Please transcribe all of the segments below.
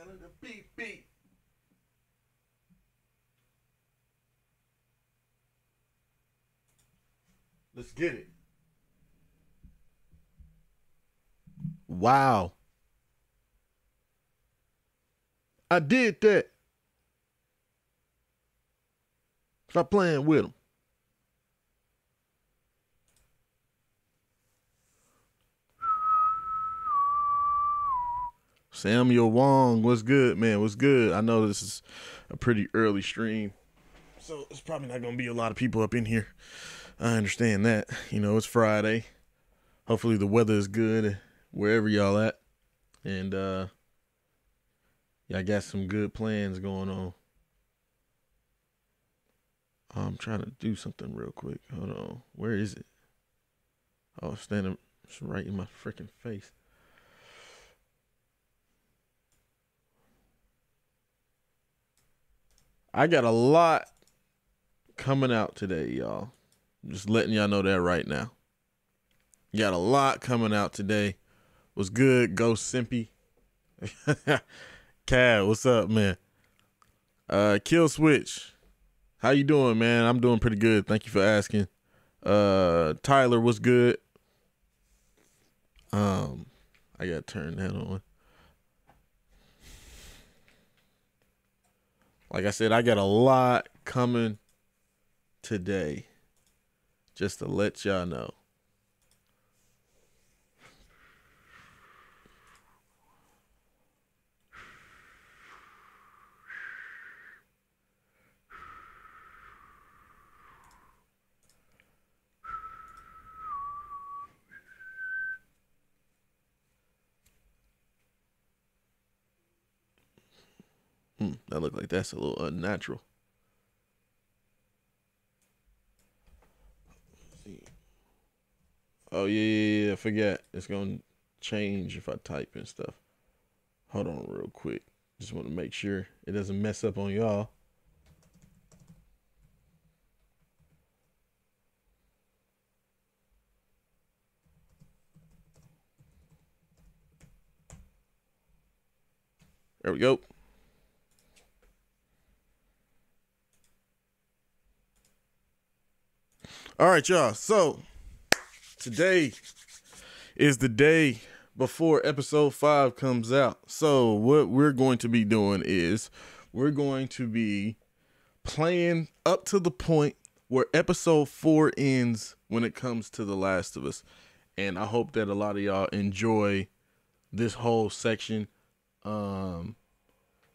Sound of the beat beat. Let's get it. Wow. I did that. Stop playing with him. Samuel Wong, what's good, man? What's good? I know this is a pretty early stream, so it's probably not gonna be a lot of people up in here. I understand that. You know, it's Friday. Hopefully the weather is good wherever y'all at. And uh I got some good plans going on. I'm trying to do something real quick. Hold on. Where is it? Oh, standing it's right in my freaking face. I got a lot coming out today, y'all. Just letting y'all know that right now. Got a lot coming out today. Was good, Ghost Simpy. Cad, what's up, man? Uh Kill Switch. How you doing, man? I'm doing pretty good. Thank you for asking. Uh Tyler, what's good? Um I gotta turn that on. Like I said, I got a lot coming today. Just to let y'all know. Hmm, that look like that's a little unnatural. Oh yeah, yeah, yeah. I forget. It's gonna change if I type and stuff. Hold on real quick. Just want to make sure it doesn't mess up on y'all. There we go. All right, y'all. So today is the day before episode five comes out. So what we're going to be doing is we're going to be playing up to the point where episode four ends when it comes to The Last of Us. And I hope that a lot of y'all enjoy this whole section. Um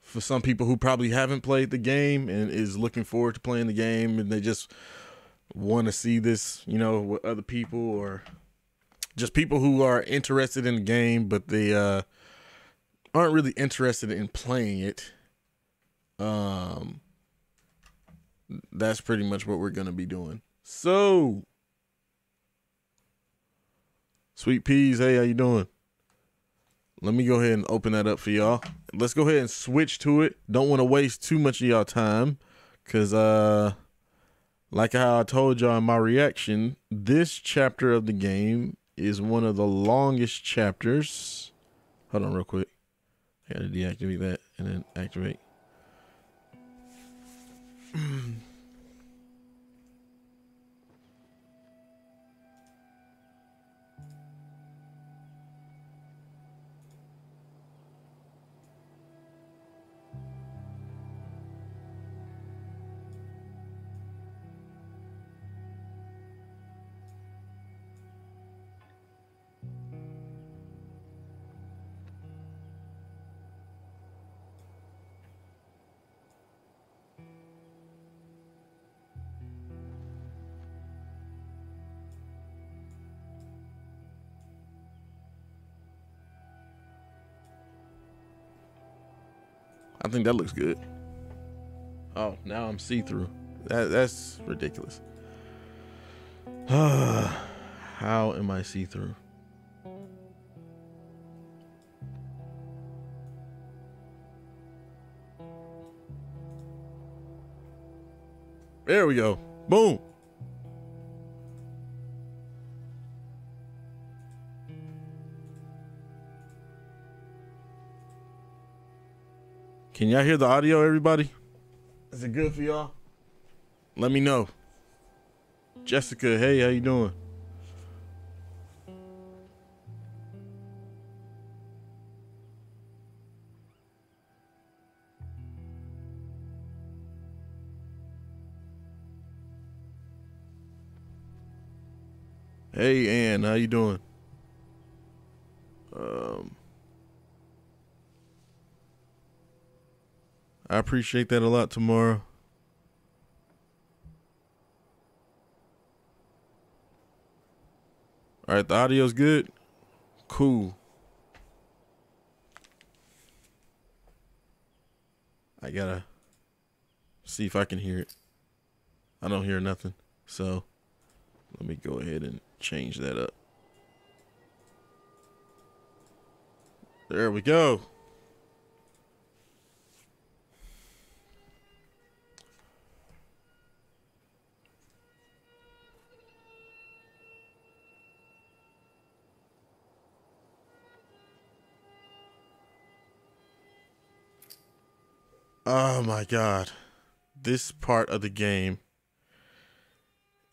for some people who probably haven't played the game and is looking forward to playing the game and they just want to see this, you know, with other people or just people who are interested in the game but they uh aren't really interested in playing it. Um that's pretty much what we're to be doing. So Sweet Peas, hey, how you doing? Let me go ahead and open that up for y'all. Let's go ahead and switch to it. Don't want to waste too much of y'all time cuz uh like how I told y'all in my reaction, this chapter of the game is one of the longest chapters. Hold on, real quick. I gotta deactivate that and then activate. think that looks good. Oh, now I'm see through. That that's ridiculous. How am I see through? There we go. Boom. Can y'all hear the audio, everybody? Is it good for y'all? Let me know. Jessica, hey, how you doing? Hey, Ann, how you doing? Um, I appreciate that a lot tomorrow. All right, the audio's good. Cool. I gotta see if I can hear it. I don't hear nothing. So let me go ahead and change that up. There we go. Oh my god. This part of the game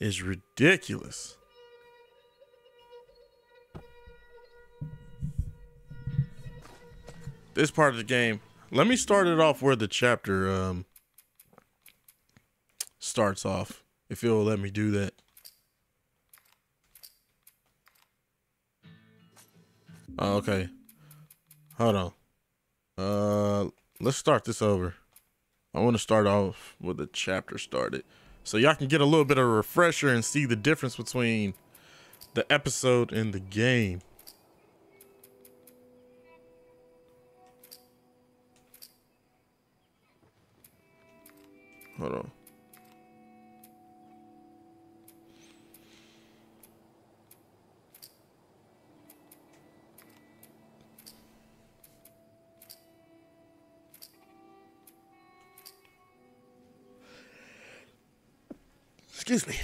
is ridiculous. This part of the game. Let me start it off where the chapter um starts off. If you'll let me do that. Oh, okay. Hold on. Uh let's start this over. I want to start off with the chapter started. So y'all can get a little bit of a refresher and see the difference between the episode and the game. Hold on. Excuse me.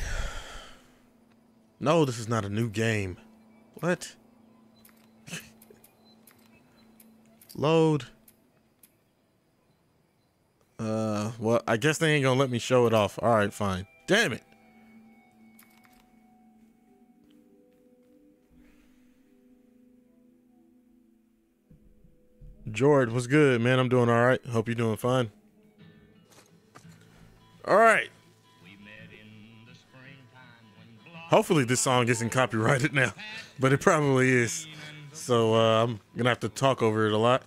No, this is not a new game. What? Load. Uh, well, I guess they ain't gonna let me show it off. All right, fine. Damn it. George, what's good, man? I'm doing all right. Hope you're doing fine. All right. Hopefully this song isn't copyrighted now, but it probably is. So uh, I'm gonna have to talk over it a lot.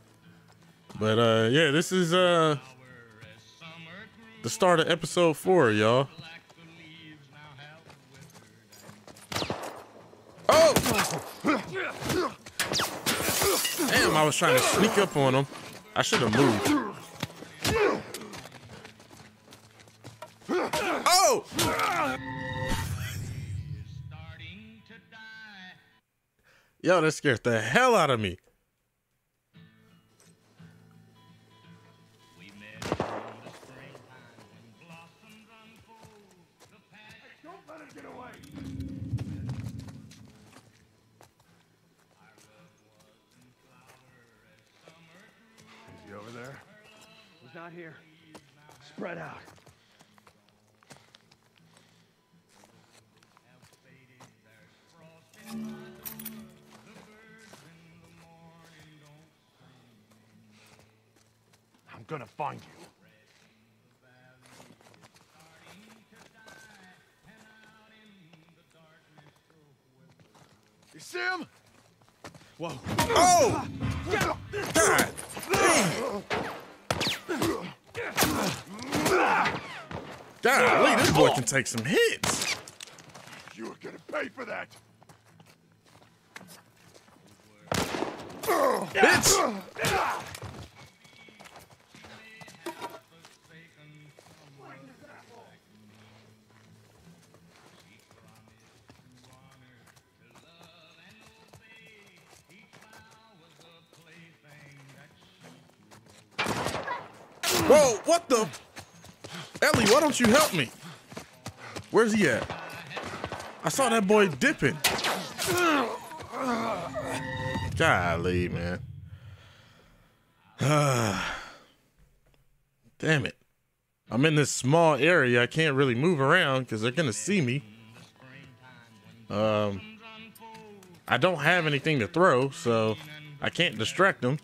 But uh, yeah, this is uh the start of episode four, y'all. Oh! Damn, I was trying to sneak up on him. I should have moved. Yo, that scared the hell out of me. Is he over there? He's not here. Spread out. Gonna find you. You see him? Whoa. Oh! God! Golly, this boy can take some hits. You are gonna pay for that. Bitch! Whoa, what the? Ellie, why don't you help me? Where's he at? I saw that boy dipping. Golly, man. Damn it. I'm in this small area. I can't really move around because they're gonna see me. Um, I don't have anything to throw, so I can't distract them.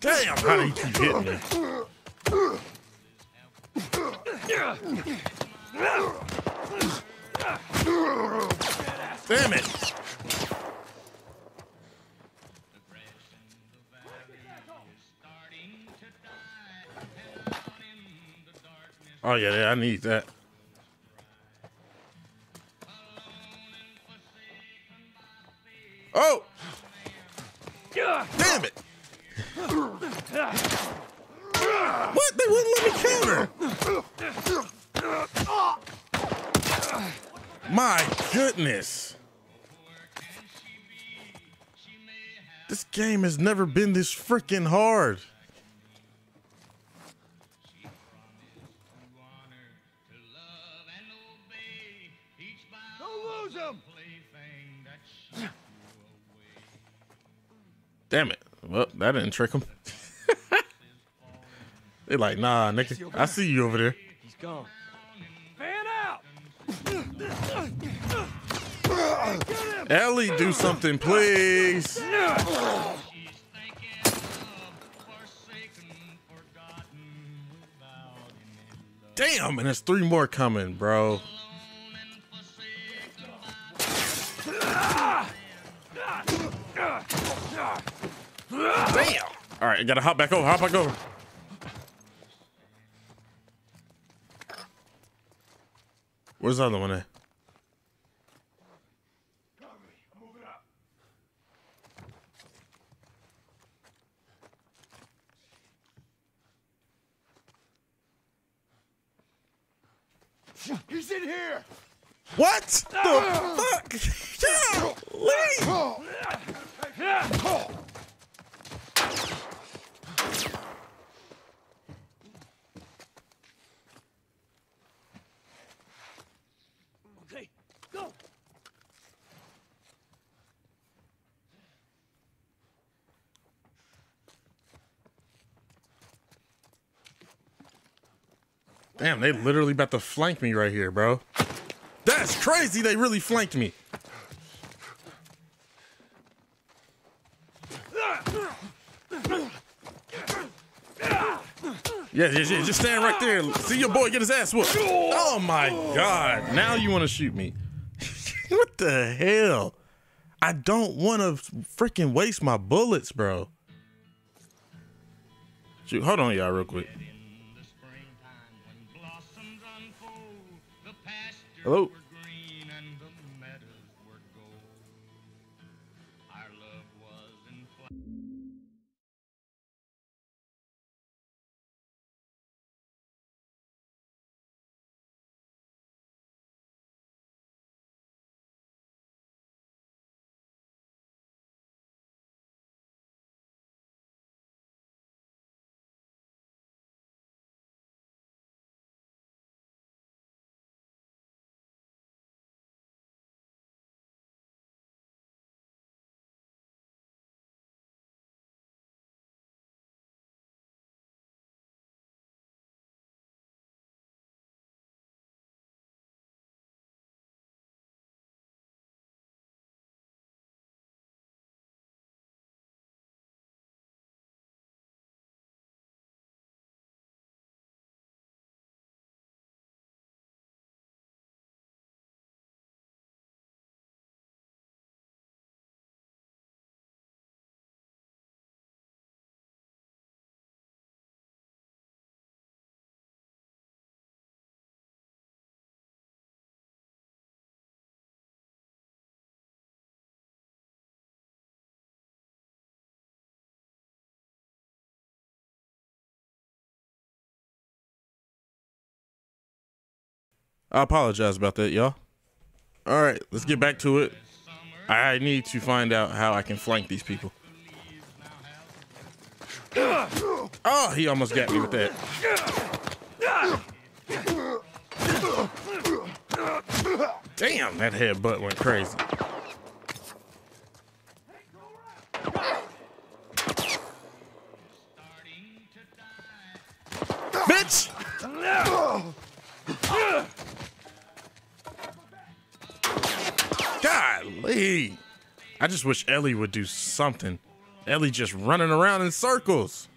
Damn, how do you hitting me? Damn it! Oh yeah, yeah, I need that. Oh! Damn it! What? They wouldn't let me counter. My goodness. This game has never been this freaking hard. Don't lose him! Damn it. Well, that didn't trick him. they like, nah, nigga. I see you over there. He's gone. Fan out! Ellie, do something, please. Damn, and there's three more coming, bro. Ah! Ah! Ah! Damn. All right, I gotta hop back over. Hop back over. Where's the other one at? He's in here! What the ah. fuck? Golly. Okay, go! Damn, they literally about to flank me right here, bro. That's crazy. They really flanked me. Yeah, yeah, yeah. Just stand right there. See your boy get his ass whooped. Oh my god. Now you want to shoot me. what the hell? I don't want to freaking waste my bullets, bro. Shoot, hold on, y'all, real quick. Hello. I apologize about that, y'all. All right, let's get back to it. I need to find out how I can flank these people. Oh, he almost got me with that. Damn, that headbutt went crazy. Bitch! Golly. I just wish Ellie would do something. Ellie just running around in circles.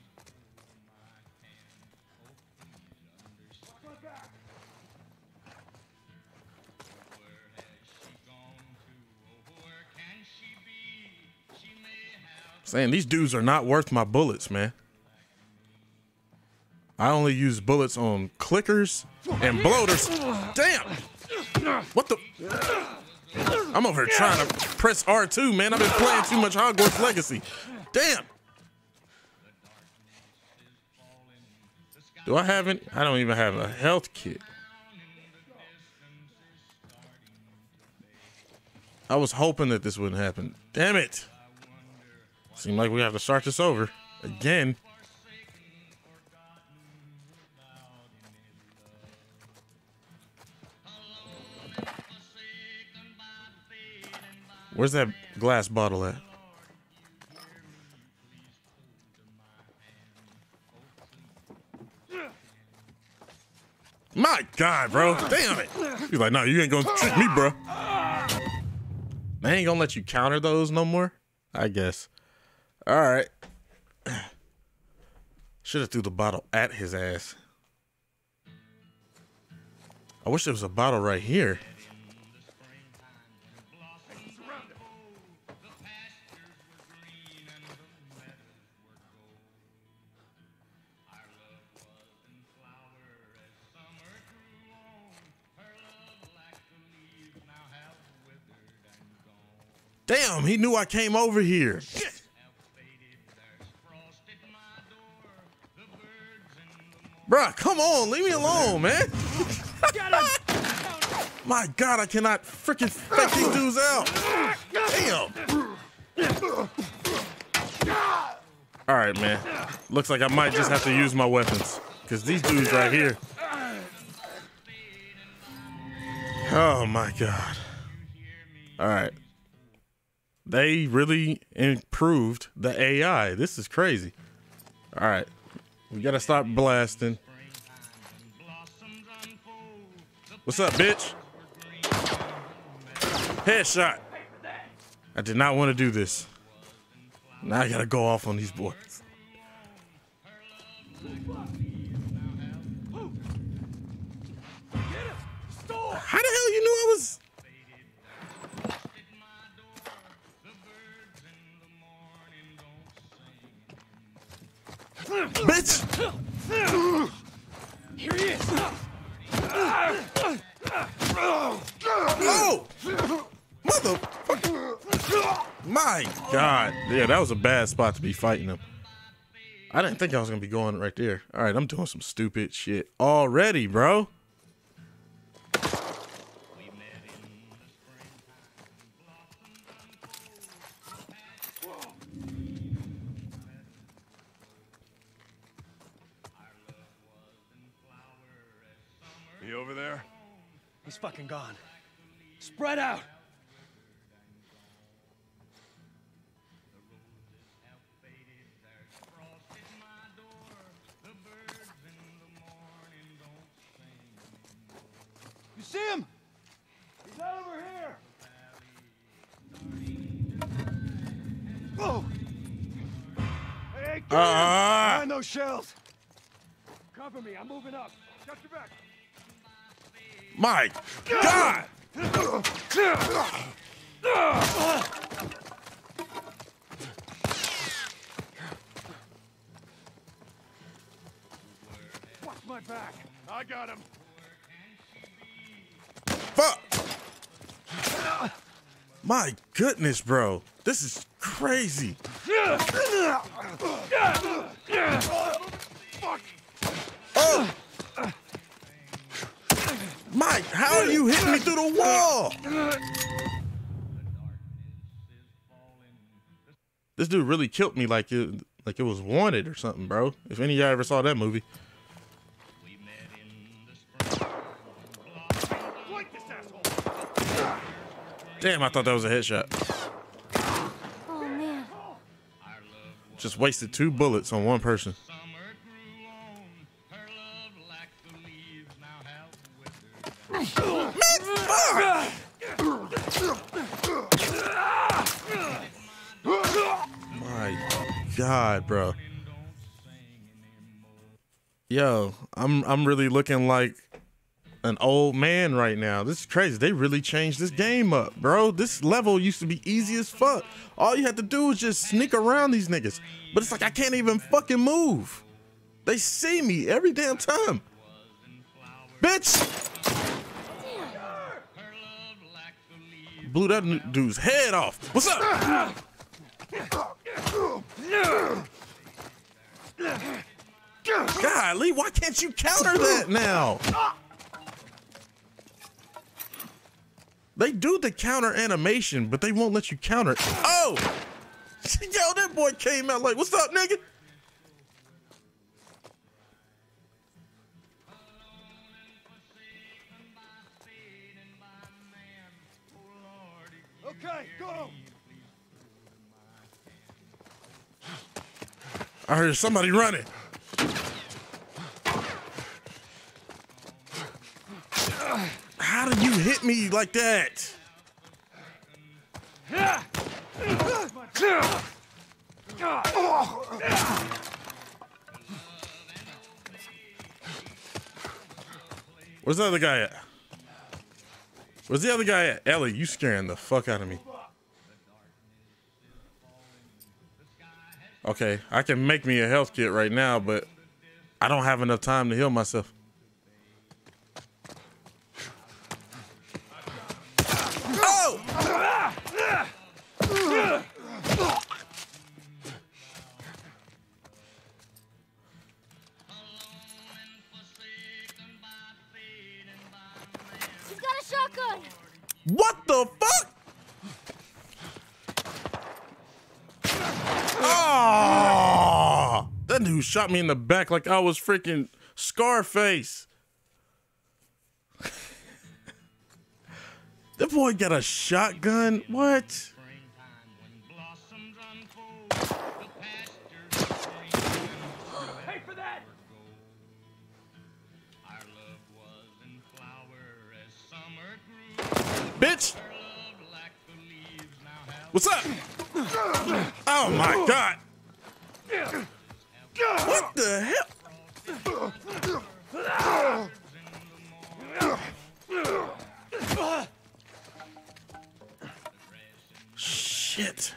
Saying these dudes are not worth my bullets, man. I only use bullets on clickers and bloaters. Damn! What the? I'm over here trying to press R2, man. I've been playing too much Hogwarts Legacy. Damn! Do I have any? I don't even have a health kit. I was hoping that this wouldn't happen. Damn it! Seem like we have to start this over again. Where's that glass bottle at? My God, bro. Damn it. He's like, no, you ain't gonna trick me, bro. They ain't gonna let you counter those no more? I guess. All right. Should have threw the bottle at his ass. I wish there was a bottle right here. Damn, he knew I came over here. Shit. Bruh, come on, leave me alone, man. My God, I cannot freaking fake these dudes out. Damn. All right, man. Looks like I might just have to use my weapons. Because these dudes right here. Oh, my God. All right. They really improved the AI. This is crazy. All right. We gotta stop blasting. What's up, bitch? Headshot. I did not want to do this. Now I gotta go off on these boys. Bitch! Here he is. No! Motherfucker! My God. Yeah, that was a bad spot to be fighting him. I didn't think I was gonna be going right there. All right, I'm doing some stupid shit already, bro. He's fucking gone. Spread out. You see him? He's out over here. Oh! Hey, get Ah. Find those shells. Cover me. I'm moving up. Got your back. My God! Watch my back. I got him. Fuck! My goodness, bro. This is crazy. Oh! Mike, how are you hitting me through the wall? This dude really killed me like it like it was wanted or something, bro. If any of y'all ever saw that movie. Like this asshole. Damn, I thought that was a headshot. Oh man. Just wasted two bullets on one person. God, bro. Yo, I'm I'm really looking like an old man right now. This is crazy. They really changed this game up, bro. This level used to be easy as fuck. All you had to do was just sneak around these niggas. But it's like I can't even fucking move. They see me every damn time. Bitch! Blew that dude's head off. What's up? Golly, why can't you counter that now? They do the counter animation, but they won't let you counter. Oh! Yo, that boy came out like, what's up, nigga? Okay, go! I heard somebody running. How did you hit me like that? Where's the other guy at? Where's the other guy at? Ellie, you scaring the fuck out of me. Okay, I can make me a health kit right now, but I don't have enough time to heal myself. Shot me in the back like I was freaking Scarface. that boy got a shotgun? What? Blossoms unfold, the pastures green. Pay for that! Our love was in flower as summer grew. Bitch! Her love like the leaves now have What's up? Oh my god! What the hell? Shit.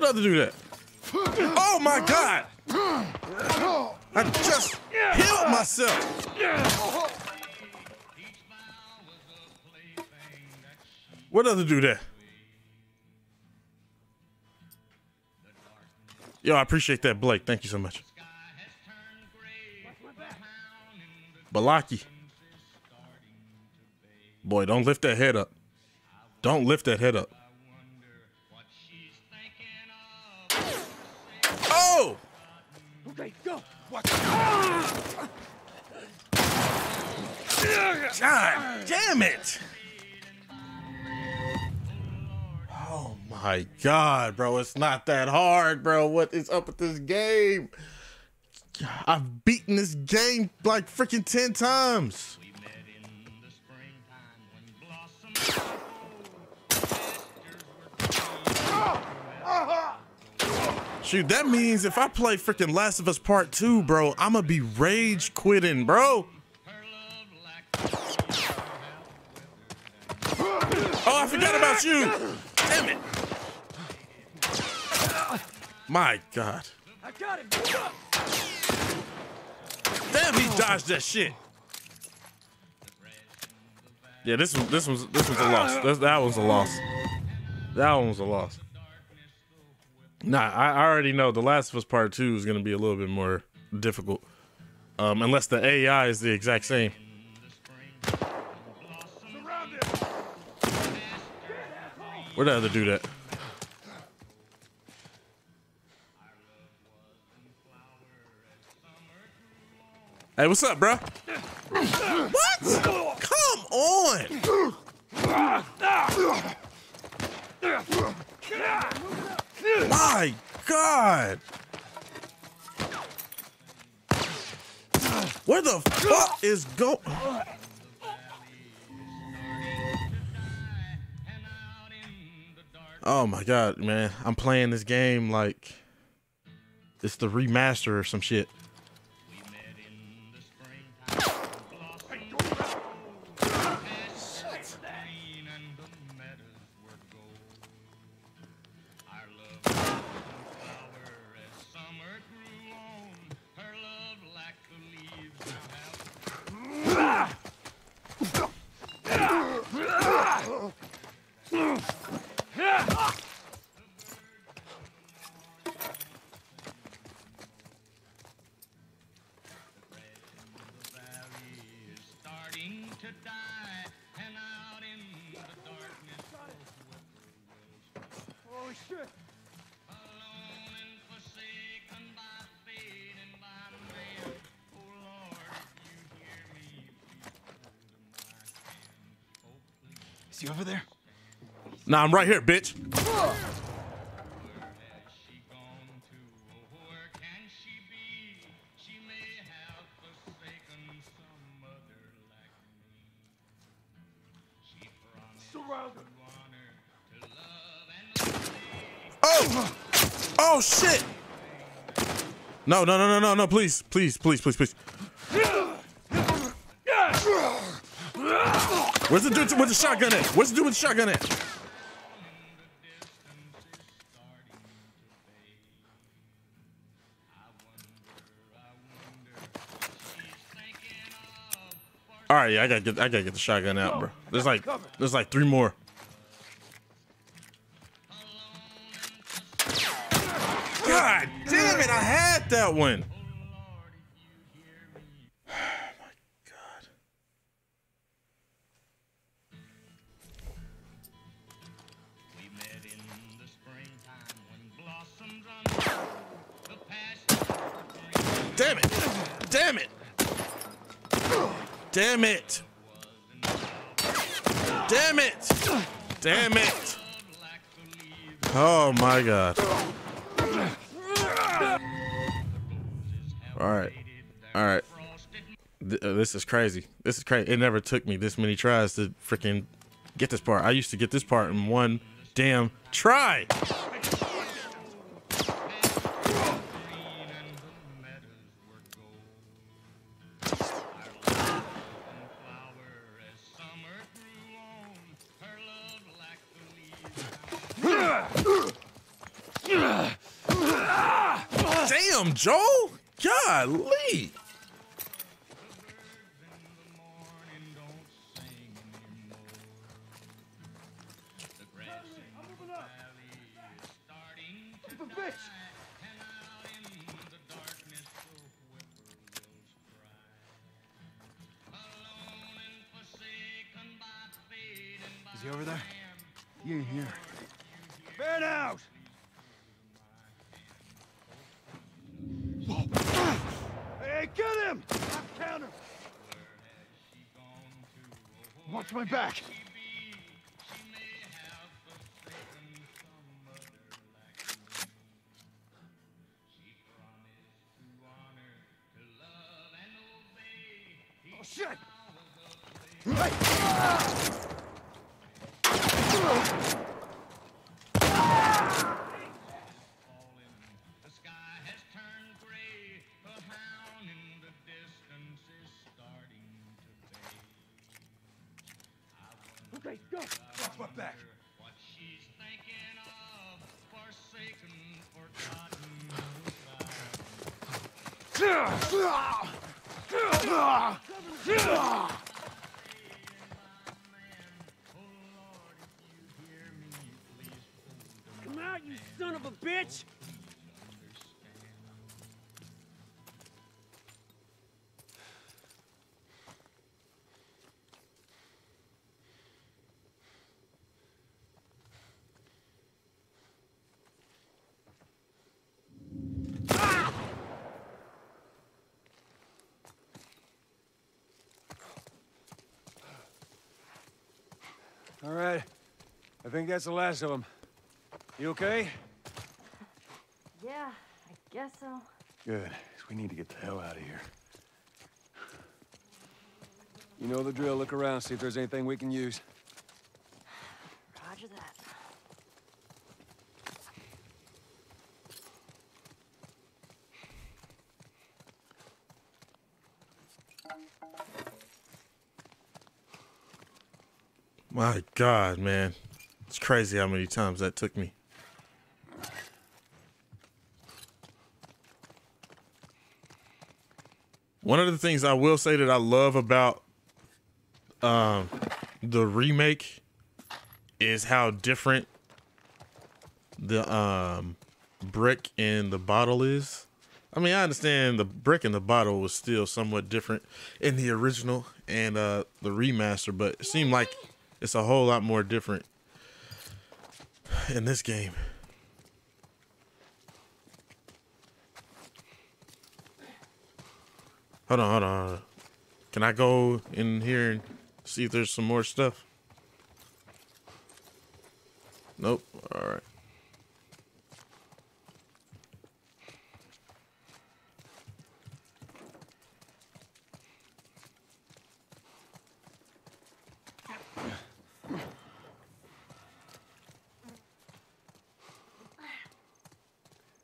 What other do that? Oh my god! I just healed myself. What other do that? Yo, I appreciate that, Blake. Thank you so much. Balaki. Boy, don't lift that head up. Don't lift that head up. God damn it! Oh my god, bro. It's not that hard, bro. What is up with this game? I've beaten this game like freaking 10 times. Shoot, that means if I play freaking Last of Us Part 2, bro, I'm gonna be rage quitting, bro. Oh, I forgot about you. Damn it. My God. Damn, he dodged that shit. Yeah, this one, this was, this was a loss. That was a loss. That one was a loss. Nah, I already know the Last of Us Part Two is gonna be a little bit more difficult, um, unless the AI is the exact same. Surround him! Where the other dude at? Hey, what's up, bro? What? Come on! My God! Where the fuck is go? Oh my God, man! I'm playing this game like it's the remaster or some shit. Over there? Nah, I'm right here, bitch. Oh! Oh shit! No, no, no, no, no, no! Please, please, please, please, please. Where's the dude with the shotgun at? Where's the dude with the shotgun at? All right, yeah, I gotta get, I gotta get the shotgun out, bro. There's like, there's like three more. God damn it! I had that one. Crazy. This is crazy. It never took me this many tries to freaking get this part. I used to get this part in one damn try. Damn, Joel! Golly! Come out, you son of a bitch! All right. I think that's the last of them. You okay? Yeah, I guess so. Good. we need to get the hell out of here. You know the drill. Look around, see if there's anything we can use. Roger that. My God, man. It's crazy how many times that took me. One of the things I will say that I love about um, the remake is how different the um, brick in the bottle is. I mean, I understand the brick in the bottle was still somewhat different in the original and uh, the remaster, but it seemed like it's a whole lot more different in this game. Hold on, hold on. Can I go in here and see if there's some more stuff? Nope. All right.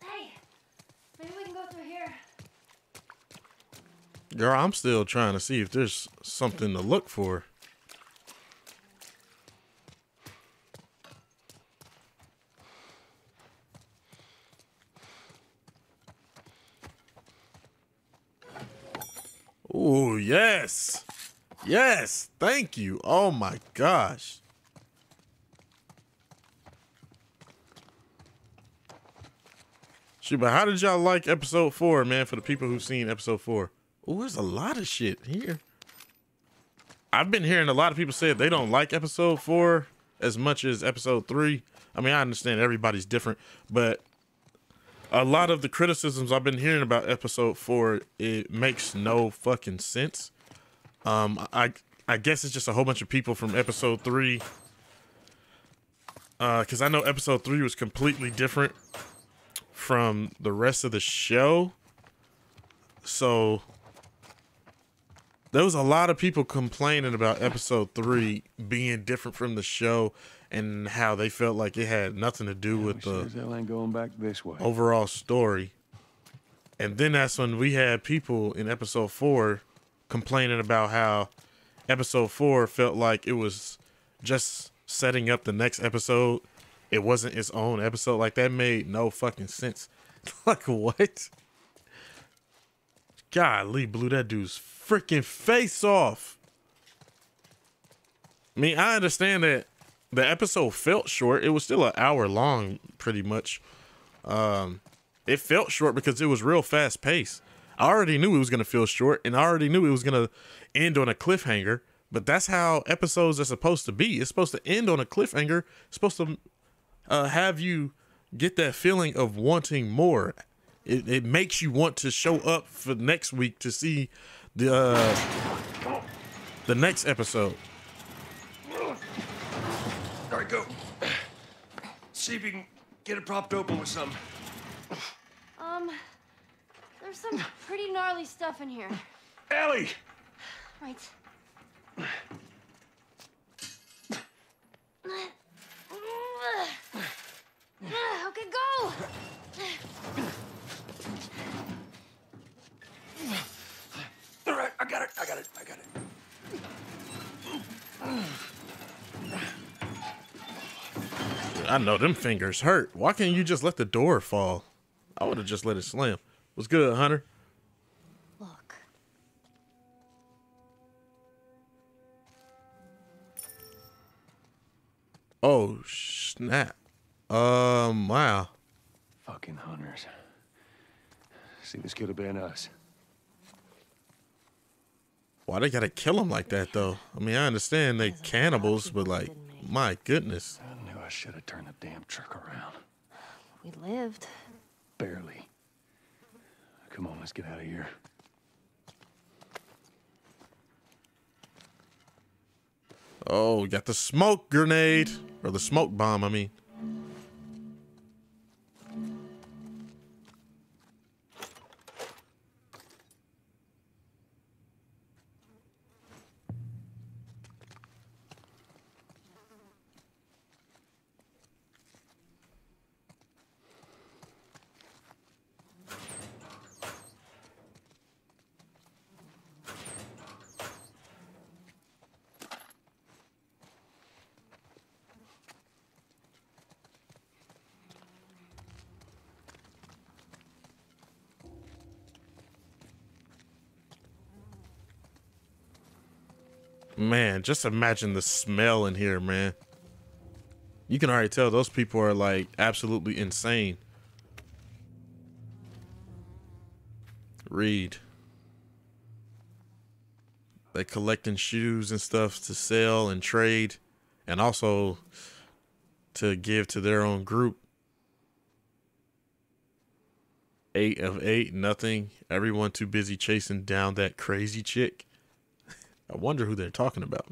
Hey, maybe we can go through here. Girl, I'm still trying to see if there's something to look for. Oh, yes. Yes. Thank you. Oh my gosh. Shoot, but how did y'all like episode four, man? For the people who've seen episode four. Oh, there's a lot of shit here. I've been hearing a lot of people say they don't like episode four as much as episode three. I mean, I understand everybody's different, but a lot of the criticisms I've been hearing about episode four, it makes no fucking sense. Um, I I guess it's just a whole bunch of people from episode three. Uh, because I know episode three was completely different from the rest of the show. So there was a lot of people complaining about episode three being different from the show and how they felt like it had nothing to do with the ain't going back this way. overall story. And then that's when we had people in episode four complaining about how episode four felt like it was just setting up the next episode. It wasn't its own episode. Like that made no fucking sense. like what? Golly, blew that dude's freaking face off. I mean, I understand that the episode felt short. It was still an hour long, pretty much. Um, it felt short because it was real fast paced. I already knew it was gonna feel short, and I already knew it was gonna end on a cliffhanger. But that's how episodes are supposed to be. It's supposed to end on a cliffhanger. It's supposed to uh, have you get that feeling of wanting more. It, it makes you want to show up for next week to see the uh, the next episode. All right, go. See if you can get it propped open with something. Um, there's some pretty gnarly stuff in here. Ellie! Right. Okay, go! All right, I got it, I got it, I got it. I know them fingers hurt. Why can't you just let the door fall? I would have just let it slam. What's good, Hunter? Look. Oh snap! Um, wow. Fucking hunters. See, this could have been us. Why they gotta kill them like that though? I mean, I understand they cannibals, but like, my goodness. I knew I should have turned the damn truck around. We lived. Barely. Come on, let's get out of here. Oh, we got the smoke grenade or the smoke bomb. I mean, just imagine the smell in here, man. You can already tell those people are like absolutely insane. Read. They collecting shoes and stuff to sell and trade and also to give to their own group. Eight of eight, nothing. Everyone too busy chasing down that crazy chick. I wonder who they're talking about.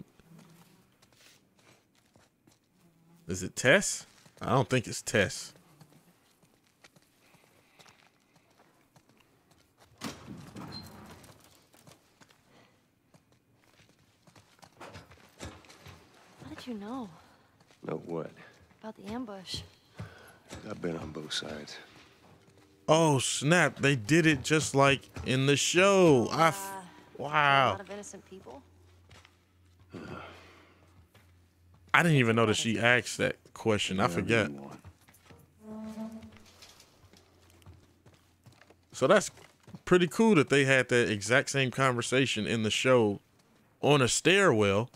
Is it Tess? I don't think it's Tess. How did you know No, what? about the ambush? I've been on both sides. Oh snap! They did it just like in the show. I f- A wow. lot of innocent people. I didn't even know that she asked that question. I forget. So that's pretty cool that they had that exact same conversation in the show on a stairwell,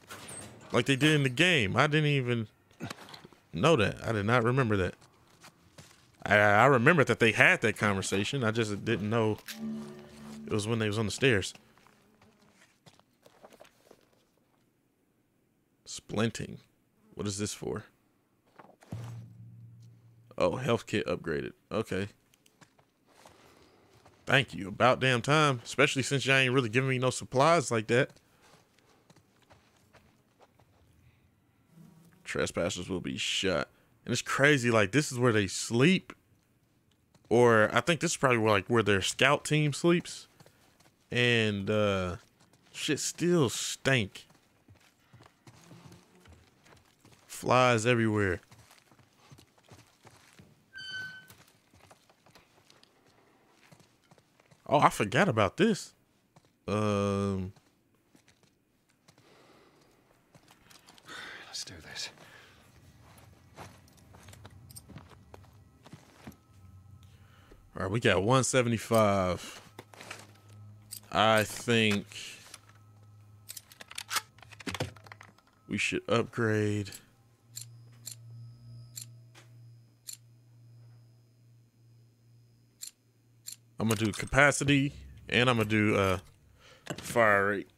like they did in the game. I didn't even know that. I did not remember that. I, I remember that they had that conversation. I just didn't know it was when they was on the stairs. Splinting. What is this for? Oh, health kit upgraded. Okay. Thank you. About damn time. Especially since y'all ain't really giving me no supplies like that. Trespassers will be shot. And it's crazy. Like, this is where they sleep. Or I think this is probably where, like where their scout team sleeps. And uh shit still stank. Flies everywhere. Oh, I forgot about this. Um, Let's do this. all right, we got 175. I think we should upgrade. I'm gonna do capacity and I'm gonna do uh fire rate.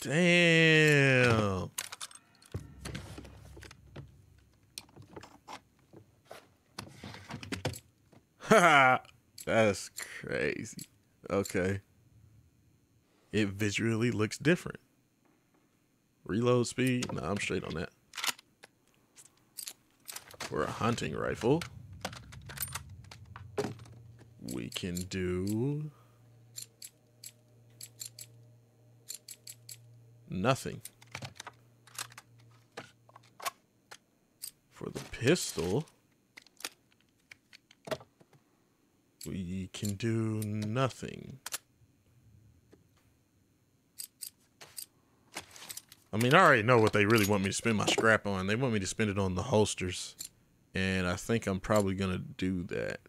Damn. That's crazy. Okay. It visually looks different. Reload speed? No, I'm straight on that. For a hunting rifle, we can do nothing. For the pistol, we can do nothing. I mean, I already know what they really want me to spend my scrap on. They want me to spend it on the holsters. And I think I'm probably going to do that.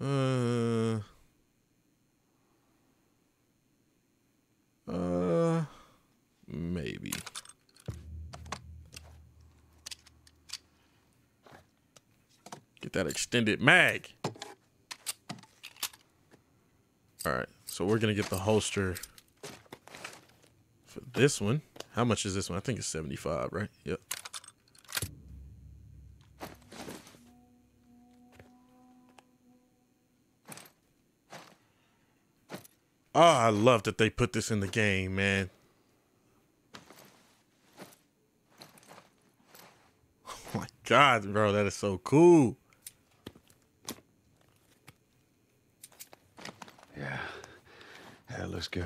Uh. Uh. Maybe. Get that extended mag. All right, so we're gonna get the holster for this one. How much is this one? I think it's 75, right? Yep. Oh, I love that they put this in the game, man. Oh my god, bro, that is so cool. Yeah. That looks good.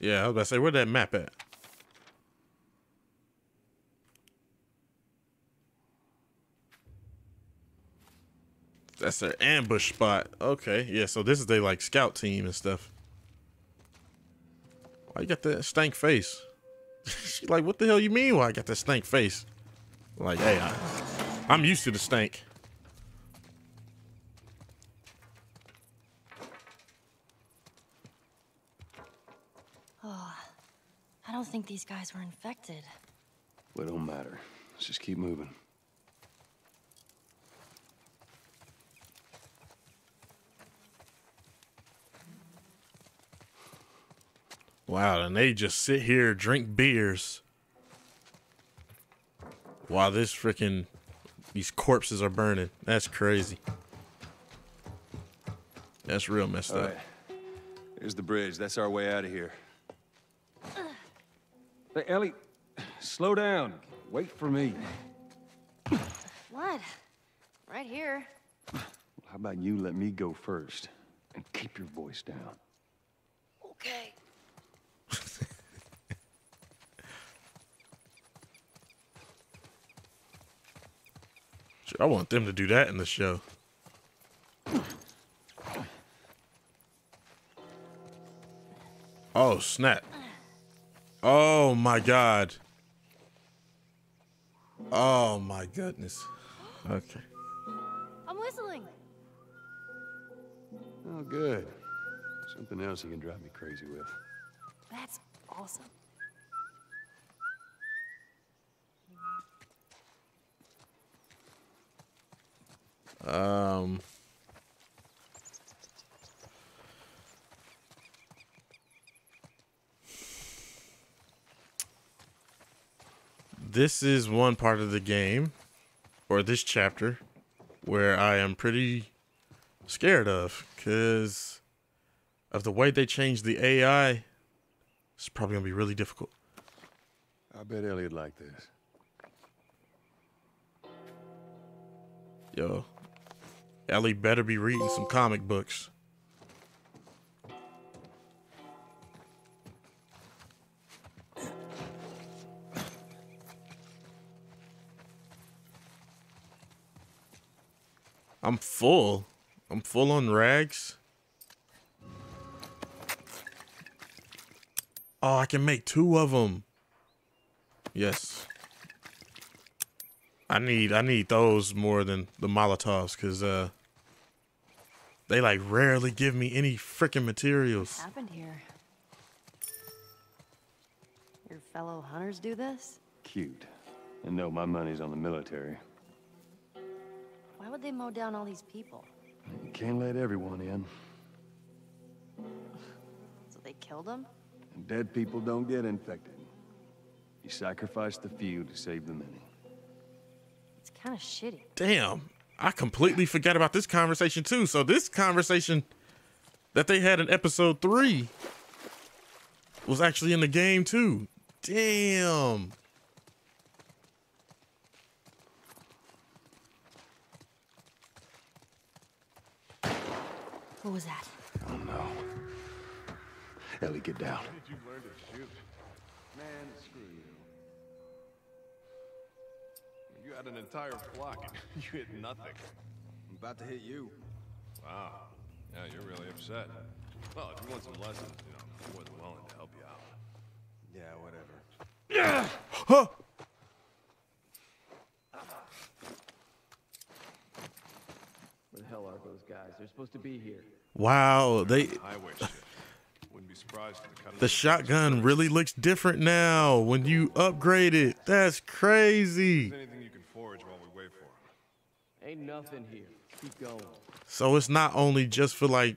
Yeah, I was about to say, where that map at? That's their ambush spot. Okay, yeah, so this is their like scout team and stuff. Why you got that stank face? She like, what the hell you mean why I got that stank face? Like, hey, I, I'm used to the stank. Oh, I don't think these guys were infected. Well, it don't matter. Let's just keep moving. Wow, and they just sit here, drink beers, while this freaking these corpses are burning. That's crazy. That's real messed All up. right. Here's the bridge. That's our way out of here. Hey, Ellie, slow down. Wait for me. What? Right here. How about you let me go first and keep your voice down? Okay. I want them to do that in the show. Oh snap! Oh my god! Oh my goodness! Okay. I'm whistling. Oh, good. Something else you can drive me crazy with. That's awesome. Um. This is one part of the game, or this chapter, where I am pretty scared of, because of the way they changed the AI. It's probably gonna be really difficult. I bet Ellie'd like this. Yo, Ellie better be reading some comic books. I'm full. I'm full on rags. Oh, I can make two of them. Yes. I need I need those more than the Molotovs because uh they like rarely give me any freaking materials. happened here? Your fellow hunters do this? Cute. And no, my money's on the military. Why would they mow down all these people? You can't let everyone in. So they killed them? And dead people don't get infected. You sacrifice the few to save the many. It's kind of shitty. Damn, I completely forgot about this conversation too. So this conversation that they had in episode three was actually in the game too. Damn. What was that? Oh no. Ellie, get down. You had an entire flock and you hit nothing. I'm about to hit you. Wow. Yeah, you're really upset. Well, if you want some lessons, you know, I'm more than willing to help you out. Yeah, whatever. Yeah! Huh. Where the hell are those guys? They're supposed to be here. Wow, they Highway shift. Wouldn't be surprised if they cut the shotgun really looks different now when you upgrade it. That's crazy. anything you can forage while we wait for him. Ain't nothing here. Keep going. So it's not only just for like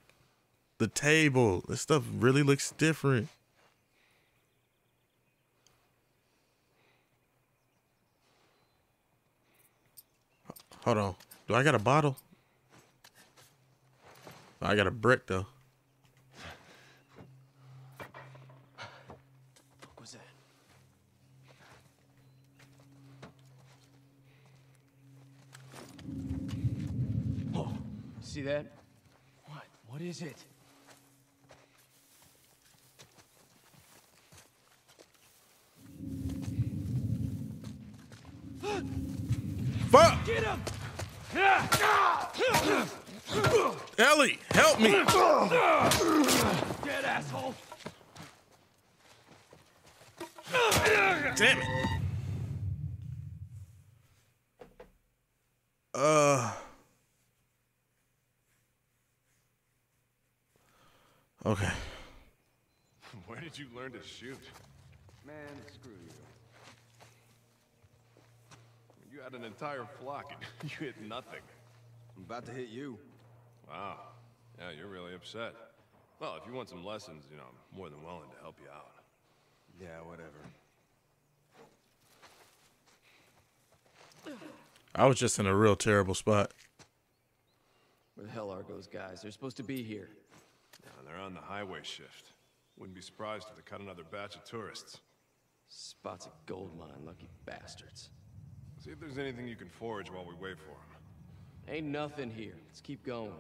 the table. This stuff really looks different. Hold on. Do I got a bottle? I got a brick though. What was that? Oh, see that? What? What is it? Fuck! Get him! Ellie, help me! Dead asshole! Damn it. Uh. Okay. Where did you learn to shoot? Man, screw you. You had an entire flock and you hit nothing. I'm about to hit you. Wow. Yeah, you're really upset. Well, if you want some lessons, you know, I'm more than willing to help you out. Yeah, whatever. I was just in a real terrible spot. Where the hell are those guys? They're supposed to be here. Yeah, they're on the highway shift. Wouldn't be surprised if they cut another batch of tourists. Spot's a gold mine, lucky bastards. See if there's anything you can forage while we wait for them. Ain't nothing here. Let's keep going.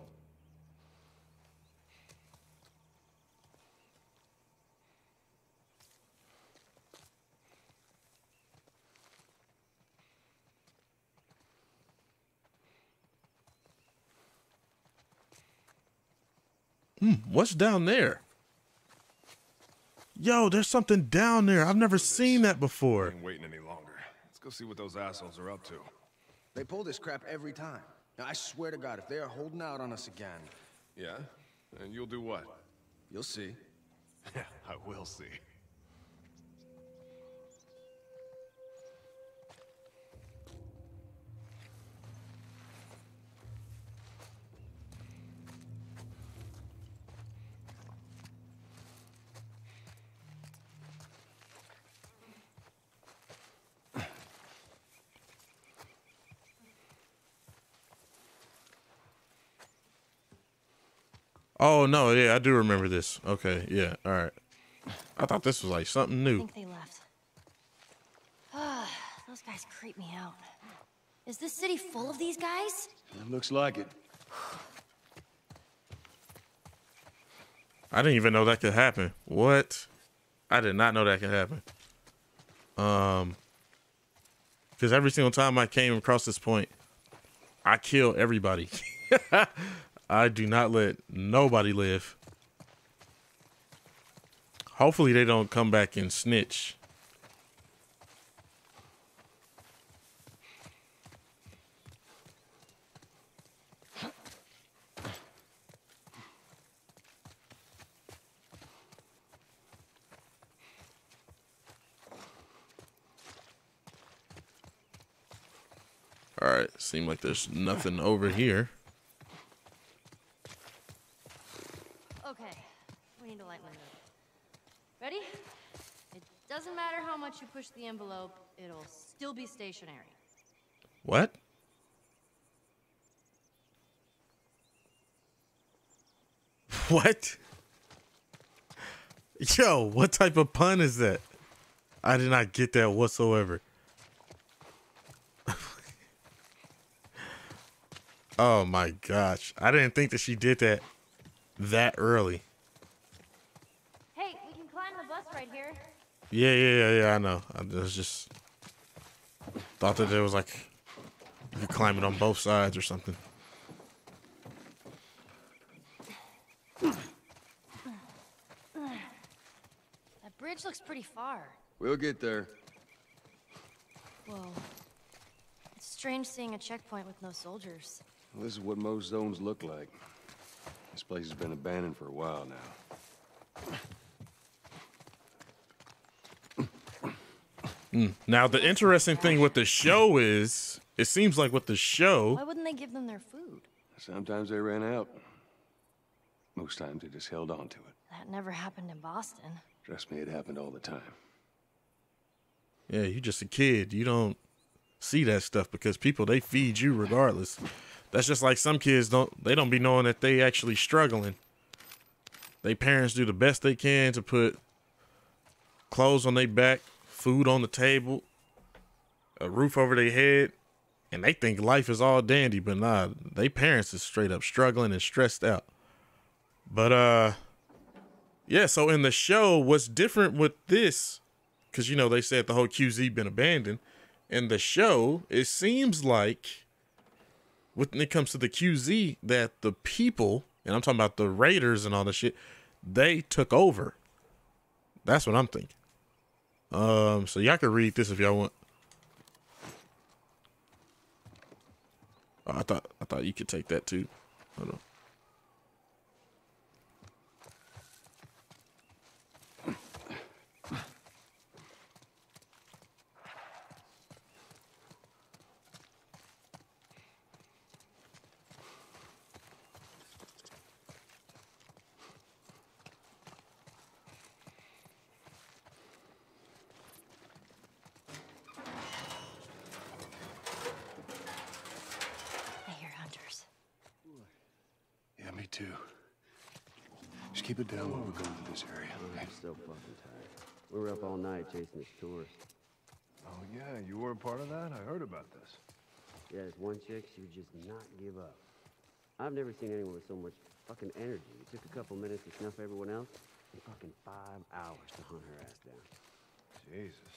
Hmm, what's down there? Yo, there's something down there. I've never seen that before. Ain't waiting any longer. Let's go see what those assholes are up to. They pull this crap every time. Now, I swear to God, if they are holding out on us again, Yeah? And you'll do what? you'll see. Yeah, I will see. Oh no, yeah, I do remember this. Okay, yeah, all right. I thought this was like something I new. think they left. Ah, those guys creep me out. Is this city full of these guys? It looks like it. I didn't even know that could happen. What? I did not know that could happen. Um, because every single time I came across this point, I kill everybody. I do not let nobody live. Hopefully, they don't come back and snitch. All right, seem like there's nothing over here. Okay, we need to light one up. Ready? It doesn't matter how much you push the envelope, it'll still be stationary. What? What? Yo, what type of pun is that? I did not get that whatsoever. oh my gosh. I didn't think that she did that that early. Hey, we can climb the bus right here. Yeah, yeah, yeah, yeah, I know. I was just thought that there was like you could climb it on both sides or something. That bridge looks pretty far. We'll get there. Whoa. It's strange seeing a checkpoint with no soldiers. Well, this is what most zones look like. This place has been abandoned for a while now. Mm. Now the interesting thing with the show is, it seems like with the show, Why wouldn't they give them their food? Sometimes they ran out. Most times they just held on to it. That never happened in Boston. Trust me, it happened all the time. yeah, you're just a kid. You don't see that stuff because people they feed you regardless. That's just like some kids don't they don't be knowing that they actually struggling. They parents do the best they can to put clothes on their back, food on the table, a roof over their head, and they think life is all dandy, but nah, they parents is straight up struggling and stressed out. But uh yeah, so in the show, what's different with this, because you know they said the whole QZ been abandoned. In the show, it seems like when it comes to the QZ that the people, and I'm talking about the Raiders and all the shit, they took over. That's what I'm thinking. Um, so y'all can read this if y'all want. Oh, I thought I thought you could take that too. Hold on. I hear hunters. Yeah, me too. Just keep it down while we're going through this area. Oh, I'm so fucking tired. We were up all night chasing this tourist. Oh, yeah, you were a part of that? I heard about this. Yeah, this one chick, she would just not give up. I've never seen anyone with so much fucking energy. It took a couple minutes to snuff everyone else, and fucking five hours to hunt her ass down. Jesus.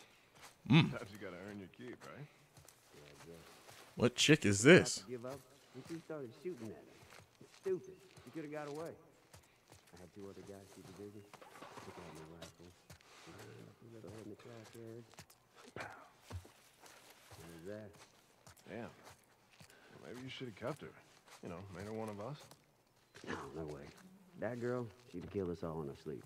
Hmm. Sometimes you gotta earn your keep, right? Yeah, What chick is this? give up, and she started shooting at him. It's stupid. She could have got away. Had two other guys super busy. Took out my rifle. A little head in the crosshairs. Pow. What was that? Damn. Well, maybe you should have kept her. You know, made her one of us. No, no way. That girl, she'd have killed us all in her sleep.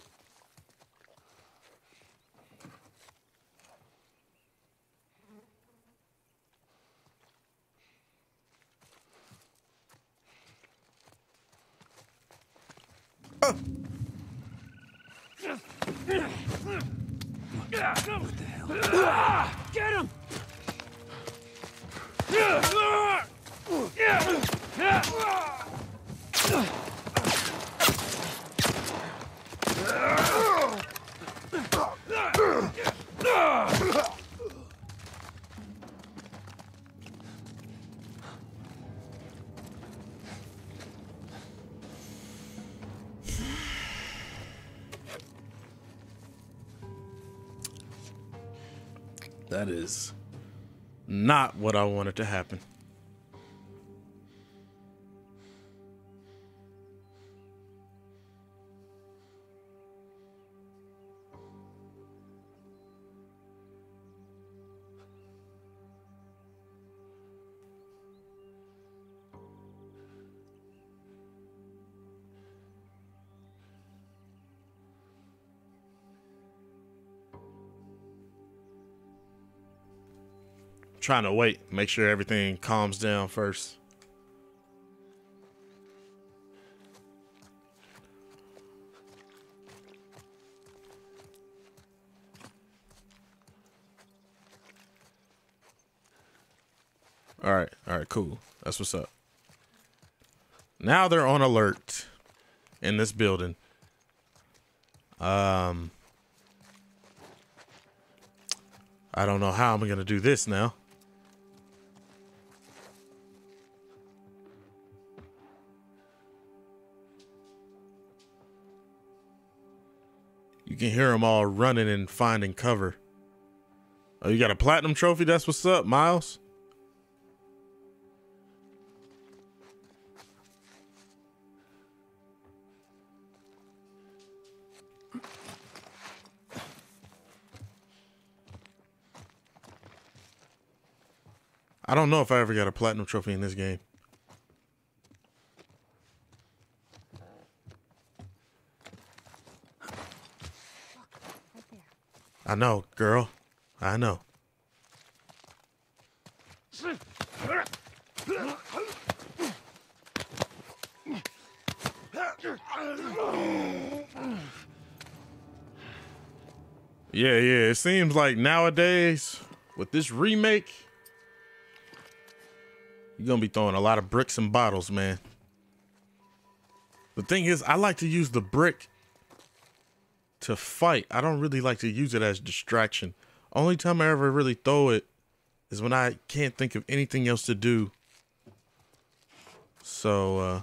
What I wanted to happen. Trying to wait, make sure everything calms down first. All right, all right, cool. That's what's up. Now they're on alert in this building. Um, I don't know how I'm gonna do this now. You can hear them all running and finding cover. Oh, you got a platinum trophy? That's what's up, Miles. I don't know if I ever got a platinum trophy in this game. I know, girl. I know. Yeah, yeah. It seems like nowadays with this remake, you're gonna be throwing a lot of bricks and bottles, man. The thing is, I like to use the brick to fight. I don't really like to use it as distraction. Only time I ever really throw it is when I can't think of anything else to do. So uh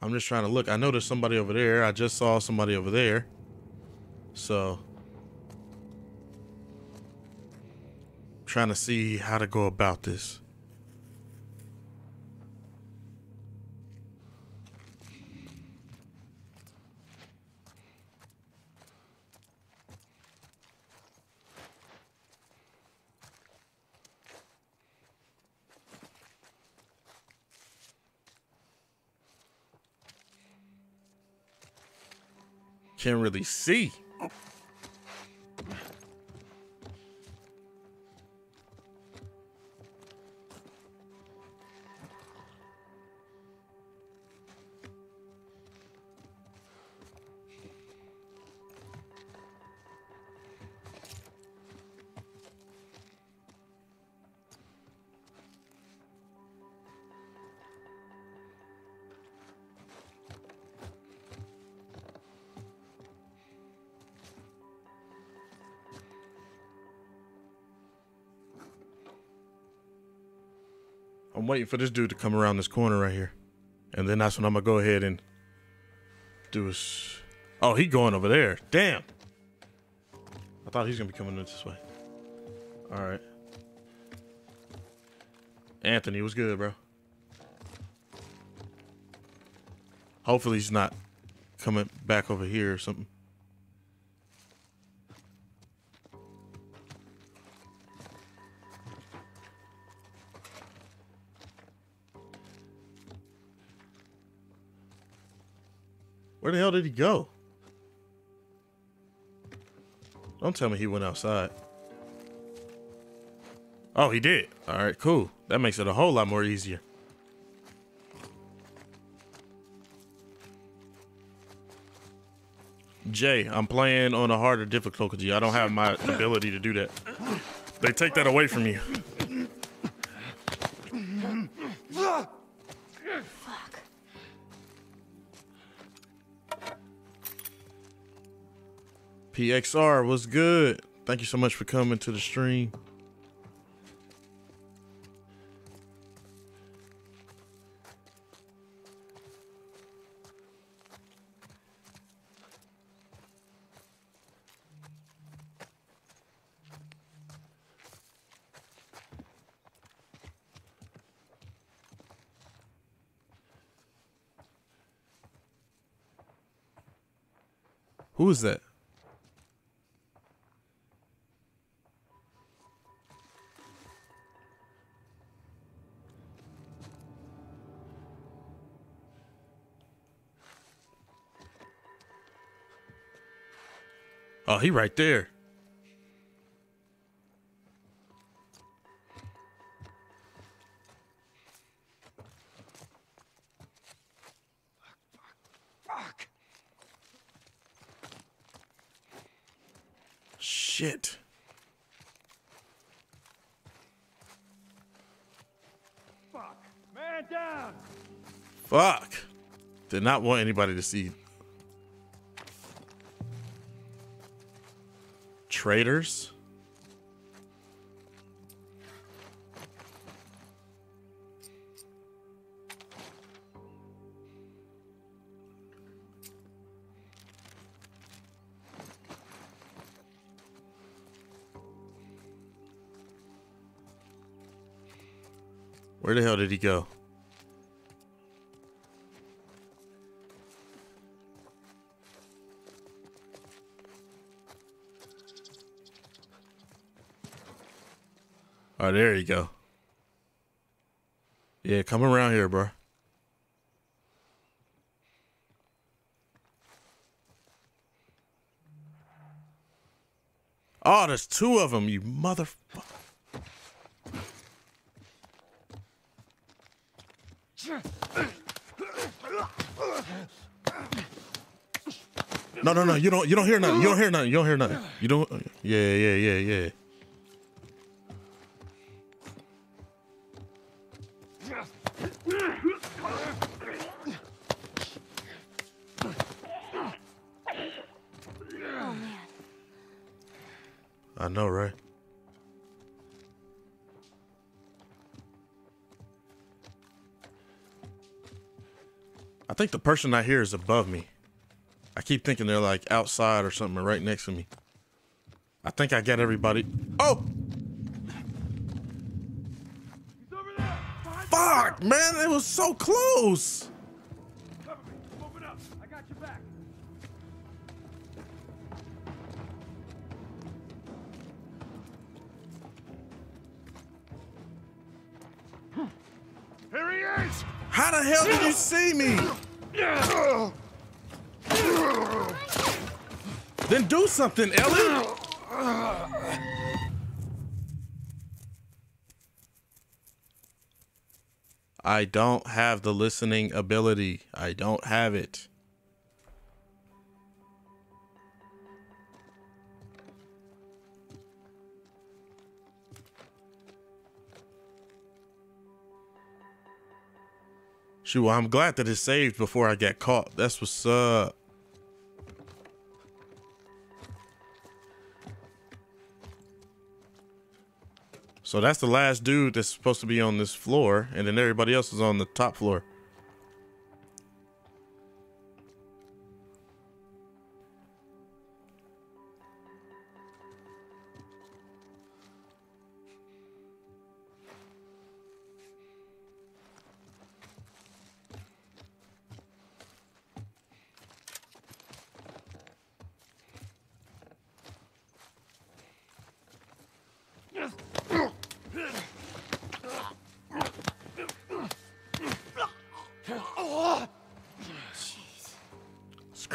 I'm just trying to look. I know there's somebody over there. I just saw somebody over there. So trying to see how to go about this. Can't really see. Waiting for this dude to come around this corner right here. And then that's when I'm gonna go ahead and do his Oh, he going over there. Damn. I thought he's gonna be coming this way. Alright. Anthony, was good, bro? Hopefully he's not coming back over here or something. Where the hell did he go? Don't tell me he went outside. Oh, he did. All right, cool. That makes it a whole lot more easier. Jay, I'm playing on a harder difficulty. I don't have my ability to do that. They take that away from you. PXR was good. Thank you so much for coming to the stream. Who is that? Oh, he right there. Fuck. Shit. Fuck. Man down. Fuck. Did not want anybody to see. Traitors? Where the hell did he go? Oh, there you go. Yeah, come around here, bro. Oh, there's two of them, you motherfucker. No, no, no. You don't. You don't hear nothing. You don't hear nothing. You don't hear nothing. You don't. Yeah, yeah, yeah, yeah. I know, right? I think the person I hear is above me. I keep thinking they're like outside or something right next to me. I think I got everybody. Oh! Fuck, man, it was so close. How the hell did you see me? Then do something, Ellie. I don't have the listening ability. I don't have it. Shoot, well, I'm glad that it saved before I get caught. That's what's up. So that's the last dude that's supposed to be on this floor, and then everybody else is on the top floor.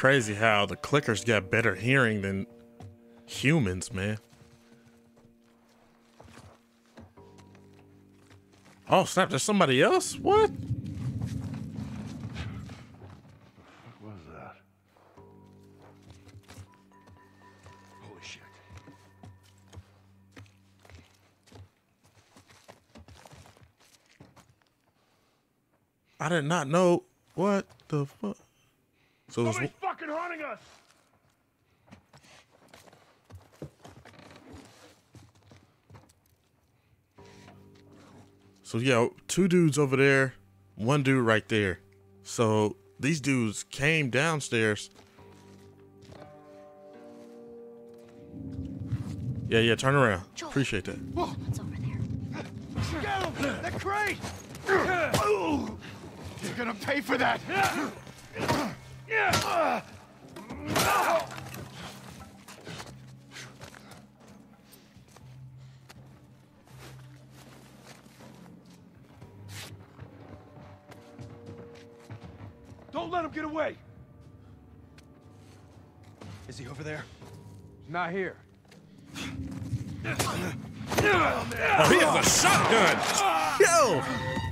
Crazy how the clickers got better hearing than humans, man. Oh, snap, there's somebody else? What? What was that? Holy shit. I did not know. What the fuck? So it was, Somebody's fucking haunting us! so yeah, two dudes over there, one dude right there. So these dudes came downstairs. Yeah, yeah, turn around. Joel. Appreciate that. What's over there? Get him! That crate! You're gonna pay for that! Don't let him get away! Is he over there? He's not here. Oh, he has a shotgun. Yo.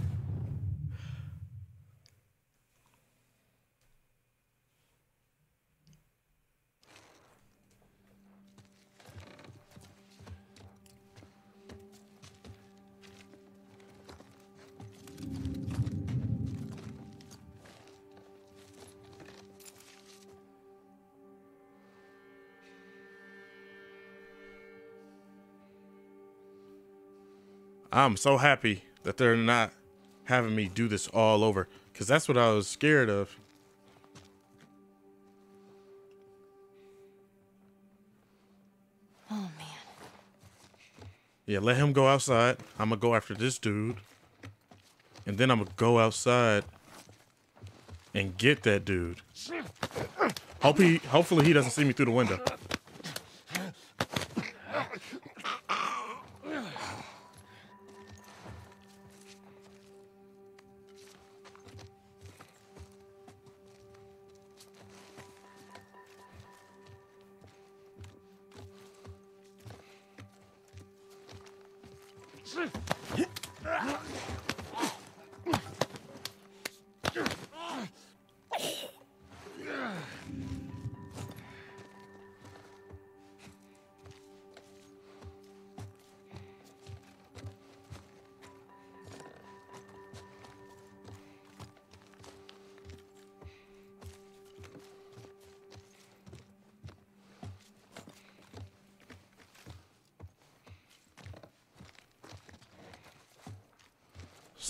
I'm so happy that they're not having me do this all over because that's what I was scared of. Oh man. Yeah, let him go outside. I'm gonna go after this dude, and then I'm gonna go outside and get that dude. Hope he, hopefully he doesn't see me through the window.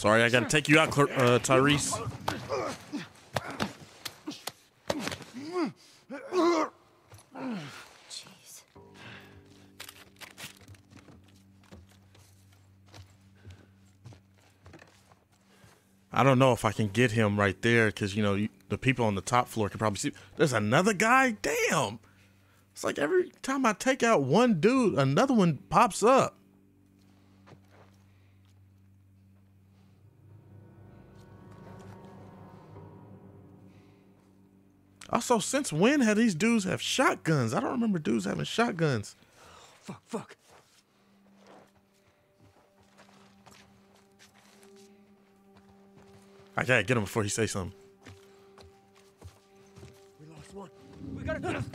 Sorry, I gotta take you out, uh, Tyrese. Jeez. I don't know if I can get him right there because you know you, the people on the top floor can probably see. There's another guy. Damn! It's like every time I take out one dude, another one pops up. Also, since when had these dudes have shotguns? I don't remember dudes having shotguns. Fuck, fuck. I gotta get him before he say something. We lost one. We gotta get him.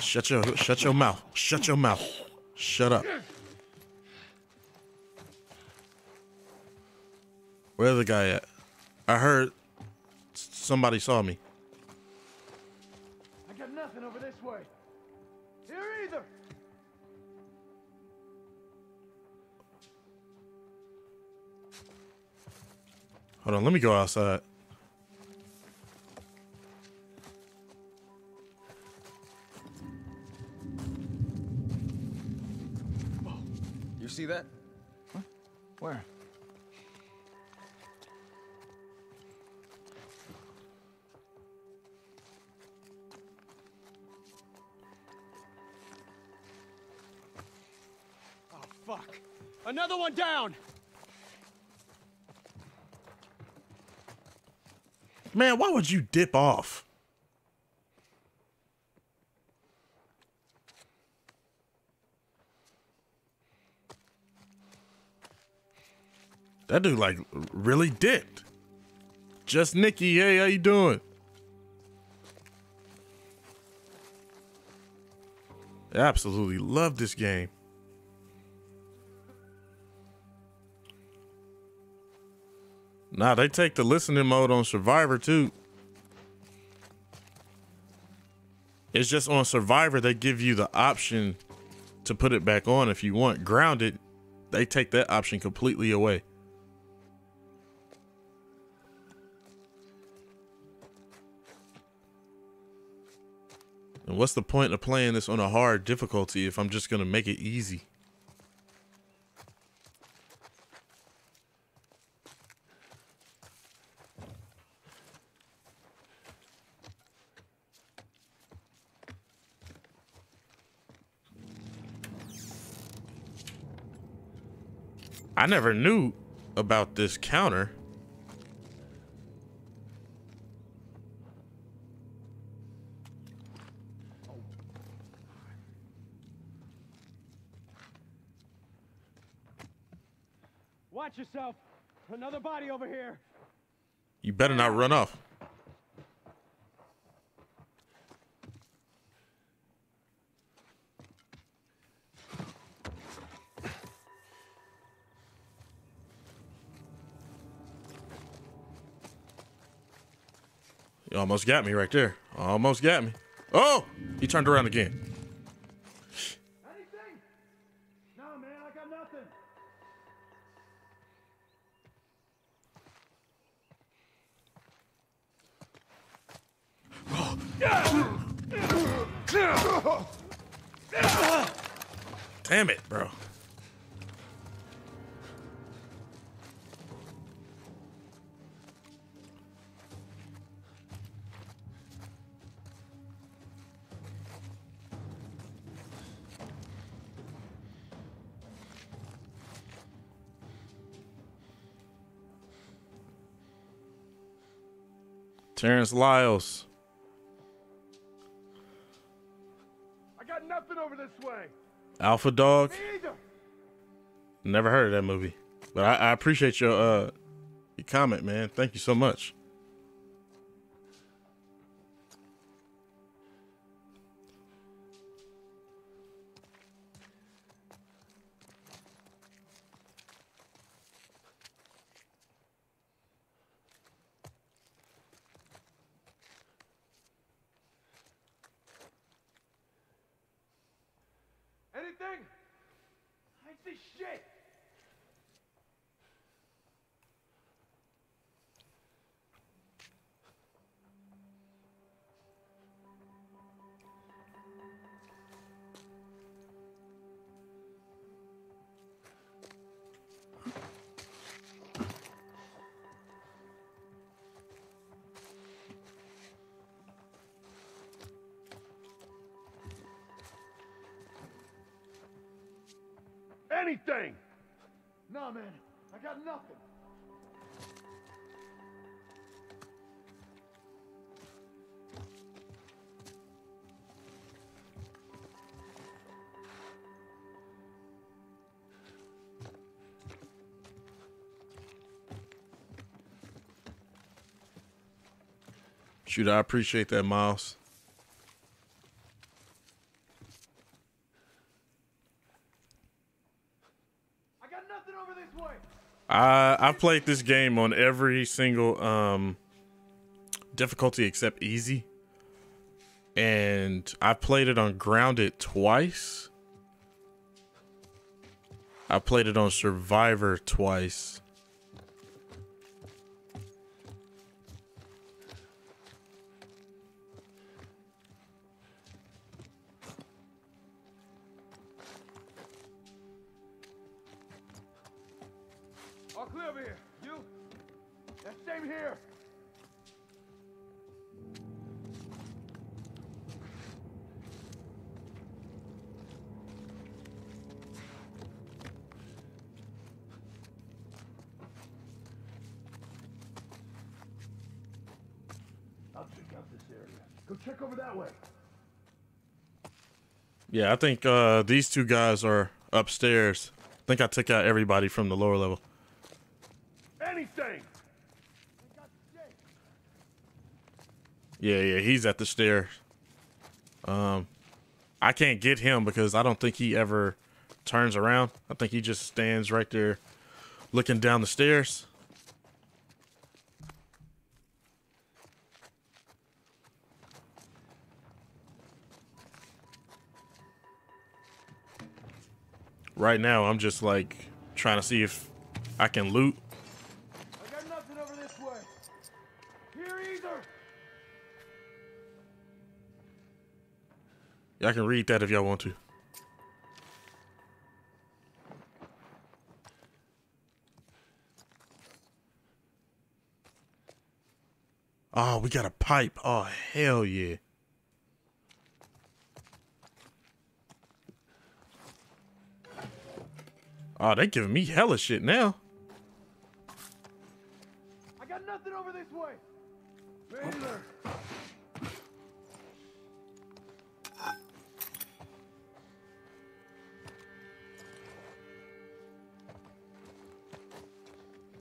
Shut your shut your mouth. Shut your mouth. Shut up. Where's the guy at? I heard somebody saw me. I got nothing over this way. Here either. Hold on, let me go outside. Man, why would you dip off? That dude like really dipped. Just Nikki, hey, how you doing? Absolutely love this game. Nah, they take the listening mode on Survivor too. It's just on Survivor they give you the option to put it back on if you want. Grounded, they take that option completely away. And what's the point of playing this on a hard difficulty if I'm just gonna make it easy? I never knew about this counter. Watch yourself. Another body over here. You better not run off. Almost got me right there. Almost got me. Oh, he turned around again. No, man, I got nothing. Damn it, bro. Terrence Lyles. I got nothing over this way. Alpha Dog. Never heard of that movie, but I, I appreciate your uh your comment, man. Thank you so much. Shoot, I appreciate that, Miles. I got nothing over this way. I I've played this game on every single um difficulty except easy. And I played it on grounded twice. I played it on survivor twice. Yeah, I think uh these two guys are upstairs. I think I took out everybody from the lower level. Anything. Yeah, yeah, he's at the stairs. Um, I can't get him because I don't think he ever turns around. I think he just stands right there looking down the stairs. Right now, I'm just like trying to see if I can loot. I got nothing over this way. Here either. Y'all can read that if y'all want to. Oh, we got a pipe. Oh, hell yeah. Oh, they giving me hella shit now. I got nothing over this way. Either.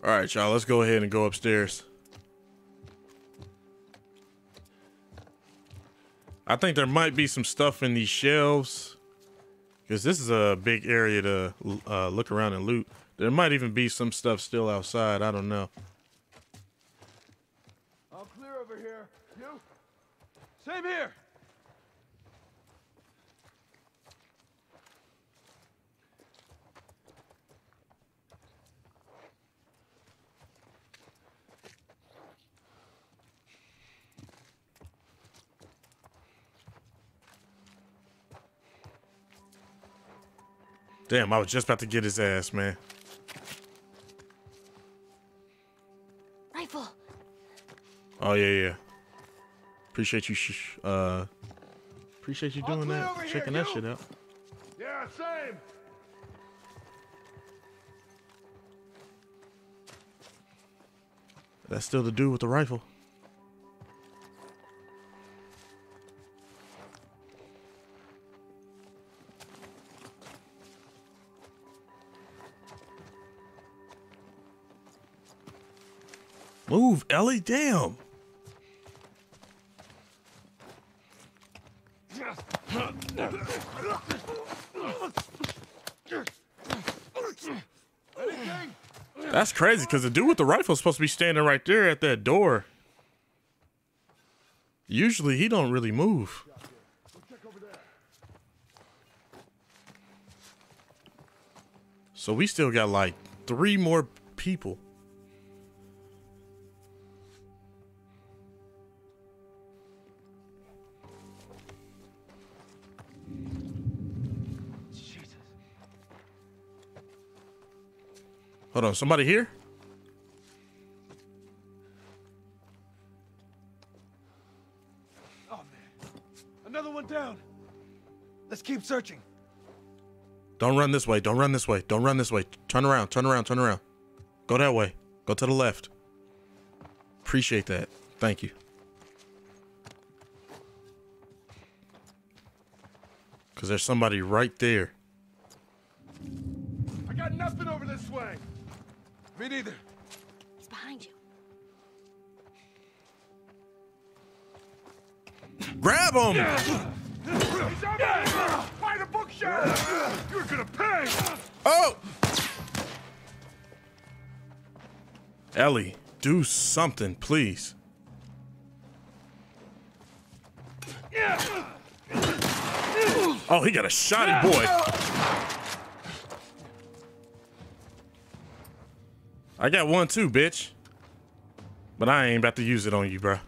All right, y'all, let's go ahead and go upstairs. I think there might be some stuff in these shelves because this is a big area to uh, look around and loot. There might even be some stuff still outside. I don't know. I'm clear over here. You? Same here. Damn, I was just about to get his ass, man. Rifle. Oh yeah, yeah. Appreciate you, sh- uh, appreciate you doing that, over here, checking that shit out. Yeah, same. That's still the dude with the rifle. Move, Ellie. Damn. That's crazy because the dude with the rifle is supposed to be standing right there at that door. Usually he don't really move. So we still got like three more people. Hold on, somebody here? Oh man. Another one down. Let's keep searching. Don't run this way. Don't run this way. Don't run this way. Turn around. Turn around. Turn around. Go that way. Go to the left. Appreciate that. Thank you. Because there's somebody right there. I got nothing over this way. Me neither. He's behind you. Grab him! He's on me! By the bookshelf! You're gonna pay! Oh! Ellie, do something, please. Oh, he got a shotty boy. I got one too, bitch. But I ain't about to use it on you, bro.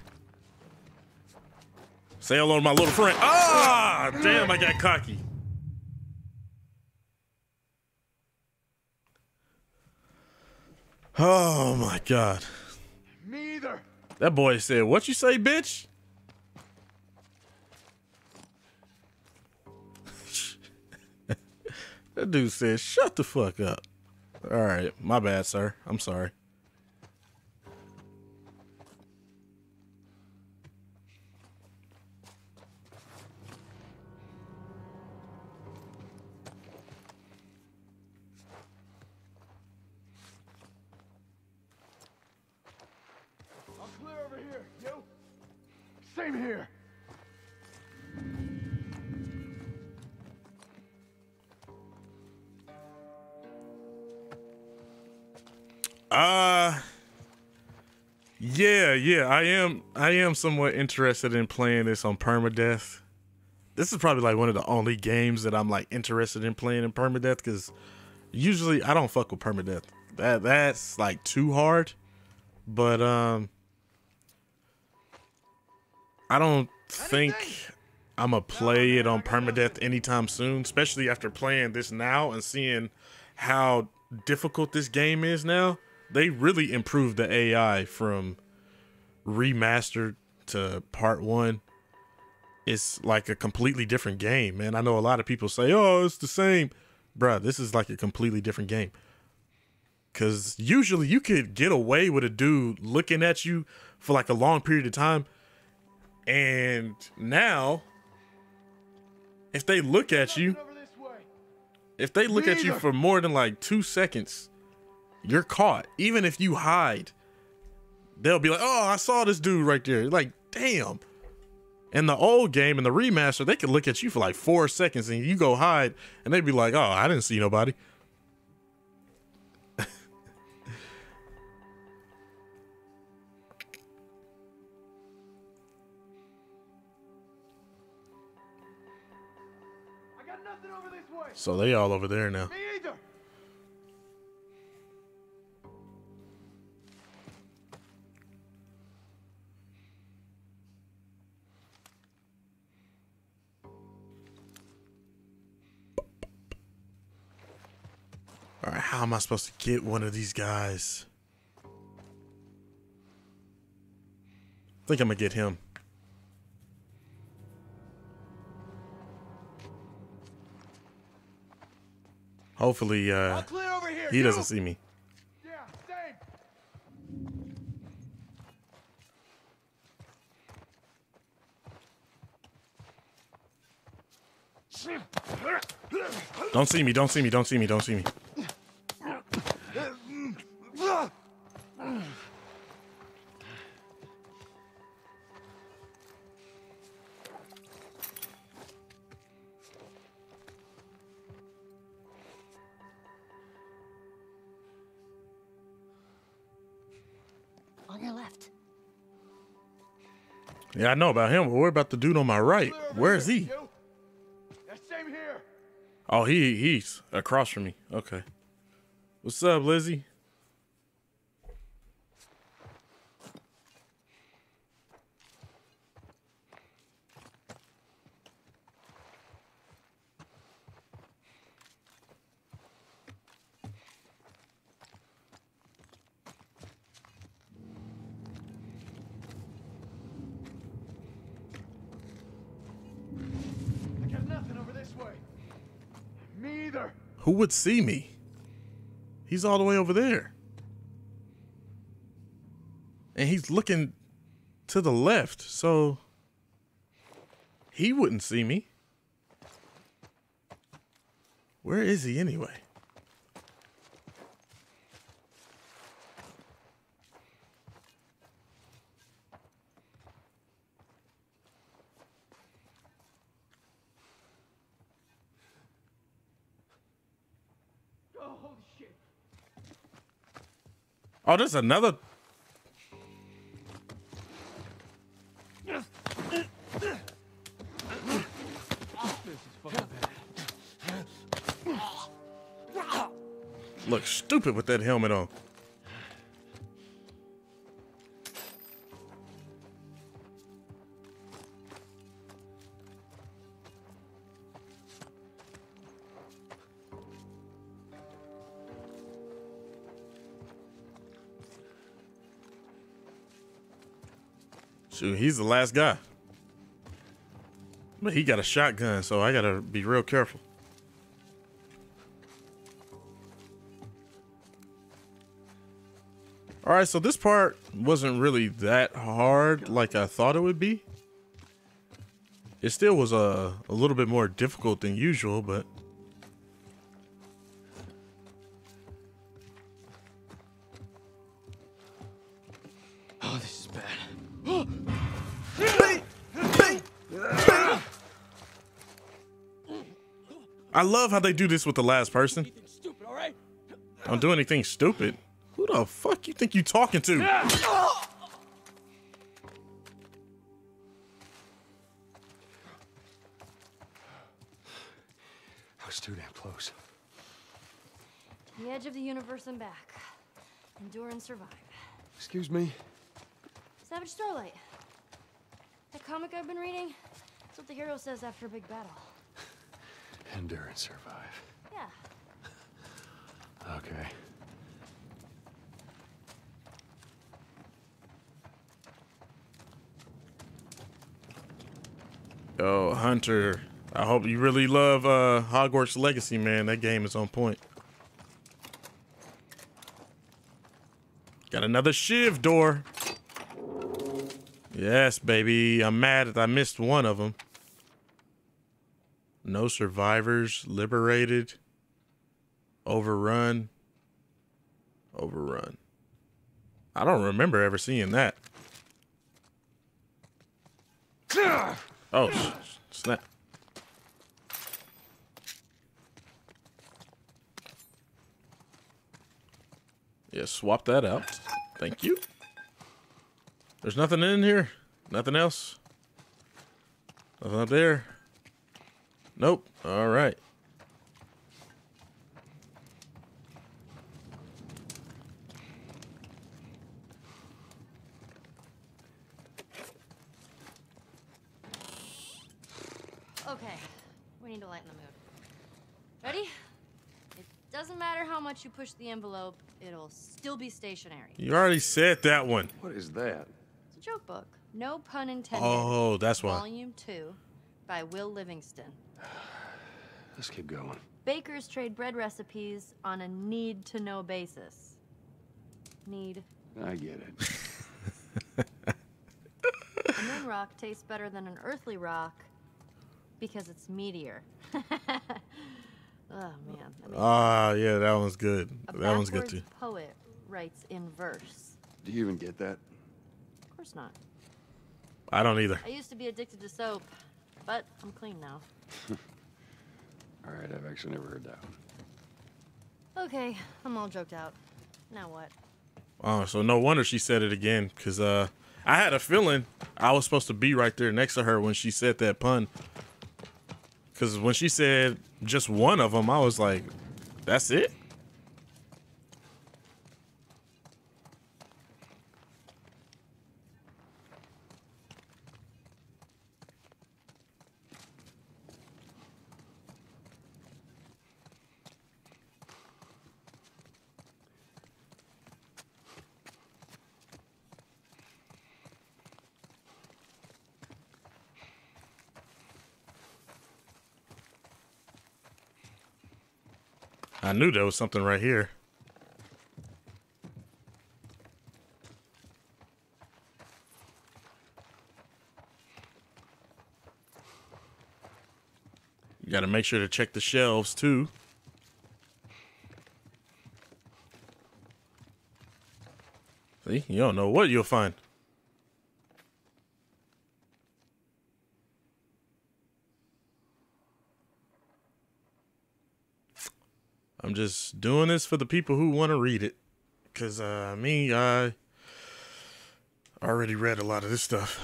Say hello to my little friend. Ah, damn, I got cocky. Oh my god. Me either. That boy said, What you say, bitch? that dude said, Shut the fuck up. All right, my bad, sir. I'm sorry. I'm clear over here. You? Same here. Uh yeah, yeah, I am I am somewhat interested in playing this on permadeath. This is probably like one of the only games that I'm like interested in playing in permadeath cuz usually I don't fuck with permadeath. That that's like too hard. But um I don't think I'm gonna play it on permadeath anytime soon, especially after playing this now and seeing how difficult this game is now. They really improved the AI from remastered to part one. It's like a completely different game, man. I know a lot of people say, "Oh, it's the same." Bruh, this is like a completely different game. Cause usually you could get away with a dude looking at you for like a long period of time. And now, if they look at you, Over this way. if they look at you for more than like two seconds, you're caught. Even if you hide, they'll be like, "Oh, I saw this dude right there." You're like, damn. In the old game, in the remaster, they could look at you for like four seconds and you go hide, and they'd be like, "Oh, I didn't see nobody." I got nothing over this way. So they all over there now. All right, how am I supposed to get one of these guys? I think I'm gonna get him. Hopefully, uh, here. he you. doesn't see me. Yeah. Don't see me. Don't see me. Don't see me. Don't see me. On your left. Yeah, I know about him, but what about the dude on my right? Where is he? Oh, he he's across from me. Okay. What's up, Lizzie? Who would see me? He's all the way over there. And he's looking to the left, so he wouldn't see me. Where is he anyway? Oh, there's another. Look stupid with that helmet on. Shoot, he's the last guy. But he got a shotgun, so I gotta be real careful. All right, so this part wasn't really that hard like I thought it would be. It still was a, a little bit more difficult than usual, but I love how they do this with the last person. Stupid, all right? Don't do anything stupid. Who the fuck you think you talking to? I was too damn close. The edge of the universe and back. Endure and survive. Excuse me? Savage Starlight. That comic I've been reading? That's what the hero says after a big battle. Endure and survive. Yeah. Okay. Yo, Hunter. I hope you really love uh, Hogwarts Legacy, man. That game is on point. Got another Shiv door. Yes, baby. I'm mad that I missed one of them. No survivors. Liberated. Overrun. Overrun. I don't remember ever seeing that. Oh, snap. Yeah, swap that out. Thank you. There's nothing in here. Nothing else. Nothing up there. Nope. All right. Okay, we need to lighten the mood. Ready? It doesn't matter how much you push the envelope, it'll still be stationary. You already said that one. What is that? It's a joke book. No pun intended. Oh, that's why. Volume 2 by Will Livingston. Let's keep going. Bakers trade bread recipes on a need to know basis. Need. I get it. A moon rock tastes better than an earthly rock because it's meteor. oh man. I mean, Ah, yeah, that one's good. a That one's good backwards too. poet writes in verse. Do you even get that? Of course not. I don't either. I used to be addicted to soap, but I'm clean now. All right, I've actually never heard that one. Okay, I'm all joked out. Now what? Oh, so no wonder she said it again, because uh, I had a feeling I was supposed to be right there next to her when she said that pun. Because when she said just one of them, I was like, that's it? Knew there was something right here. You got to make sure to check the shelves too. See, you don't know what you'll find. Just doing this for the people who want to read it. Cause uh me, I already read a lot of this stuff.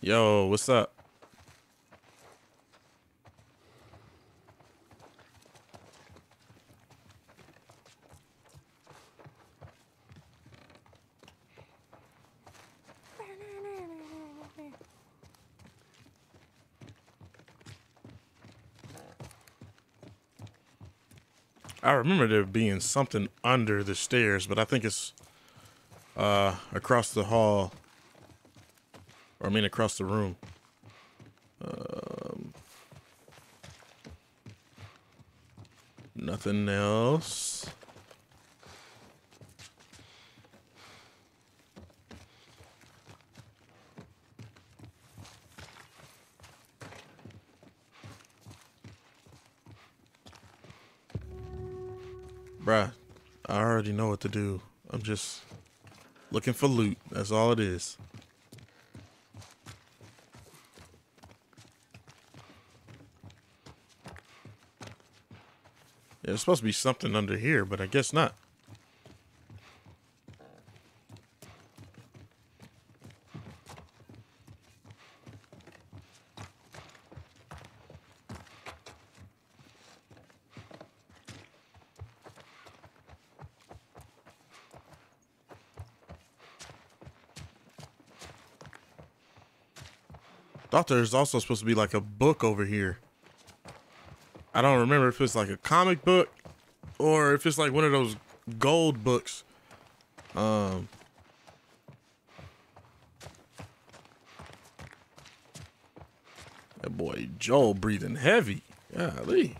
Yo, what's up? I remember there being something under the stairs, but I think it's uh across the hall. Or I mean across the room. Um Nothing else. Bruh, I already know what to do. I'm just looking for loot. That's all it is. There's supposed to be something under here, but I guess not. Thought there's also supposed to be like a book over here. I don't remember if it's like a comic book or if it's like one of those gold books. Um That boy Joel breathing heavy. Golly.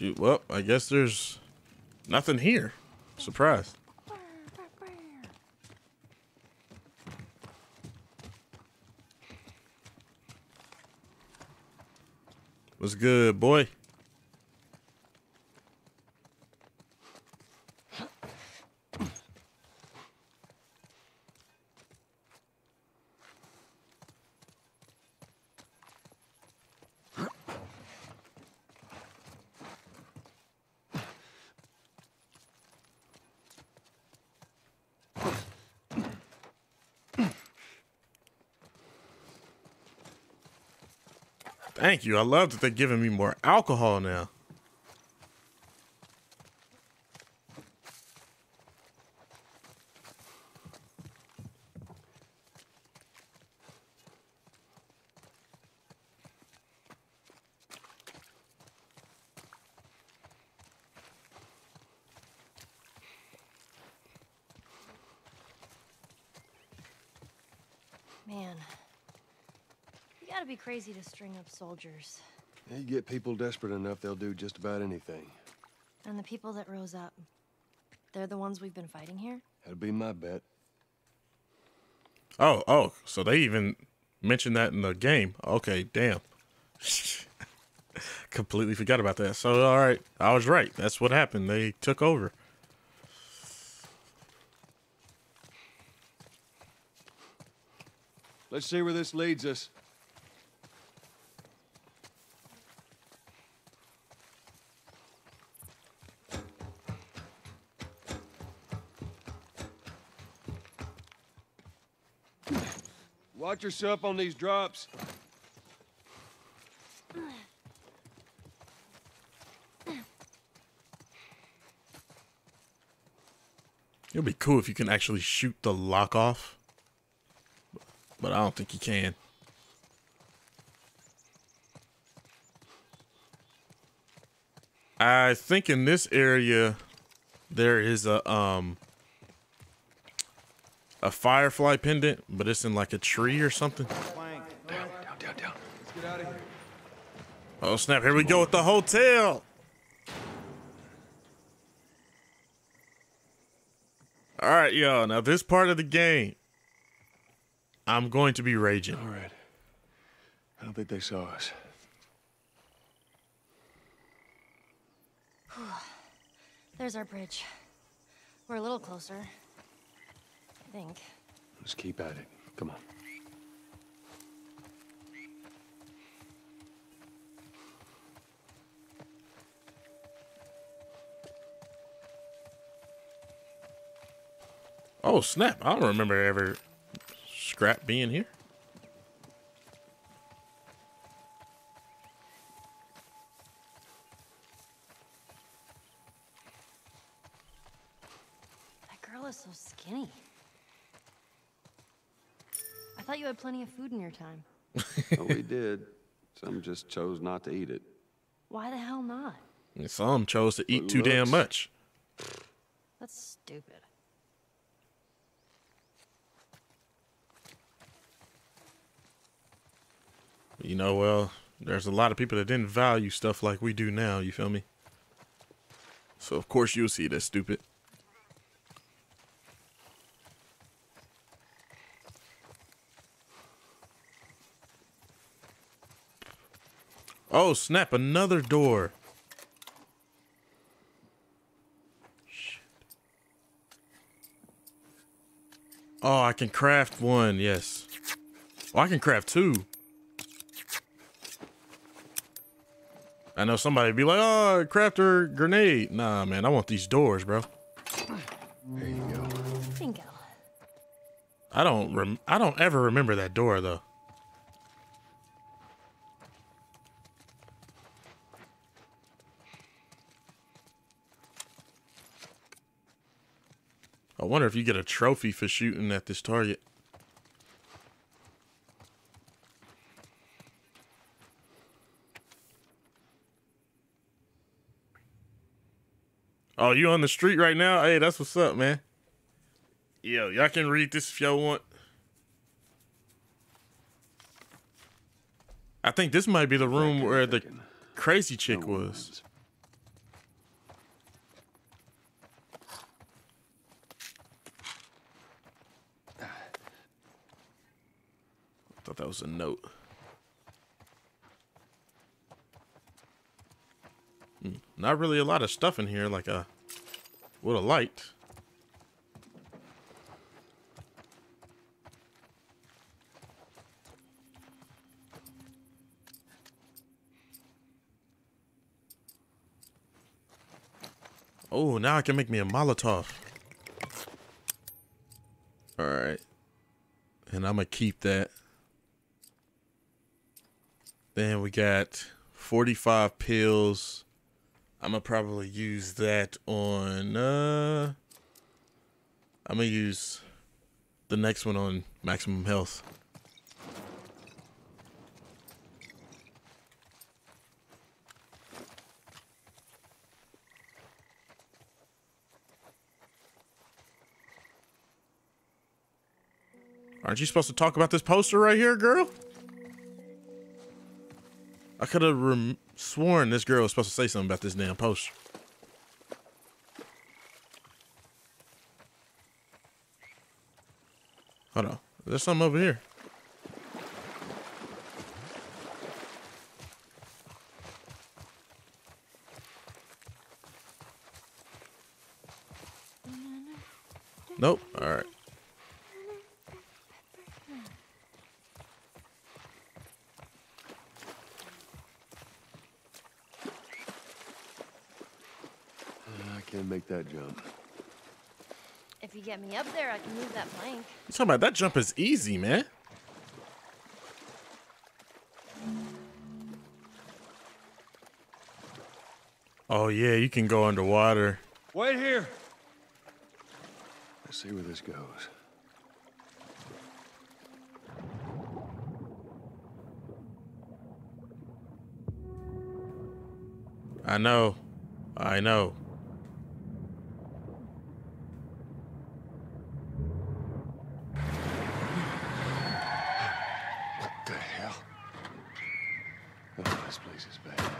Shoot, well, I guess there's nothing here. Surprise. What's good, boy? Thank you. I love that they're giving me more alcohol now. Man, gotta be crazy to string up soldiers. You get people desperate enough, they'll do just about anything. And the people that rose up, they're the ones we've been fighting here? That'd be my bet. Oh, oh, so they even mentioned that in the game. Okay, damn. Completely forgot about that. So, all right, I was right. That's what happened. They took over. Let's see where this leads us. Yourself on these drops. It'd be cool if you can actually shoot the lock off. But I don't think you can. I think in this area there is a um a firefly pendant, but it's in like a tree or something. Down, down, down. Let's get out of here. Oh snap, here we go with the hotel. All right, y'all. Now this part of the game, I'm going to be raging. All right. I don't think they saw us. There's our bridge. We're a little closer. Think. Let's keep at it. Come on. Oh snap! I don't remember ever scrap being here. That girl is so skinny. I thought you had plenty of food in your time. Oh, we did. Some just chose not to eat it. Why the hell not? And some chose to eat It too damn much. That's stupid. You know, well, there's a lot of people that didn't value stuff like we do now. You feel me? So of course you'll see that stupid. Oh snap! Another door. Shit. Oh, I can craft one. Yes. Oh, I can craft two. I know somebody be like, "Oh, crafter grenade." Nah, man, I want these doors, bro. There you go. Bingo. I don't rem- I don't ever remember that door though. Wonder if you get a trophy for shooting at this target. Oh, you on the street right now? Hey, that's what's up, man. Yo, y'all can read this if y'all want. I think this might be the room where the crazy chick was. Thought that was a note. Hmm, Not really a lot of stuff in here, like a would have liked. Oh, now I can make me a Molotov. All right. And I'm going to keep that. Then we got 45 pills. I'm going to probably use that on uh I'm going to use the next one on maximum health. Aren't you supposed to talk about this poster right here, girl? I could have rem- sworn this girl was supposed to say something about this damn post. Hold on. There's something over here. Nope. All right. I can't make that jump. If you get me up there, I can move that plank. You talking about that jump is easy, man. Oh yeah, you can go underwater. Wait here. Let's see where this goes. I know. I know. What the hell? Oh, this place is bad.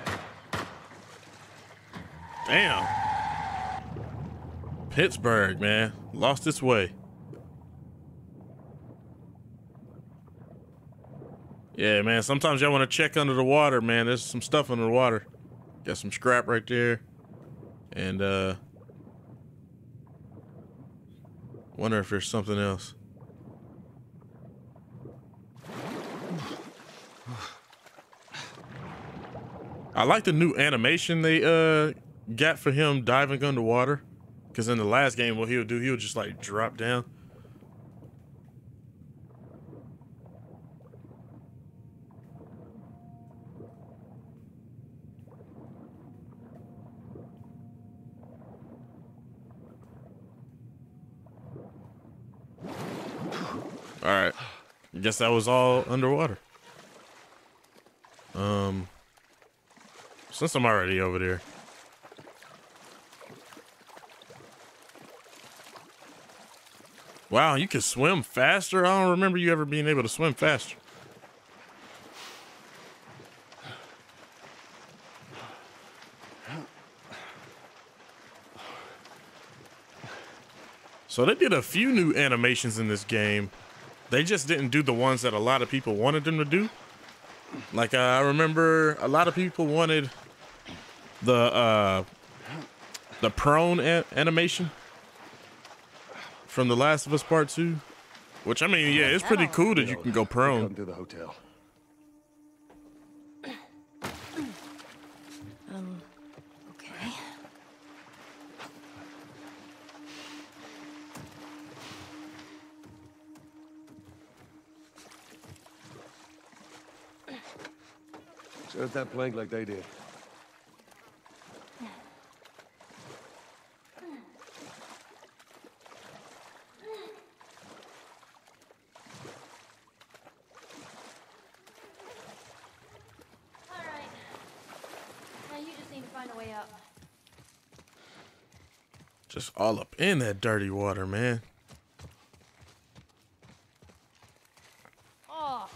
Damn. Pittsburgh, man. Lost its way. Yeah, man. Sometimes y'all want to check under the water, man. There's some stuff under the water. Got some scrap right there. And, uh. Wonder if there's something else. I like the new animation they uh got for him diving underwater. Cause in the last game, what he would do, he would just like drop down. All right. I guess that was all underwater. Um, since I'm already over there. Wow, you can swim faster? I don't remember you ever being able to swim faster. So they did a few new animations in this game. They just didn't do the ones that a lot of people wanted them to do. Like uh, I remember a lot of people wanted the uh the prone animation from The Last of Us Part 2. Which I mean, yeah, it's pretty cool that you can go Come prone. to the hotel. Um. Okay. Set that plank like they did. All right. Now you just need to find a way up. Just all up in that dirty water, man. Oh,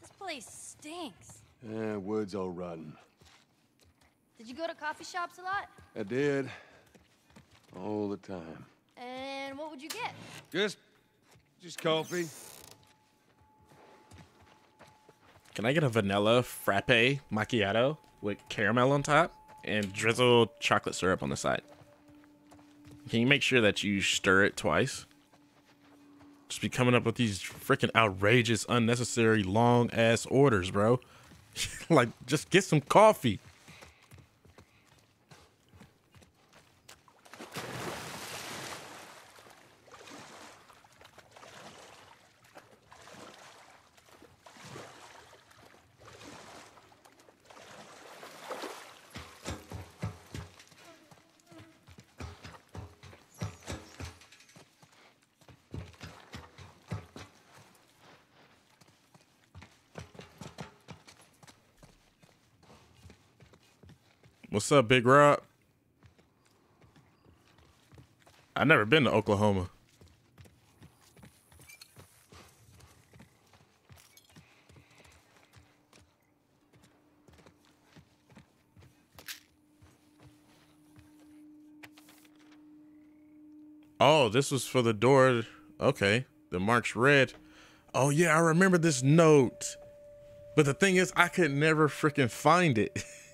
this place stinks. Eh, wood's all rotten. Did you go to coffee shops a lot? I did. All the time. And what would you get? Just, just coffee. Can I get a vanilla frappe macchiato with caramel on top and drizzle chocolate syrup on the side? Can you make sure that you stir it twice? Just be coming up with these freaking outrageous, unnecessary, long ass orders, bro. like, just get some coffee. What's up, Big Rob? I've never been to Oklahoma. Oh, this was for the door. Okay. The marks red. Oh yeah, I remember this note. But the thing is, I could never freaking find it.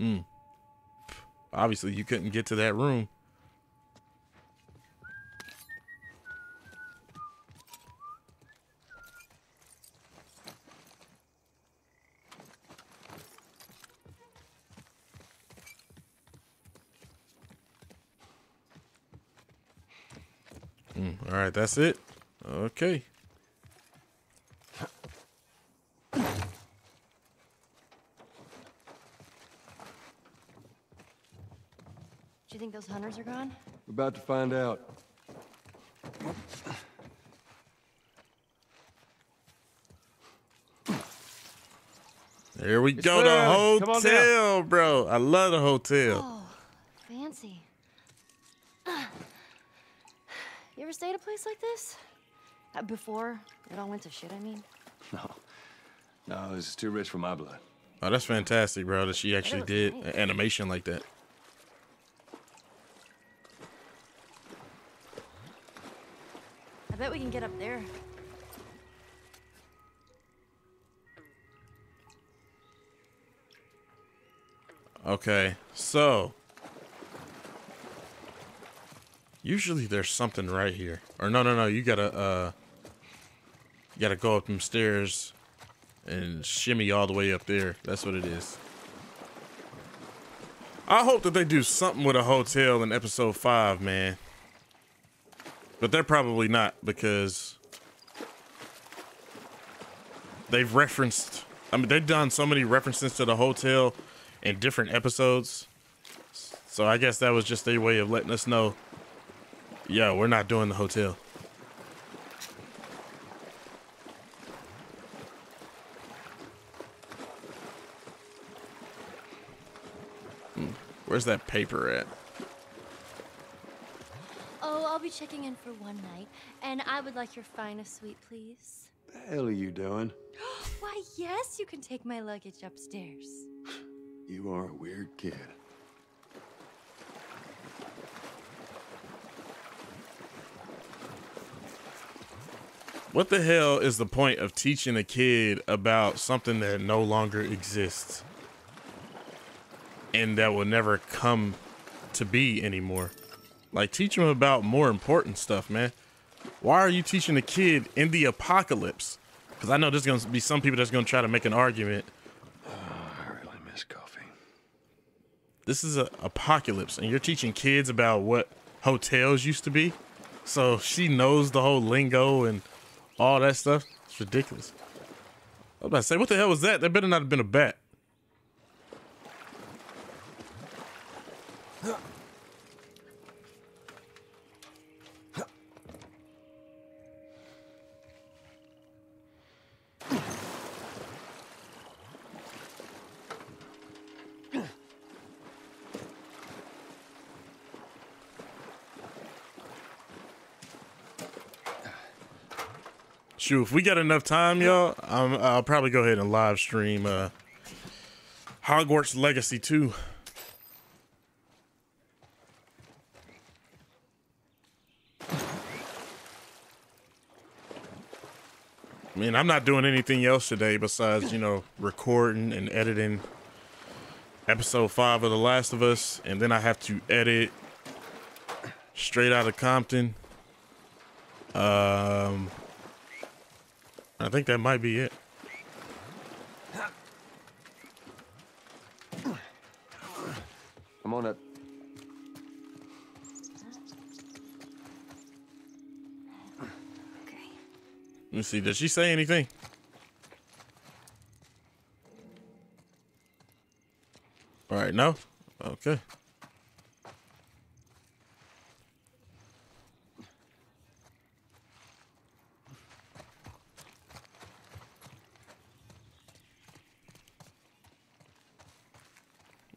mm. Obviously, you couldn't get to that room. Mm, all right, that's it. Okay. Think those hunters are gone? We're about to find out. There we It's go. there. The hotel, bro. I love the hotel. Oh, fancy. You ever stay at a place like this? Uh, before it all went to shit, I mean. No. No, this is too rich for my blood. Oh, that's fantastic, bro. That she actually did nice. an animation like that. Bet we can get up there. Okay, so usually there's something right here. Or no, no, no. You gotta uh, you gotta go up them stairs and shimmy all the way up there. That's what it is. I hope that they do something with a hotel in episode five, man. But they're probably not because they've referenced. I mean, they've done so many references to the hotel in different episodes. So I guess that was just their way of letting us know, yeah, we're not doing the hotel. Hmm, Where's that paper at? I'll be checking in for one night, and I would like your finest suite, please. The hell are you doing? Why, yes, you can take my luggage upstairs. You are a weird kid. What the hell is the point of teaching a kid about something that no longer exists and that will never come to be anymore? Like, teach them about more important stuff, man. Why are you teaching a kid in the apocalypse? Because I know there's going to be some people that's going to try to make an argument. Ah, I really miss coffee. This is an apocalypse, and you're teaching kids about what hotels used to be. So she knows the whole lingo and all that stuff. It's ridiculous. I was about to say, what the hell was that? That better not have been a bat. Shoot, if we got enough time, y'all, um, I'll probably go ahead and live stream uh, Hogwarts Legacy 2. I mean, I'm not doing anything else today besides, you know, recording and editing episode 5 of The Last of Us, and then I have to edit straight out of Compton. Um, I think that might be it. I'm on it. Okay. Let me see. Did she say anything? All right, no? Okay.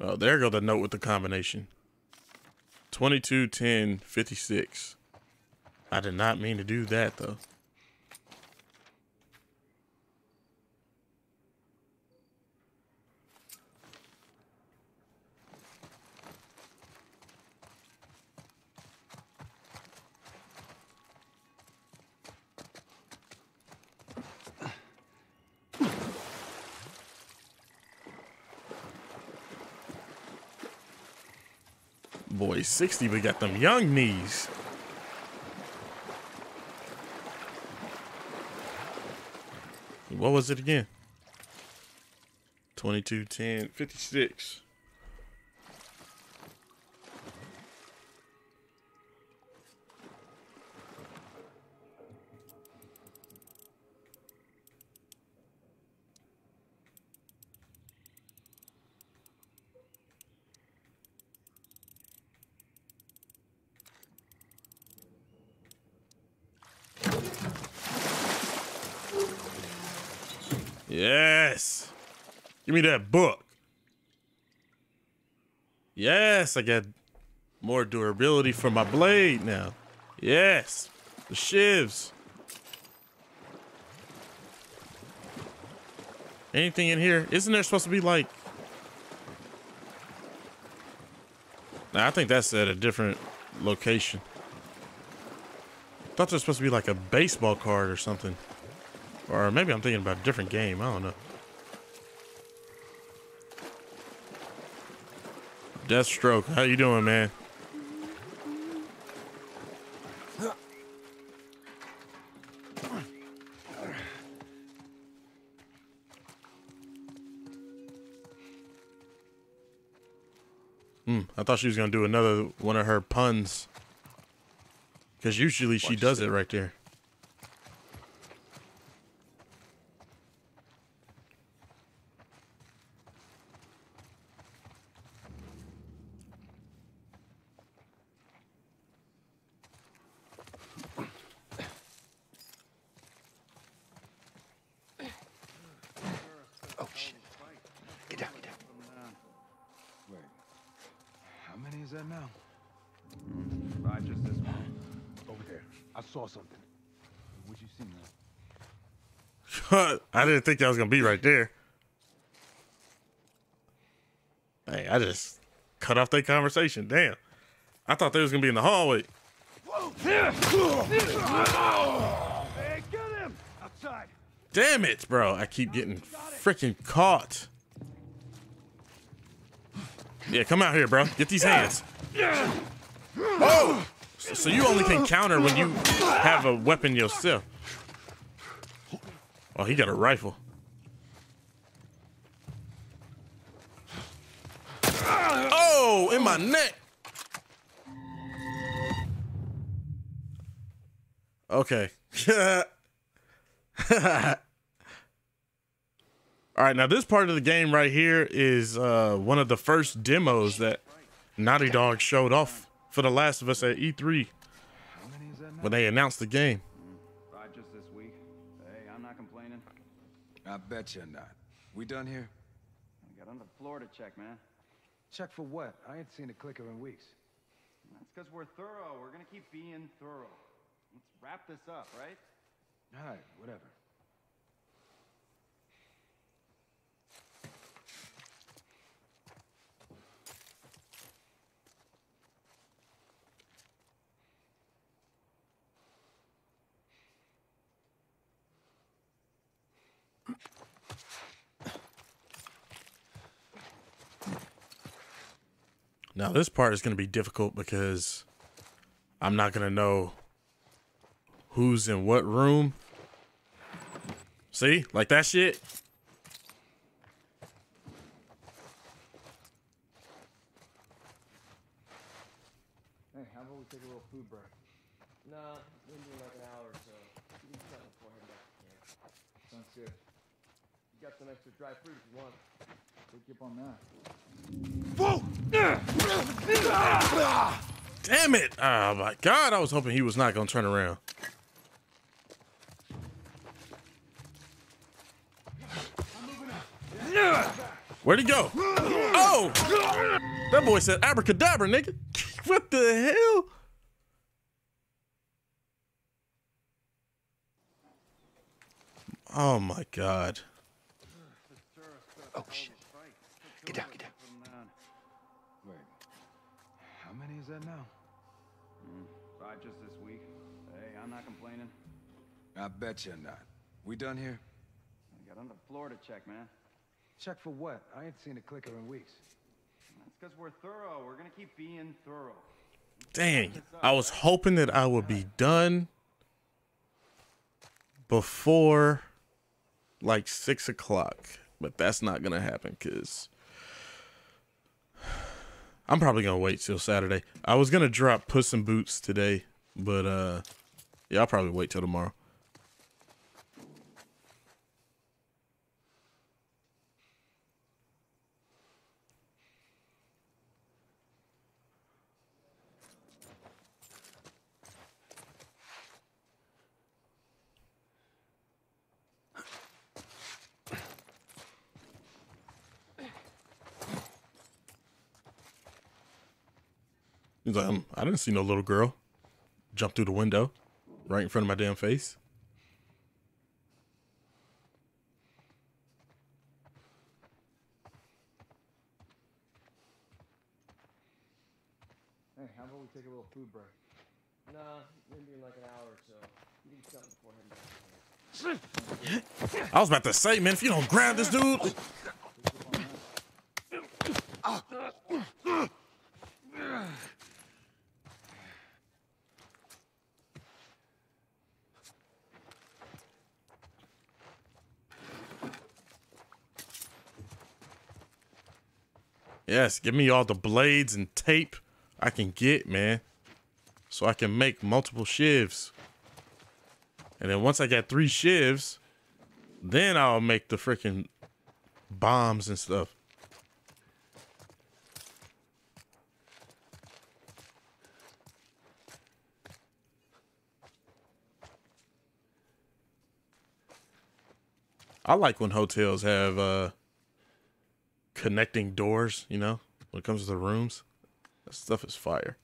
Oh, there go the note with the combination. 22, 10, 56. I did not mean to do that, though. Boy's 60, but got them young knees. What was it again? 22, 10, 56. Yes. Give me that book. Yes, I got more durability for my blade now. Yes. The shivs. Anything in here? Isn't there supposed to be like Nah, I think that's at a different location. Thought there's supposed to be like a baseball card or something. Or maybe I'm thinking about a different game. I don't know. Deathstroke, how you doing, man? Hmm, I thought she was gonna do another one of her puns. Because usually she does it right there. Oh, shit. Get down, get down. Wait. How many is that now? Right, just this one. Over there. I saw something. What you see, man? I didn't think that was gonna be right there. Hey, I just cut off that conversation. Damn. I thought they was gonna be in the hallway. Hey, get him! Outside. Damn it, bro. I keep getting freaking caught. Yeah, come out here, bro. Get these hands. Oh! So so you only can counter when you have a weapon yourself. Oh, he got a rifle. Oh, in my neck. Okay. All right, now this part of the game right here is uh, one of the first demos that Naughty Dog showed off for The Last of Us at E3 when they announced the game. I bet you're not. We done here? I got another floor to check, man. Check for what? I ain't seen a clicker in weeks. That's because we're thorough. We're gonna keep being thorough. Let's wrap this up, right? All right, whatever. Now this part is going to be difficult because I'm not going to know who's in what room. See? Like that shit? Hey, how about we take a little food break? Nah, we'll do like an hour or so. You can eat something before heading back. Sounds good. You got some extra dry fruit if you want. Up on that. Damn it. Oh my god, I was hoping he was not going to turn around. Where'd he go? Oh! That boy said abracadabra, nigga. What the hell? Oh my god. Oh, shit. Is that now? Hmm, right, just this week. Hey, I'm not complaining. I bet you're not. We done here? I got another floor to check, man. Check for what? I ain't seen a clicker in weeks. That's because we're thorough. We're gonna keep being thorough. Dang, I was hoping that I would be done before like six o'clock, but that's not gonna happen because I'm probably gonna wait till Saturday. I was gonna drop Puss in Boots today, but uh, yeah, I'll probably wait till tomorrow. He's like, um, I didn't see no little girl jump through the window right in front of my damn face. Hey, how about we take a little food break? Nah, maybe in like an hour or so. You need something before heading back to camp. I was about to say, man, if you don't grab this dude, yes, give me all the blades and tape I can get, man, so I can make multiple shivs. And then once I got three shivs, then I'll make the freaking bombs and stuff. I like when hotels have uh connecting doors, you know, when it comes to the rooms. That stuff is fire.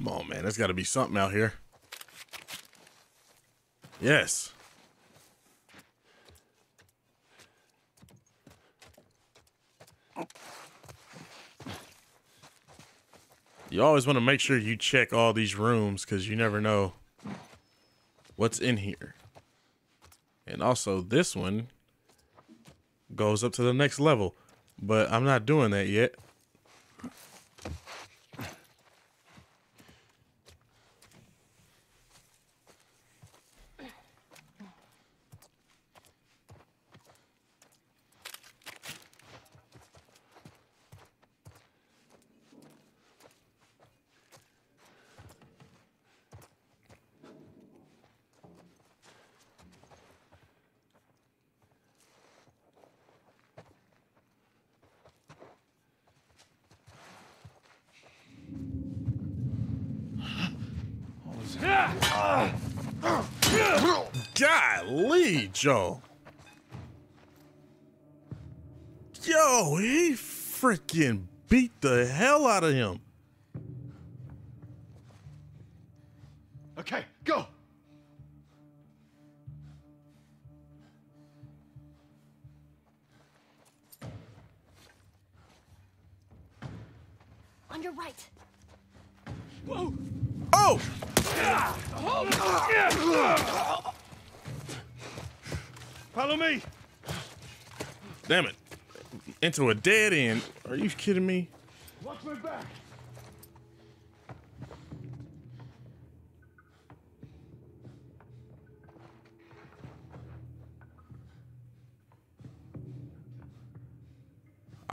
Come on, man. There's got to be something out here. Yes. You always want to make sure you check all these rooms because you never know what's in here. And also, this one goes up to the next level, but I'm not doing that yet.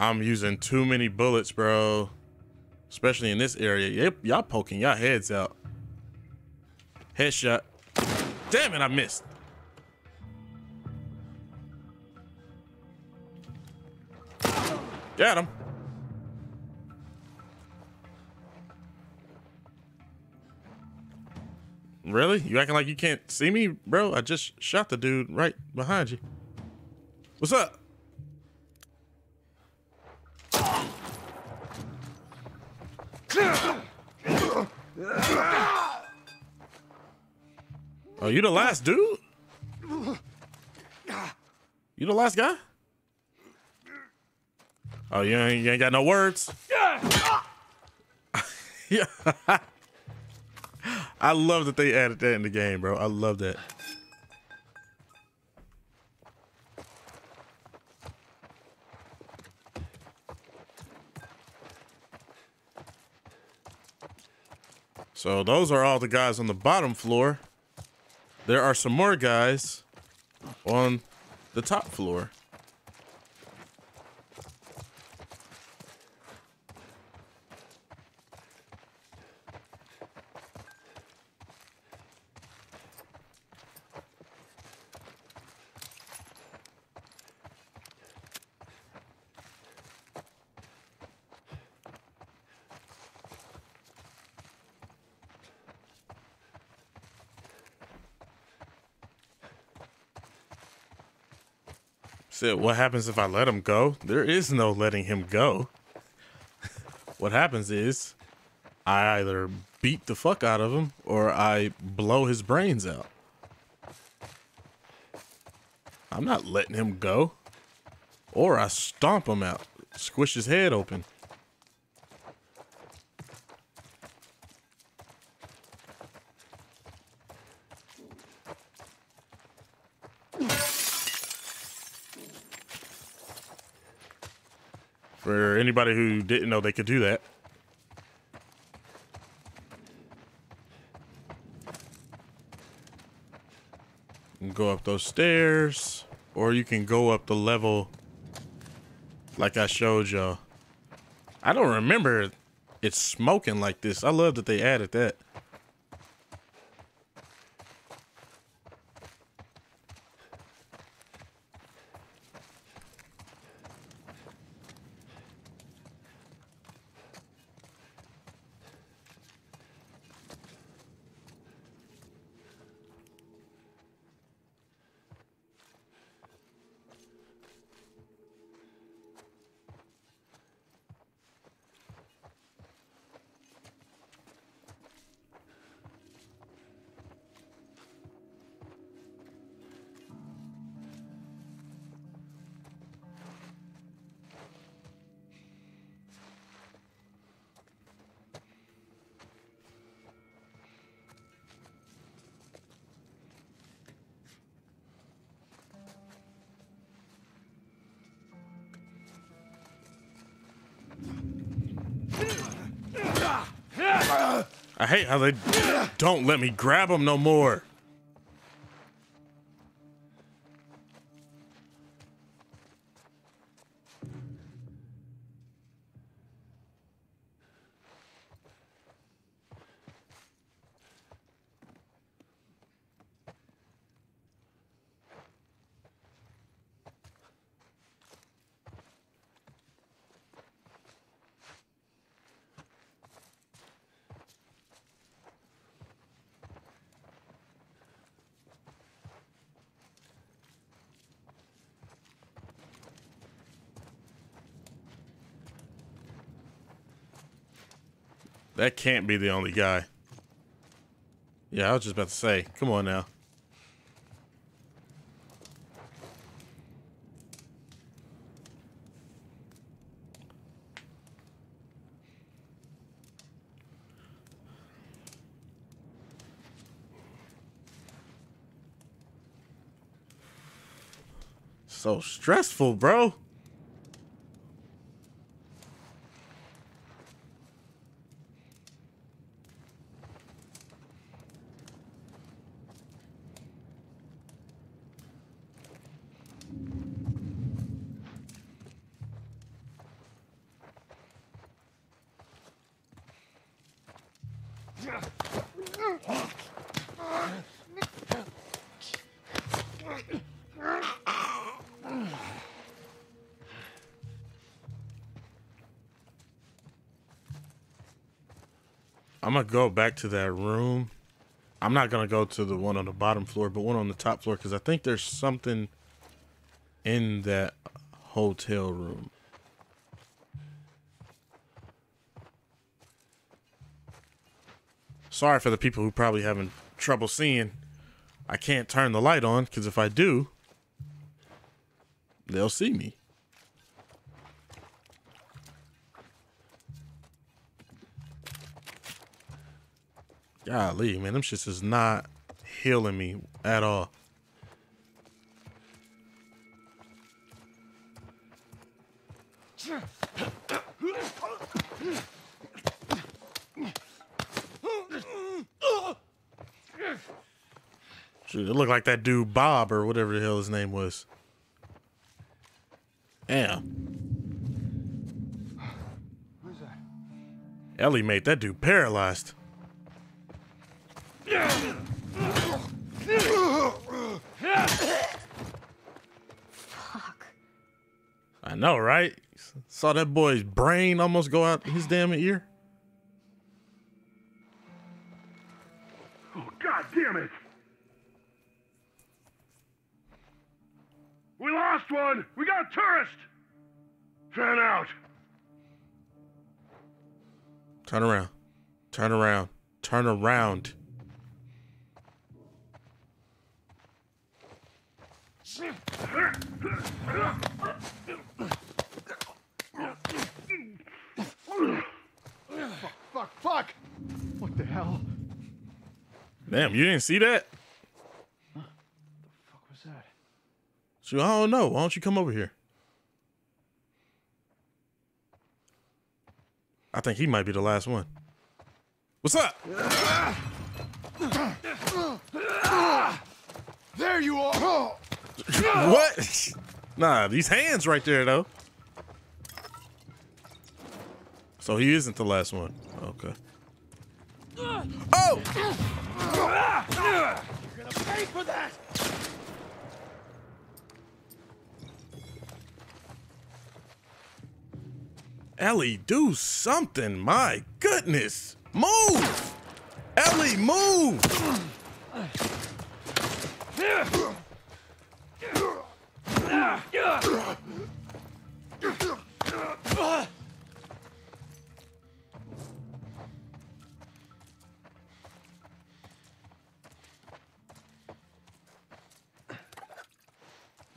I'm using too many bullets, bro. Especially in this area. Yep, y'all poking y'all heads out. Headshot. Damn it, I missed. Got him. Really? You acting like you can't see me, bro? I just shot the dude right behind you. What's up? Oh, you the last dude? You the last guy? Oh, you ain't, you ain't got no words? yeah. I love that they added that in the game, bro. I love that. So those are all the guys on the bottom floor. There are some more guys on the top floor. Said, what happens if I let him go? There is no letting him go. what happens is I either beat the fuck out of him or I blow his brains out. I'm not letting him go. Or I stomp him out, squish his head open. For anybody who didn't know they could do that. Go up those stairs, or you can go up the level like I showed y'all. I don't remember it smoking like this. I love that they added that. How they don't let me grab them no more. That can't be the only guy. Yeah, I was just about to say, come on now. So stressful, bro. Gonna go back to that room. I'm not gonna go to the one on the bottom floor, but one on the top floor because I think there's something in that hotel room. Sorry for the people who probably having trouble seeing. I can't turn the light on because if I do, they'll see me. Golly, man, them shits is not healing me at all. Shoot, it looked like that dude Bob or whatever the hell his name was. Damn. Ellie made that dude paralyzed. I know, right? Saw that boy's brain almost go out his damn ear. Oh, God damn it! We lost one! We got a tourist! Fan out! Turn around. Turn around. Turn around. Fuck, fuck, fuck! What the hell? Damn, you didn't see that? Huh? The Fuck was that? So I don't know. Why don't you come over here? I think he might be the last one. What's up? There you are! what? Nah, these hands right there though. So he isn't the last one. Okay. Oh! You're gonna pay for that! Ellie, do something. My goodness. Move! Ellie, move!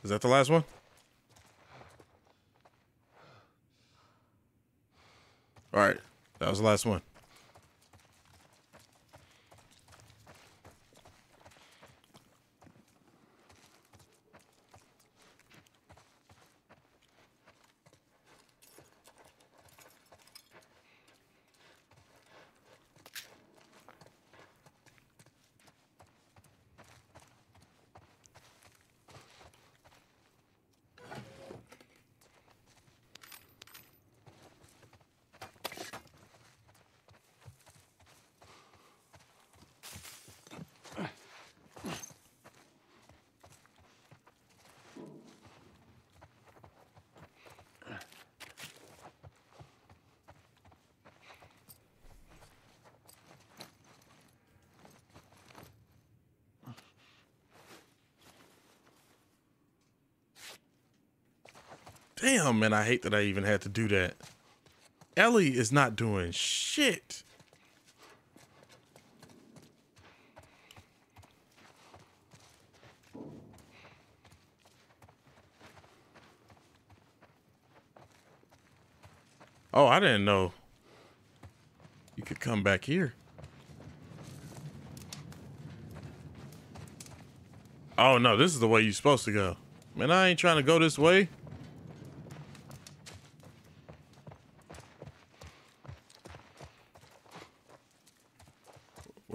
Is that the last one? All right, that was the last one. Damn, man, I hate that I even had to do that. Ellie is not doing shit. Oh, I didn't know you could come back here. Oh no, this is the way you're supposed to go. Man, I ain't trying to go this way.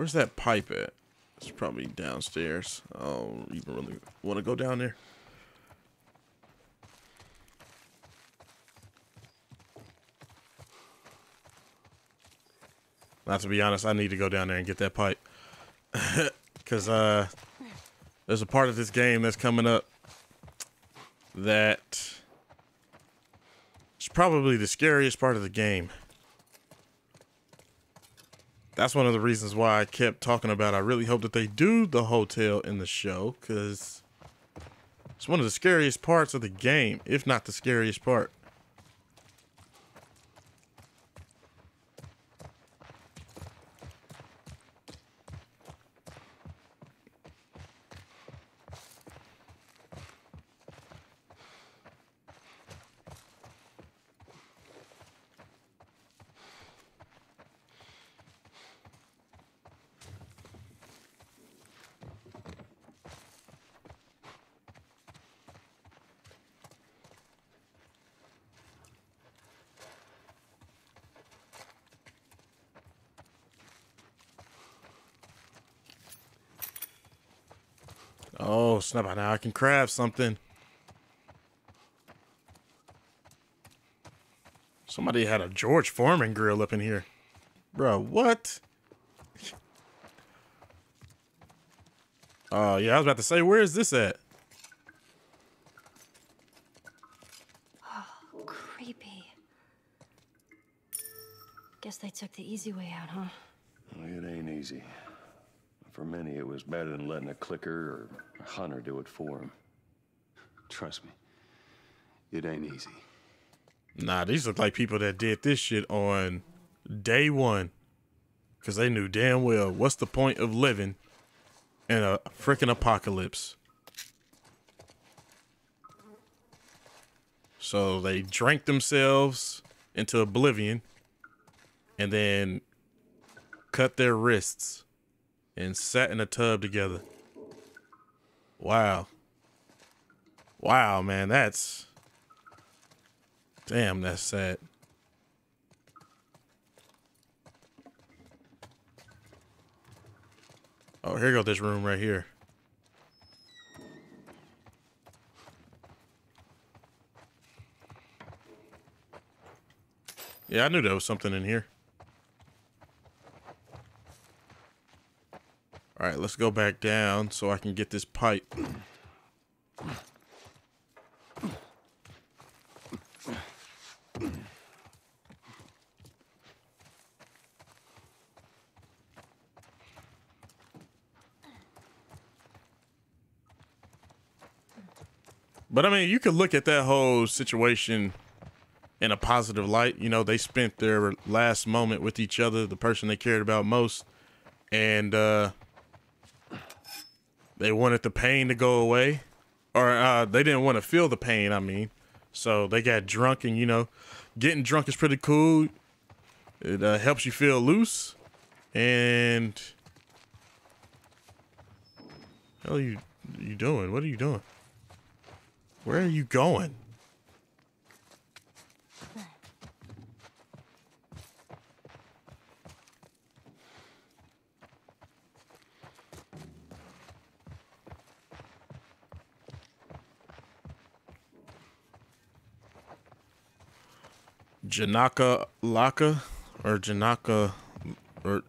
Where's that pipe at? It's probably downstairs. I don't even really want to go down there. Not to be honest, I need to go down there and get that pipe. Cause uh there's a part of this game that's coming up that is probably the scariest part of the game. That's one of the reasons why I kept talking about I really hope that they do the hotel in the show cuz it's one of the scariest parts of the game, if not the scariest part. Snap. Now I can craft something. Somebody had a George Foreman grill up in here. Bro, what? Oh, yeah, I was about to say, where is this at? Oh, creepy. Guess they took the easy way out, huh? Well, it ain't easy. For many, it was better than letting a clicker or a hunter do it for them. Trust me, it ain't easy. Nah, these look like people that did this shit on day one. Because they knew damn well what's the point of living in a freaking apocalypse. So they drank themselves into oblivion and then cut their wrists and sat in a tub together. Wow. Wow, man, that's damn, that's sad. Oh, here go this room right here. Yeah, I knew there was something in here. All right, let's go back down so I can get this pipe. But I mean, you could look at that whole situation in a positive light. You know, they spent their last moment with each other, the person they cared about most, and uh they wanted the pain to go away, or uh they didn't want to feel the pain. I mean, so they got drunk, and you know, getting drunk is pretty cool. It uh, helps you feel loose, and hell, you you doing? What are you doing? Where are you going? Janaka Laka or Janaka or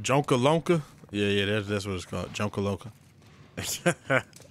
Jonka Lonka. Yeah, yeah, that's, that's what it's called. Jonka Lonka.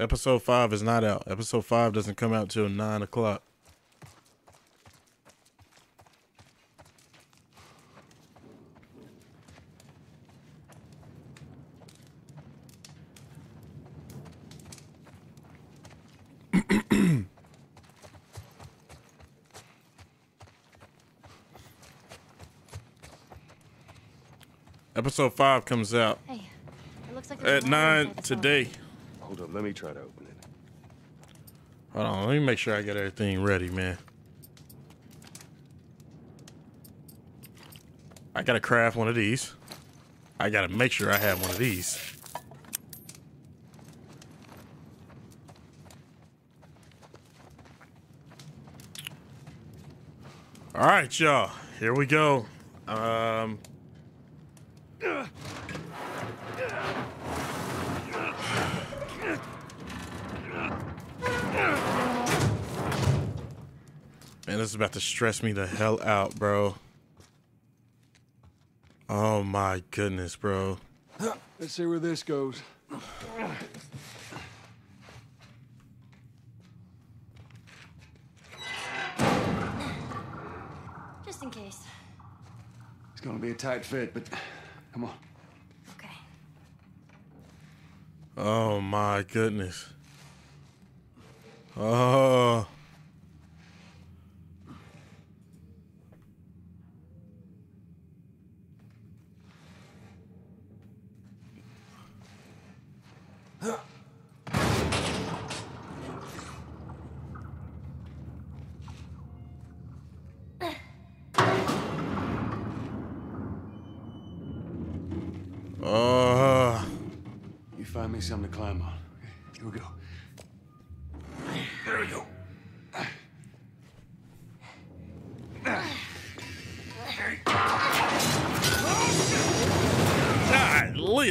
Episode five is not out. Episode five doesn't come out till nine o'clock. Episode five comes out Hey, it looks like at nine today. Hold up, let me try to open it. Hold on, let me make sure I get everything ready, man. I gotta craft one of these. I gotta make sure I have one of these. All right, y'all. Here we go. Um, man, this is about to stress me the hell out, bro. Oh my goodness, bro. Let's see where this goes. Just in case. It's gonna be a tight fit, but come on. Okay. Oh my goodness. Oh. Oh.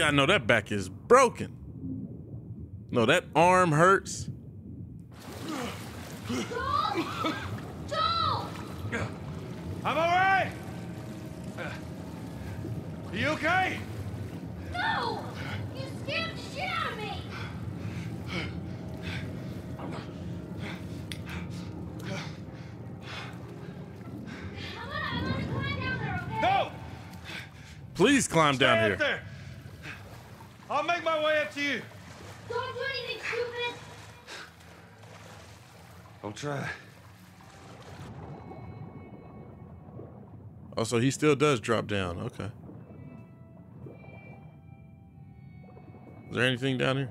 I know that back is broken. No, that arm hurts. I'm all right. Are you okay? No! You scared the shit out of me! I'm gonna, I'm gonna climb down there, okay? No! Please climb down here. there. I'll make my way up to you. Don't do anything stupid! I'll try. Oh, so he still does drop down. Okay. Is there anything down here?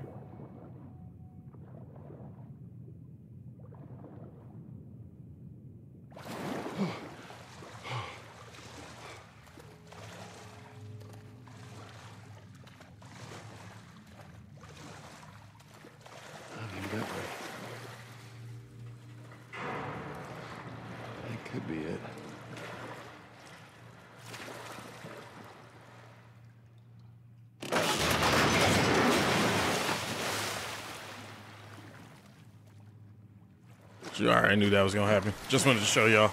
I knew that was gonna happen. Just wanted to show y'all.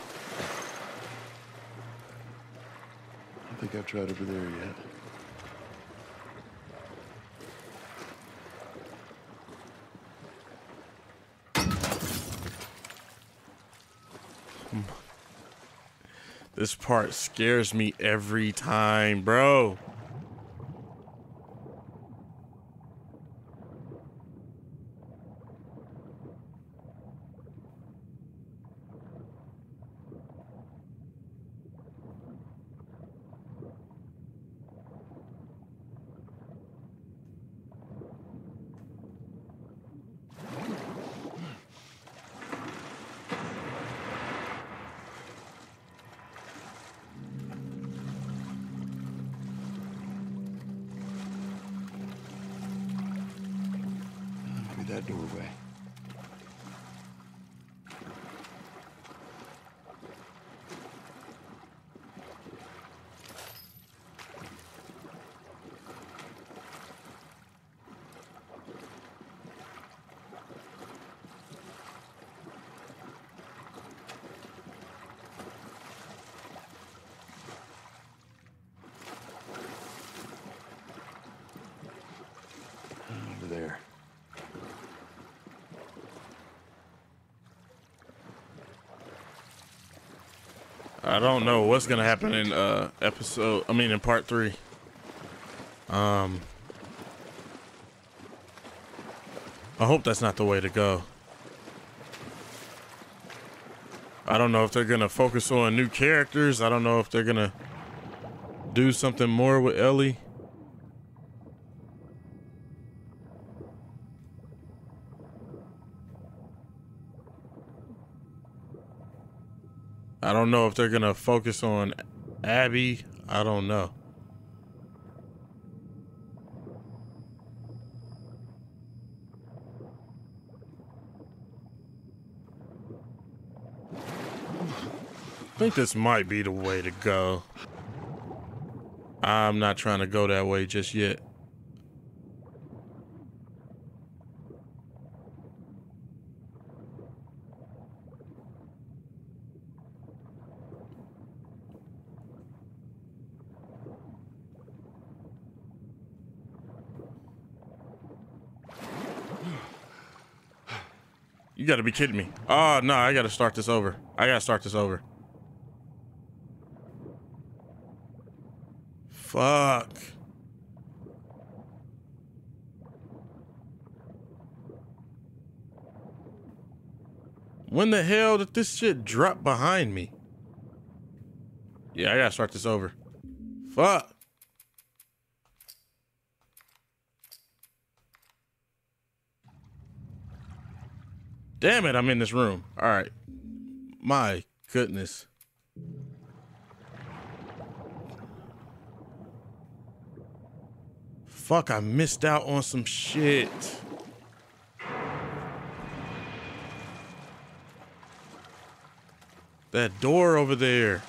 I think I've tried over there yet. This part scares me every time, bro. Maybe that doorway. Over there. I don't know what's gonna happen in uh episode. I mean, in part three. Um, I hope that's not the way to go. I don't know if they're gonna focus on new characters. I don't know if they're gonna do something more with Ellie. I don't know if they're gonna focus on Abby. I don't know. I think this might be the way to go. I'm not trying to go that way just yet. Be kidding me. Oh, no, I gotta start this over. I gotta start this over. Fuck. When the hell did this shit drop behind me? Yeah, I gotta start this over. Fuck. Damn it, I'm in this room. All right. My goodness. Fuck, I missed out on some shit. That door over there.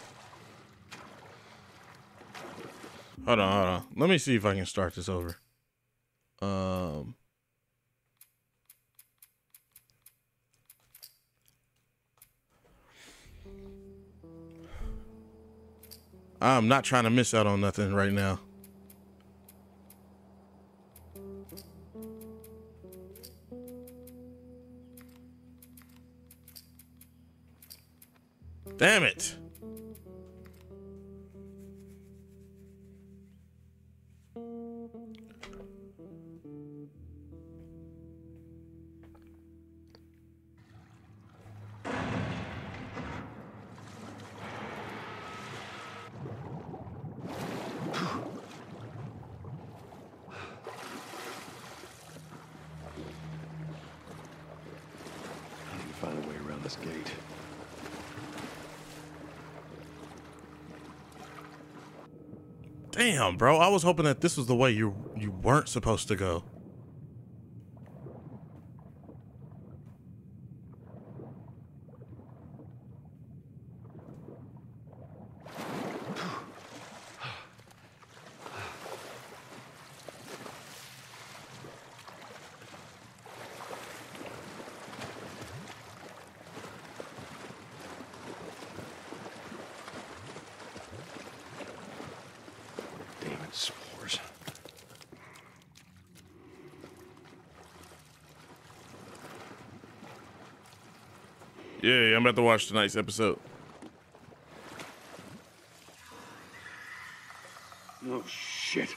Hold on, hold on. Let me see if I can start this over. Um. I'm not trying to miss out on nothing right now. Damn it. Damn, bro. I was hoping that this was the way you you weren't supposed to go. Demon spores. Yeah, I'm about to watch tonight's episode. Oh, shit.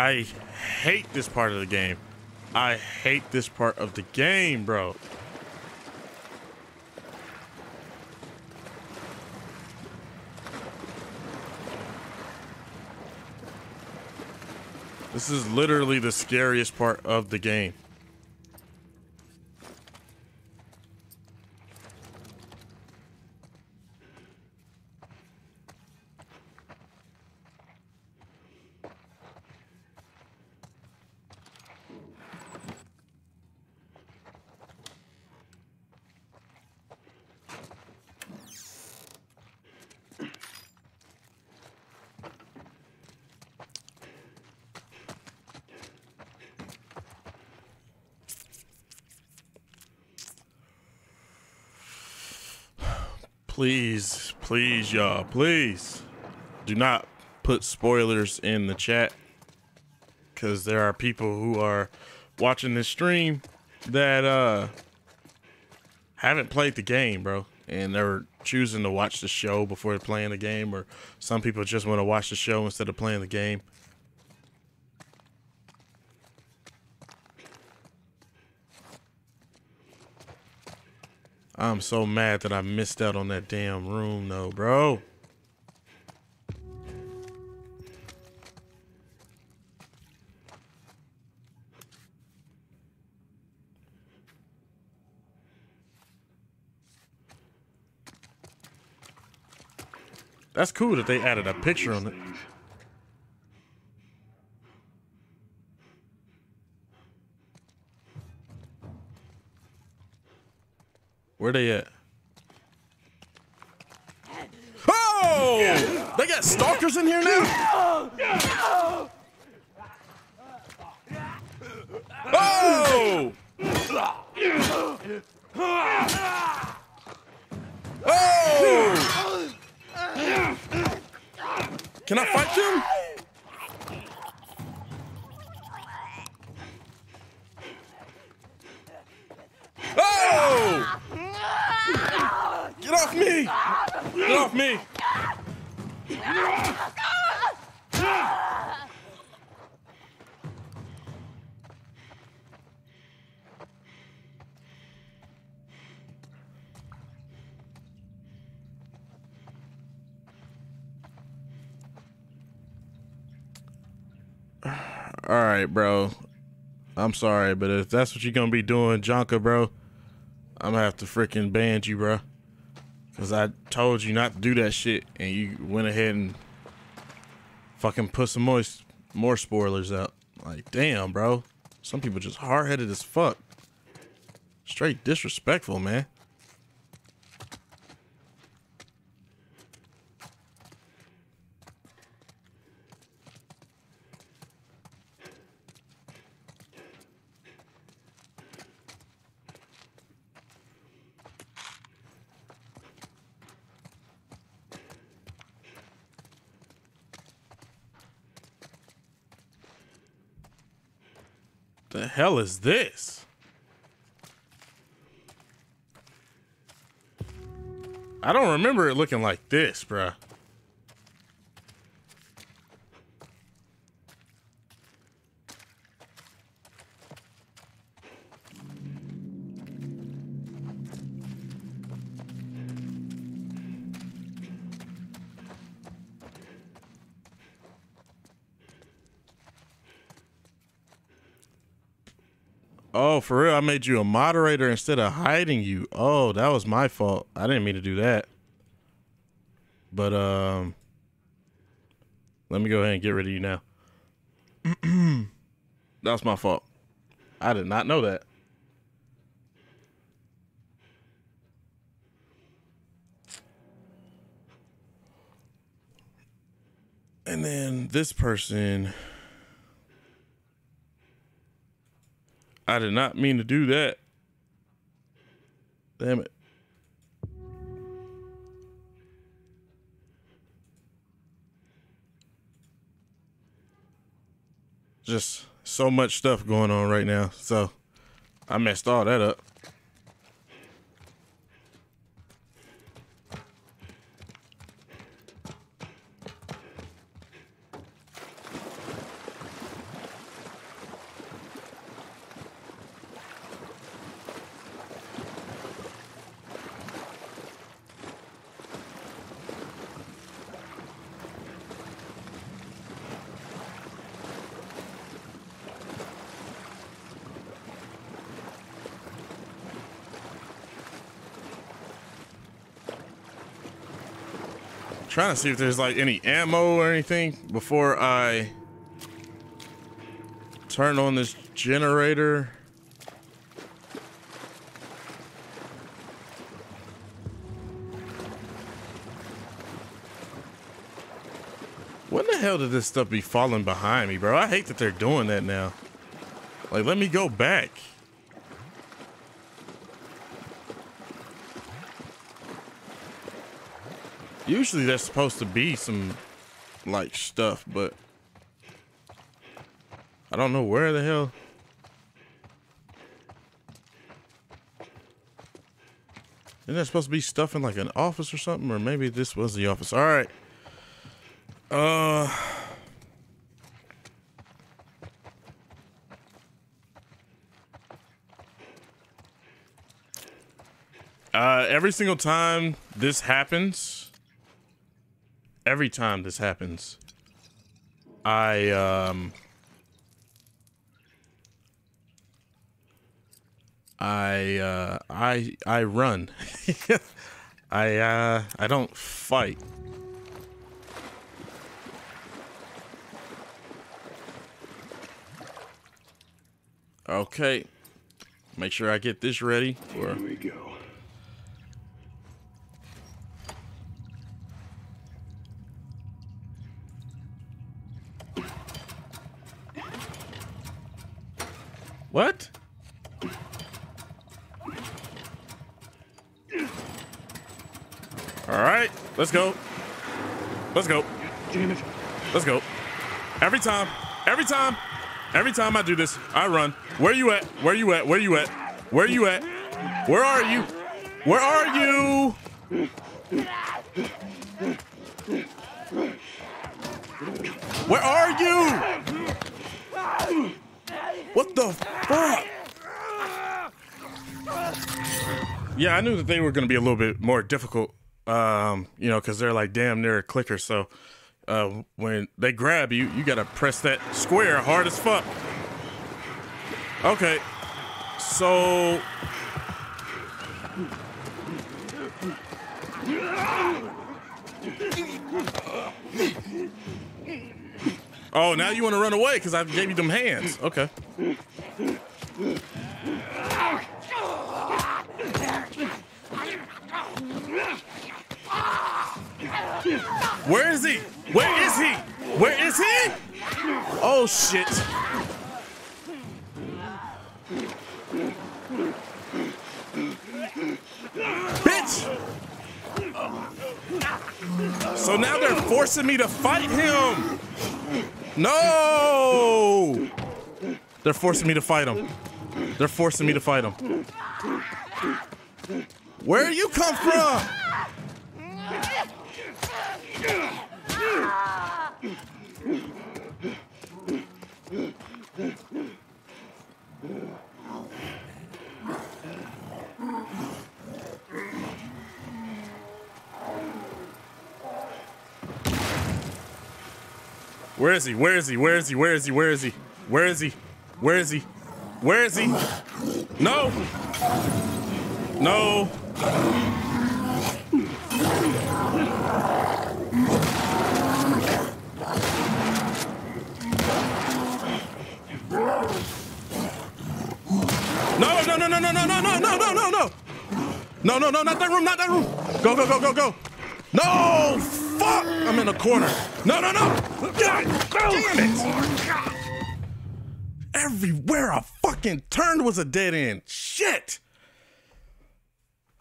I hate this part of the game. I hate this part of the game, bro. This is literally the scariest part of the game. Please, y'all, please do not put spoilers in the chat because there are people who are watching this stream that uh haven't played the game, bro, and they're choosing to watch the show before playing the game, or some people just want to watch the show instead of playing the game. I'm so mad that I missed out on that damn room, though, bro. That's cool that they added a picture on it. Right, bro. I'm sorry, but if that's what you're gonna be doing, Jonka, bro, I'm gonna have to freaking ban you, bro. Cause I told you not to do that shit, and you went ahead and fucking put some more more spoilers out. Like, damn, bro. Some people just hard headed as fuck. Straight disrespectful, man. The hell is this? I don't remember it looking like this, bruh. For real? I made you a moderator instead of hiding you. Oh, that was my fault. I didn't mean to do that. But um let me go ahead and get rid of you now. that was my fault. I did not know that. And then this person I did not mean to do that. Damn it. Just so much stuff going on right now. So I messed all that up. Trying to see if there's like any ammo or anything before I turn on this generator. When the hell did this stuff be falling behind me, bro? I hate that they're doing that now. Like, let me go back. Usually there's supposed to be some like stuff, but I don't know where the hell. Isn't that supposed to be stuff in like an office or something? Or maybe this was the office. All right. Uh. Uh, every single time this happens, every time this happens, I um I uh I I run. I uh I don't fight. Okay. Make sure I get this ready Here we go. What? All right, let's go. Let's go. Damn it. Let's go. Every time, every time, every time I do this, I run. Where you at? Where you at? Where you at? Where you at? Where are you? Where are you? Where are you? What the fuck? Yeah, I knew that they were going to be a little bit more difficult, um, you know, because they're like damn near a clicker. So uh, when they grab you, you got to press that square hard as fuck. Okay, so Oh, now you want to run away because I gave you them hands. Okay. Where is he? Where is he? Where is he? Oh shit. Bitch! So now they're forcing me to fight him. No! They're forcing me to fight him. They're forcing me to fight him. Where you come from? Where is he? Where is he? Where is he? Where is he? Where is he? Where is he? Where is he? Where is he? No! No! No, no, no, no, no, no, no, no, no, no, no, no! No, no, no, not that room, not that room! Go, go, go, go, go! No! Fuck! I'm in a corner. No, no, no! God damn it! Everywhere I fucking turned was a dead end. Shit!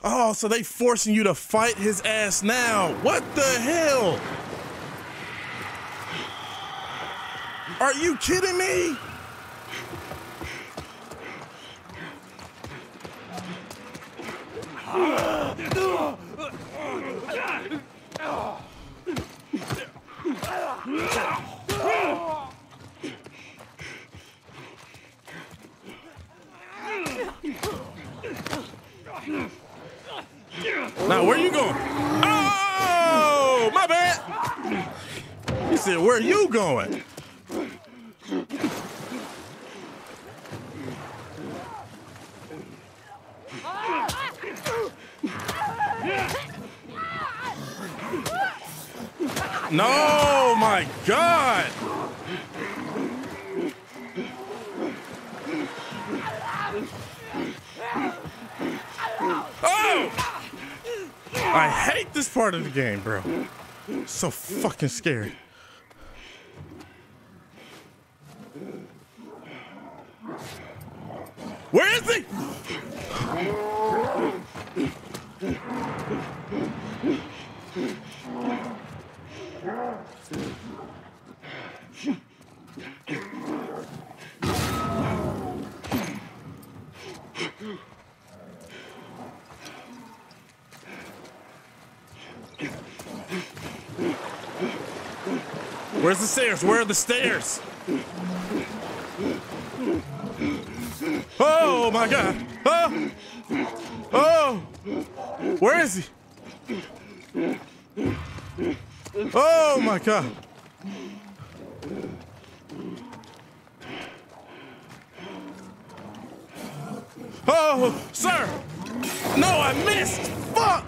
Oh, so they forcing you to fight his ass now. What the hell? Are you kidding me? Now, where you going? Oh, my bad. He said, where are you going? No, my God. Oh! I hate this part of the game, bro. So fucking scary. Where is he? Where's the stairs? Where are the stairs? Oh my god. Oh. Oh. Where is he? Oh my god. Oh, sir. No, I missed. Fuck.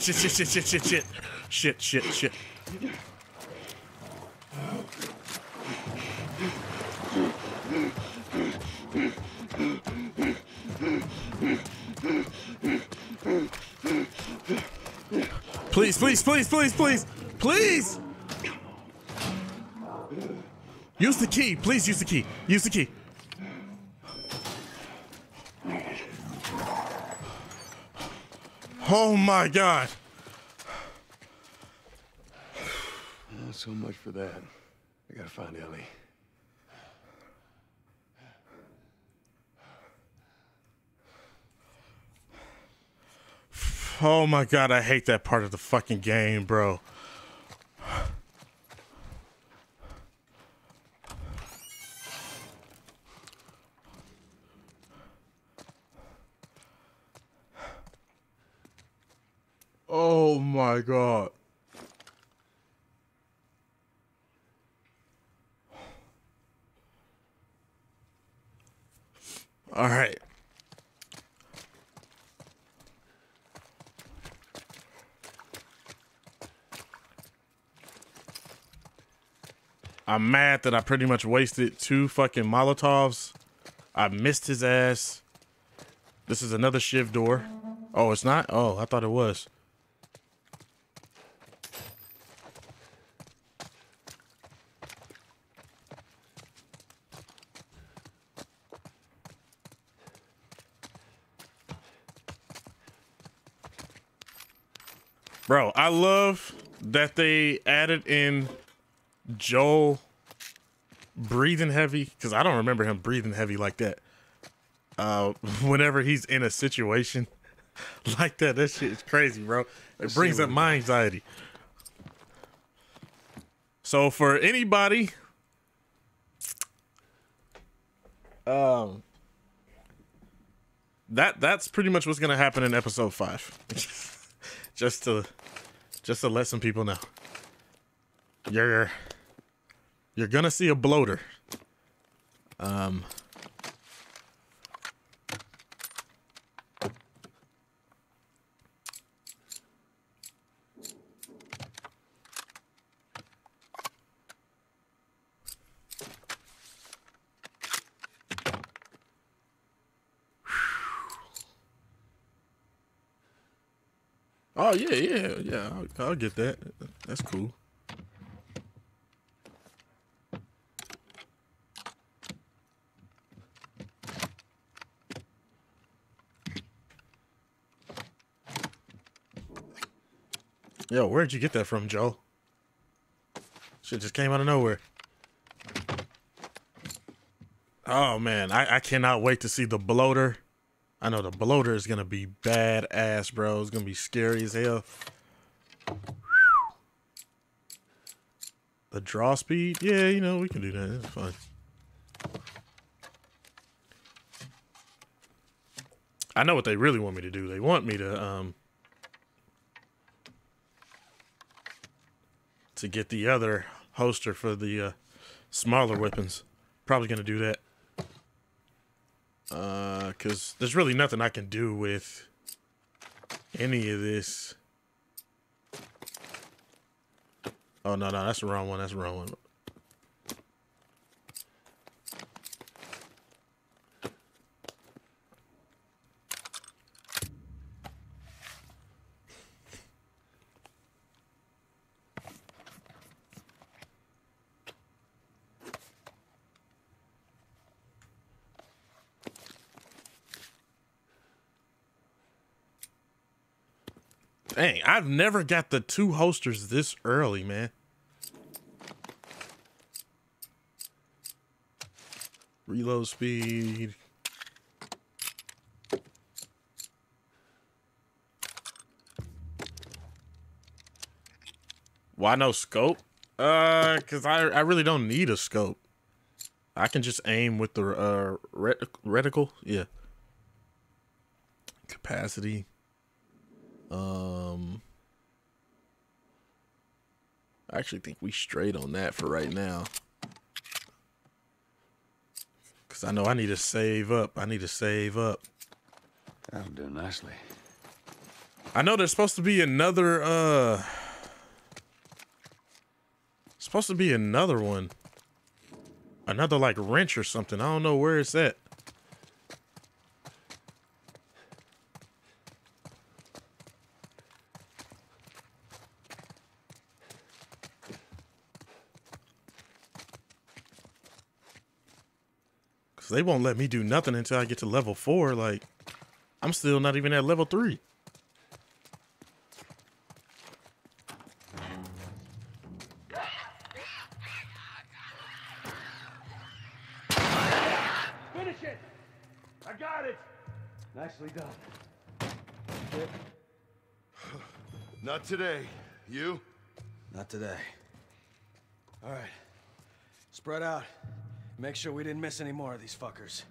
Shit, shit, shit, shit, shit, shit, shit. Shit, shit, shit. Please, please, please, please, please, please. Use the key. Please use the key. Use the key. Oh my god. Not so much for that. I gotta find Ellie. Oh my god, I hate that part of the fucking game, bro. Oh my god. All right. I'm mad that I pretty much wasted two fucking Molotovs. I missed his ass. This is another shiv door. Oh, it's not? Oh, I thought it was. Bro, I love that they added in Joel breathing heavy because I don't remember him breathing heavy like that. Uh, whenever he's in a situation like that, that shit is crazy, bro. It brings up my anxiety. So for anybody, um, that that's pretty much what's gonna happen in episode five. just to just to let some people know. You're you're gonna see a bloater. Um Oh yeah, yeah, yeah. I'll, I'll get that. That's cool. Yo, where'd you get that from, Joe? Shit just came out of nowhere. Oh man, I, I cannot wait to see the bloater. I know the bloater is gonna be badass, bro. It's gonna be scary as hell. The draw speed, yeah, you know we can do that. It's fine. I know what they really want me to do. They want me to um to get the other holster for the uh, smaller weapons. Probably gonna do that. Uh, cause there's really nothing I can do with any of this. Oh no, no, that's the wrong one. That's the wrong one. Dang, I've never got the two holsters this early, man. Reload speed. Why no scope? Uh, cause I I really don't need a scope. I can just aim with the uh retic reticle. Yeah. Capacity. Um. I actually think we straight on that for right now. Cause I know I need to save up. I need to save up. That'll do nicely. I know there's supposed to be another uh supposed to be another one. Another like wrench or something. I don't know where it's at. Cause they won't let me do nothing until I get to level four. Like, I'm still not even at level three. Finish it! I got it! Nicely done. Not today. You? Not today. All right. Spread out. Make sure we didn't miss any more of these fuckers.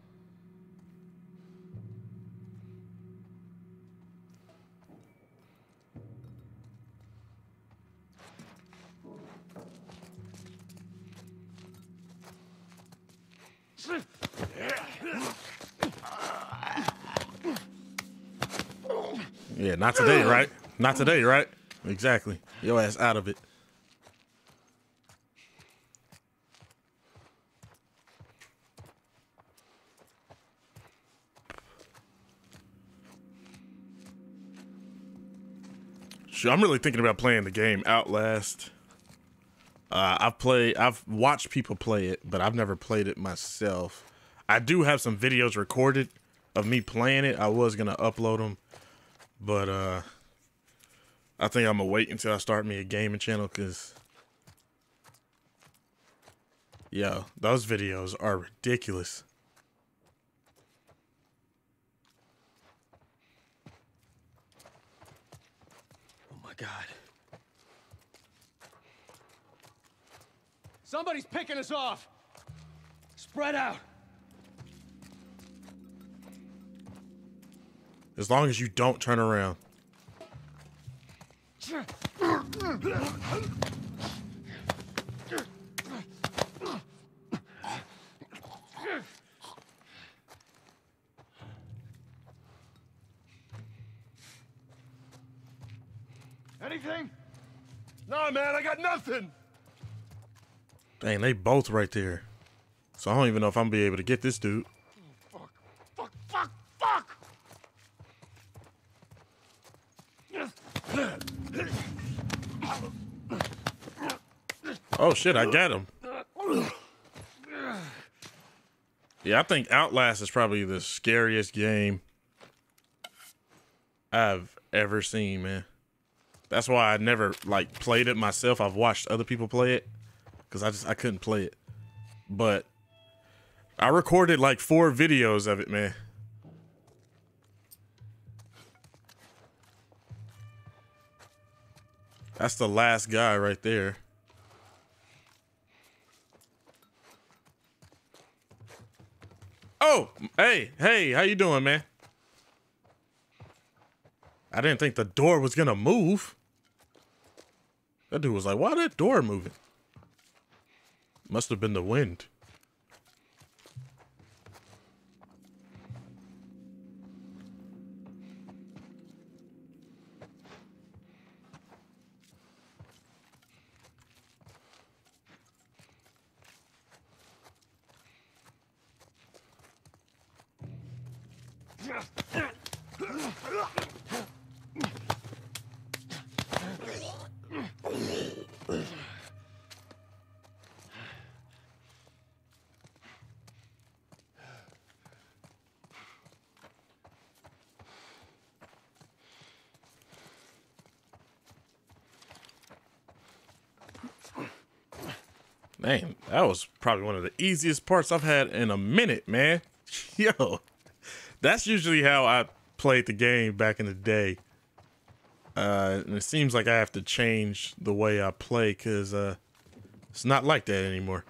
Yeah, not today, right? Not today, right? Exactly. Your ass out of it. Sure, I'm really thinking about playing the game Outlast. Uh, I've played, I've watched people play it, but I've never played it myself. I do have some videos recorded of me playing it. I was gonna upload them, but uh, I think I'm gonna wait until I start me a gaming channel because, yo, those videos are ridiculous. God. Somebody's picking us off! Spread out! As long as you don't turn around. Anything? Nah, man, I got nothing. Dang, they both right there. So I don't even know if I'm gonna be able to get this dude. Fuck, fuck, fuck! Oh shit, I got him. Yeah, I think Outlast is probably the scariest game I've ever seen, man. That's why I never like played it myself. I've watched other people play it because I just I couldn't play it. But I recorded like four videos of it, man. That's the last guy right there. Oh, hey, hey, how you doing, man? I didn't think the door was gonna move. That dude was like, why that door moving? Must have been the wind. That was probably one of the easiest parts I've had in a minute, man. Yo, that's usually how I played the game back in the day. Uh, and it seems like I have to change the way I play because uh, it's not like that anymore.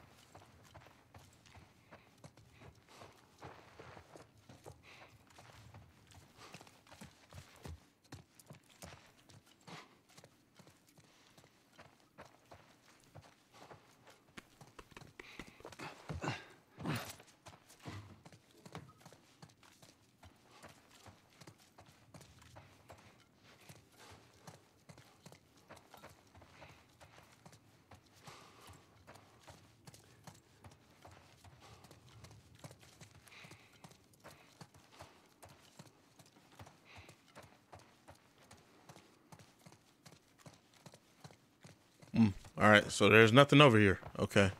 Mm, all right, so there's nothing over here. Okay.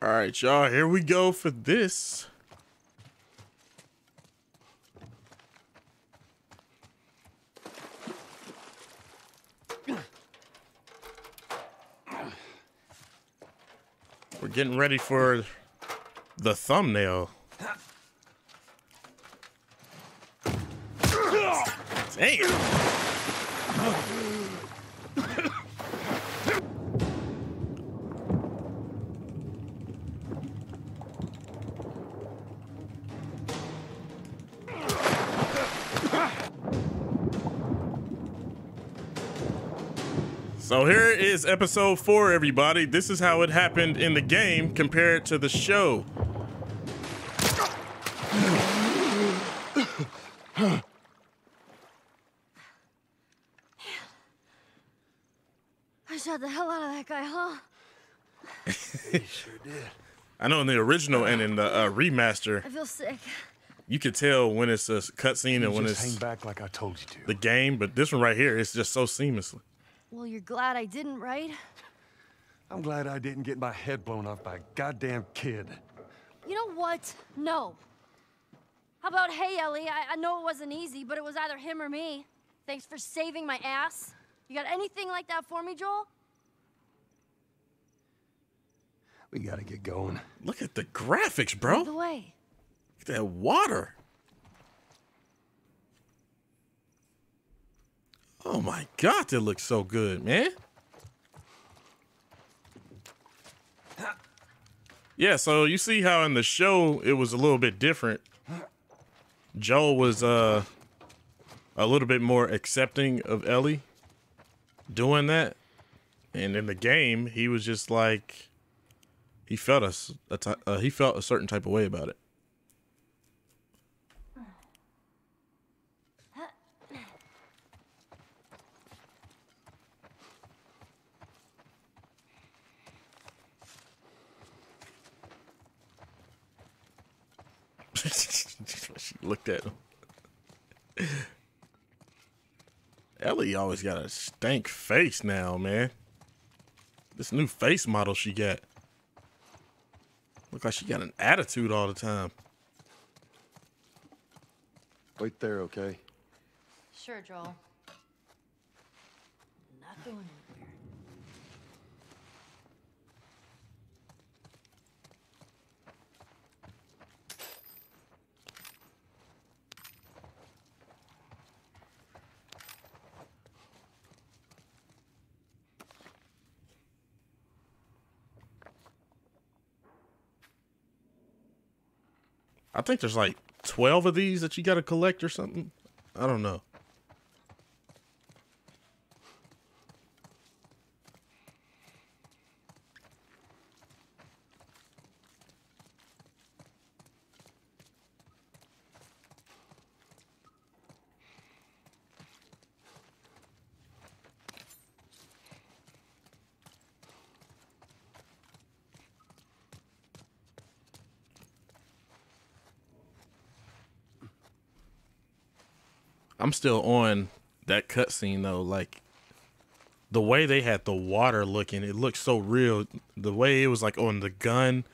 All right, y'all, here we go for this. Getting ready for the thumbnail. Episode four, everybody. This is how it happened in the game compared to the show. I shot the hell out of that guy, huh? sure did. I know in the original and in the uh, remaster, I feel sick. you could tell when it's a cutscene and when just it's hang back like I told you to. the game, but this one right here, it's just so seamlessly. Well, you're glad I didn't, right? I'm glad I didn't get my head blown off by a goddamn kid. You know what? No. How about, hey, Ellie, I, I know it wasn't easy, but it was either him or me. Thanks for saving my ass. You got anything like that for me, Joel? We gotta get going. Look at the graphics, bro. Lead the way. Look at that water. Oh my god, that looks so good, man. Yeah, so you see how in the show it was a little bit different. Joel was uh a little bit more accepting of Ellie doing that. And in the game, he was just like he felt a, a uh, he felt a certain type of way about it. she looked at him. Ellie always got a stank face now, man. This new face model she got. Look like she got an attitude all the time. Wait there, okay? Sure, Joel. Not going I think there's like 12 of these that you got to collect or something. I don't know. I'm still on that cutscene though, like the way they had the water looking, it looked so real. The way it was like on the gun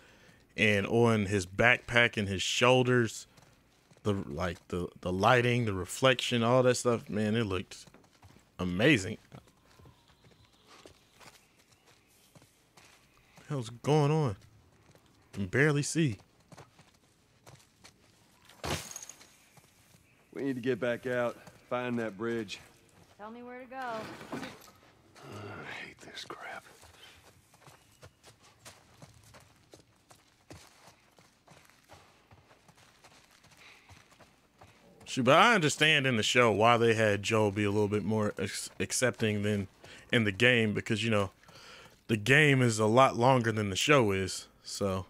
and on his backpack and his shoulders, the like the the lighting, the reflection, all that stuff, man, it looked amazing. hell's going on? can barely see. Need to get back out, find that bridge. Tell me where to go. I hate this crap. Shoot, but I understand in the show why they had Joel be a little bit more accepting than in the game because you know the game is a lot longer than the show is. So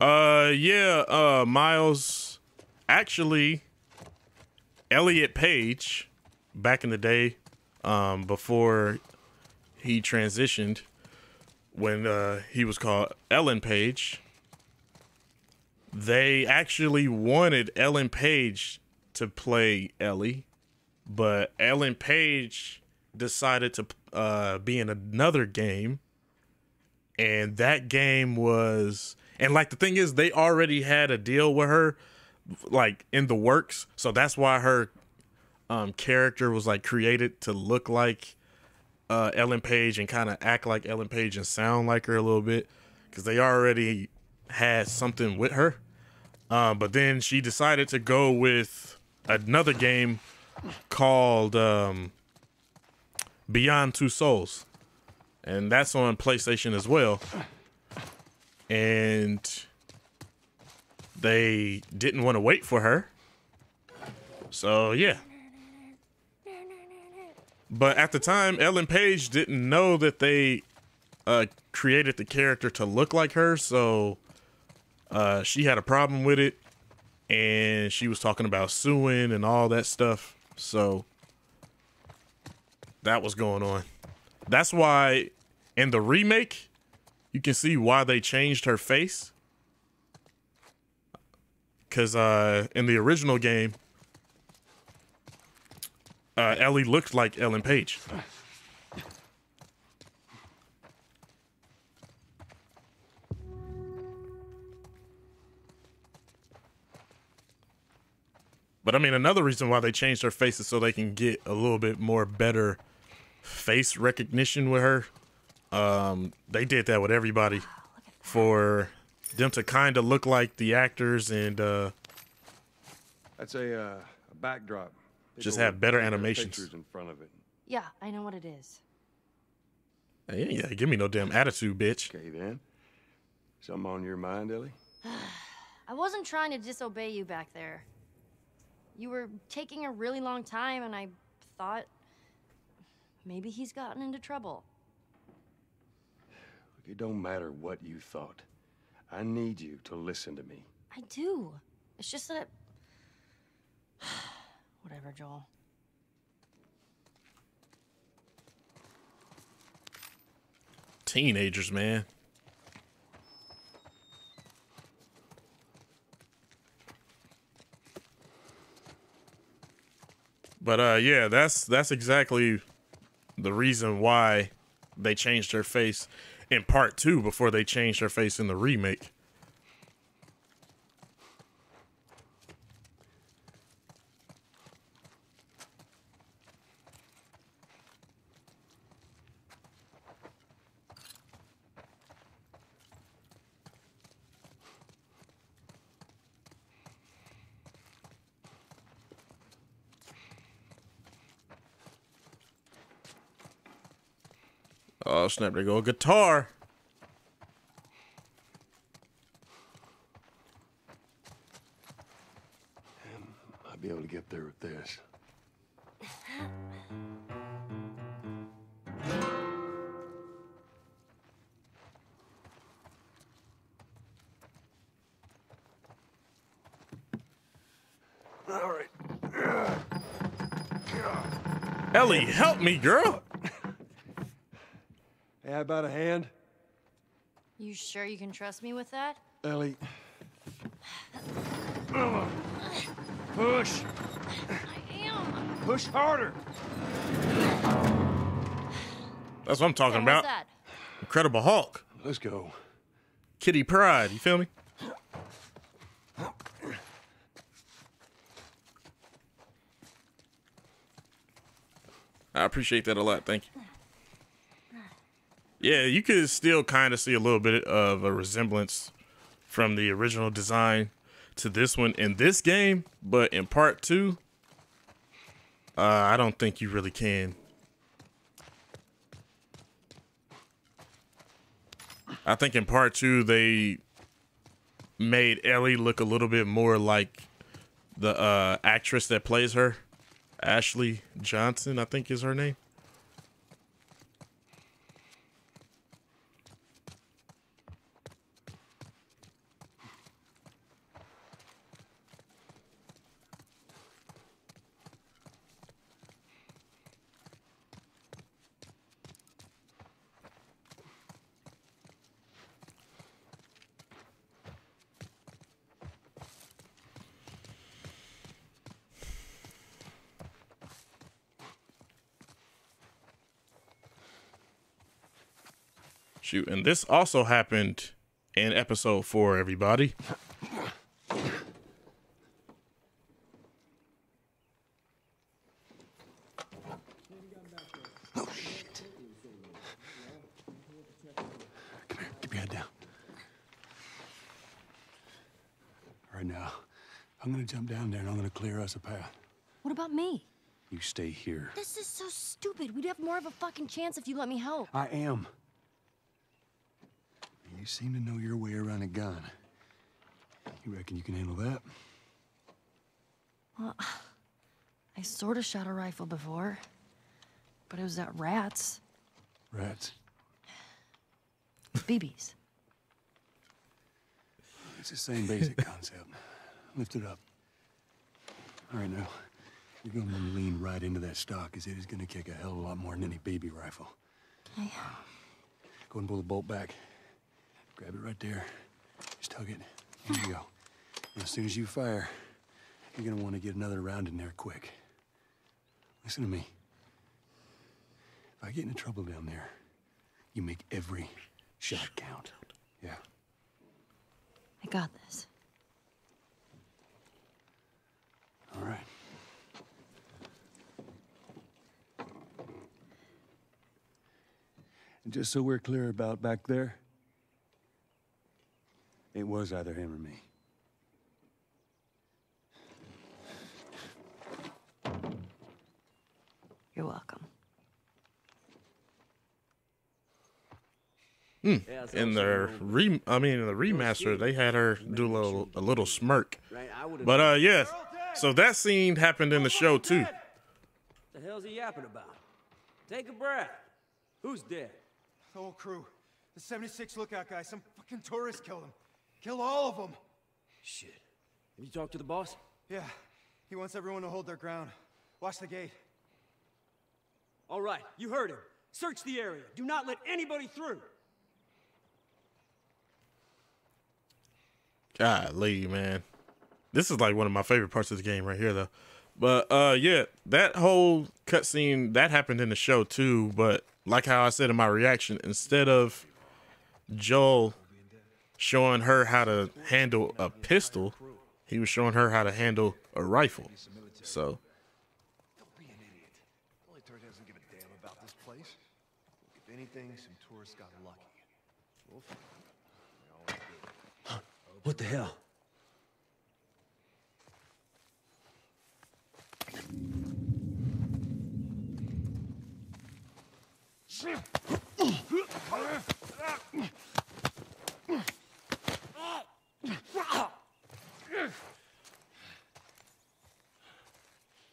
Uh yeah, uh Miles actually Elliot Page back in the day um before he transitioned when uh he was called Ellen Page they actually wanted Ellen Page to play Ellie but Ellen Page decided to uh be in another game and that game was and like the thing is they already had a deal with her like in the works. So that's why her um character was like created to look like uh Ellen Page and kind of act like Ellen Page and sound like her a little bit. Cuz they already had something with her. Um but then she decided to go with another game called um Beyond Two Souls. And that's on PlayStation as well. And they didn't want to wait for her. So, yeah. But at the time, Ellen Page didn't know that they uh, created the character to look like her. So uh, she had a problem with it. And she was talking about suing and all that stuff. So that was going on. That's why in the remake, you can see why they changed her face. Cause uh, in the original game, uh, Ellie looked like Ellen Page. But I mean, another reason why they changed her face is so they can get a little bit more better face recognition with her. Um, they did that with everybody for them to kind of look like the actors and uh, That's a, uh, a backdrop. They Just have better picture- animations. Pictures in front of it. Yeah, I know what it is. hey, yeah, give me no damn attitude, bitch. Okay then. Something on your mind, Ellie? I wasn't trying to disobey you back there. You were taking a really long time, and I thought maybe he's gotten into trouble. Look, it don't matter what you thought. I need you to listen to me. I do. It's just that. Whatever, Joel. Teenagers, man. But uh yeah, that's that's exactly the reason why they changed her face in part 2 before they changed her face in the remake. Oh snap! There go a guitar. I'll be able to get there with this. All right. Ellie, help me, girl. Hey, how about a hand? You sure you can trust me with that? Ellie, Push! I am. Push harder! That's what I'm talking What about. that? Incredible Hulk. let's go. Kitty Pryde. You feel me? I appreciate that a lot. Thank you. Yeah, you could still kind of see a little bit of a resemblance from the original design to this one in this game, but in part two, uh, I don't think you really can. I think in part two they made Ellie look a little bit more like the uh, actress that plays her, Ashley Johnson, I think is her name. Shoot, and this also happened in episode four, everybody. Oh, shit. Come here, keep your head down. All right now, I'm gonna jump down there and I'm gonna clear us a path. What about me? You stay here. This is so stupid. We'd have more of a fucking chance if you let me help. I am. You seem to know your way around a gun. You reckon you can handle that? Well, I sort of shot a rifle before, but it was at rats, Rats. BBs. It's the same basic concept. Lift it up. All right, now. You're gonna lean right into that stock, as it is gonna kick a hell of a lot more than any baby rifle. Okay. Go and pull the bolt back. Grab it right there. Just tug it. There you go. And as soon as you fire, you're gonna want to get another round in there quick. Listen to me. If I get into trouble down there, you make every shot count. Yeah. I got this. All right. And just so we're clear about back there, it was either him or me. You're welcome. Hmm. In the re, I mean, in the remaster, they had her do a little, a little smirk. But uh, yes. So that scene happened in the show too. The hell's he yapping about? Take a breath. Who's dead? The whole crew. The 76 lookout guy. Some fucking tourist killed him. Kill all of them. Shit. Have you talked to the boss? Yeah. He wants everyone to hold their ground. Watch the gate. All right, you heard him. Search the area. Do not let anybody through. Golly, man. This is like one of my favorite parts of the game right here, though. But uh, yeah, that whole cutscene that happened in the show too. But like how I said in my reaction, instead of Joel showing her how to handle a pistol, he was showing her how to handle a rifle. So Military doesn't give a damn about this place. If anything, some tourists got lucky. What the hell?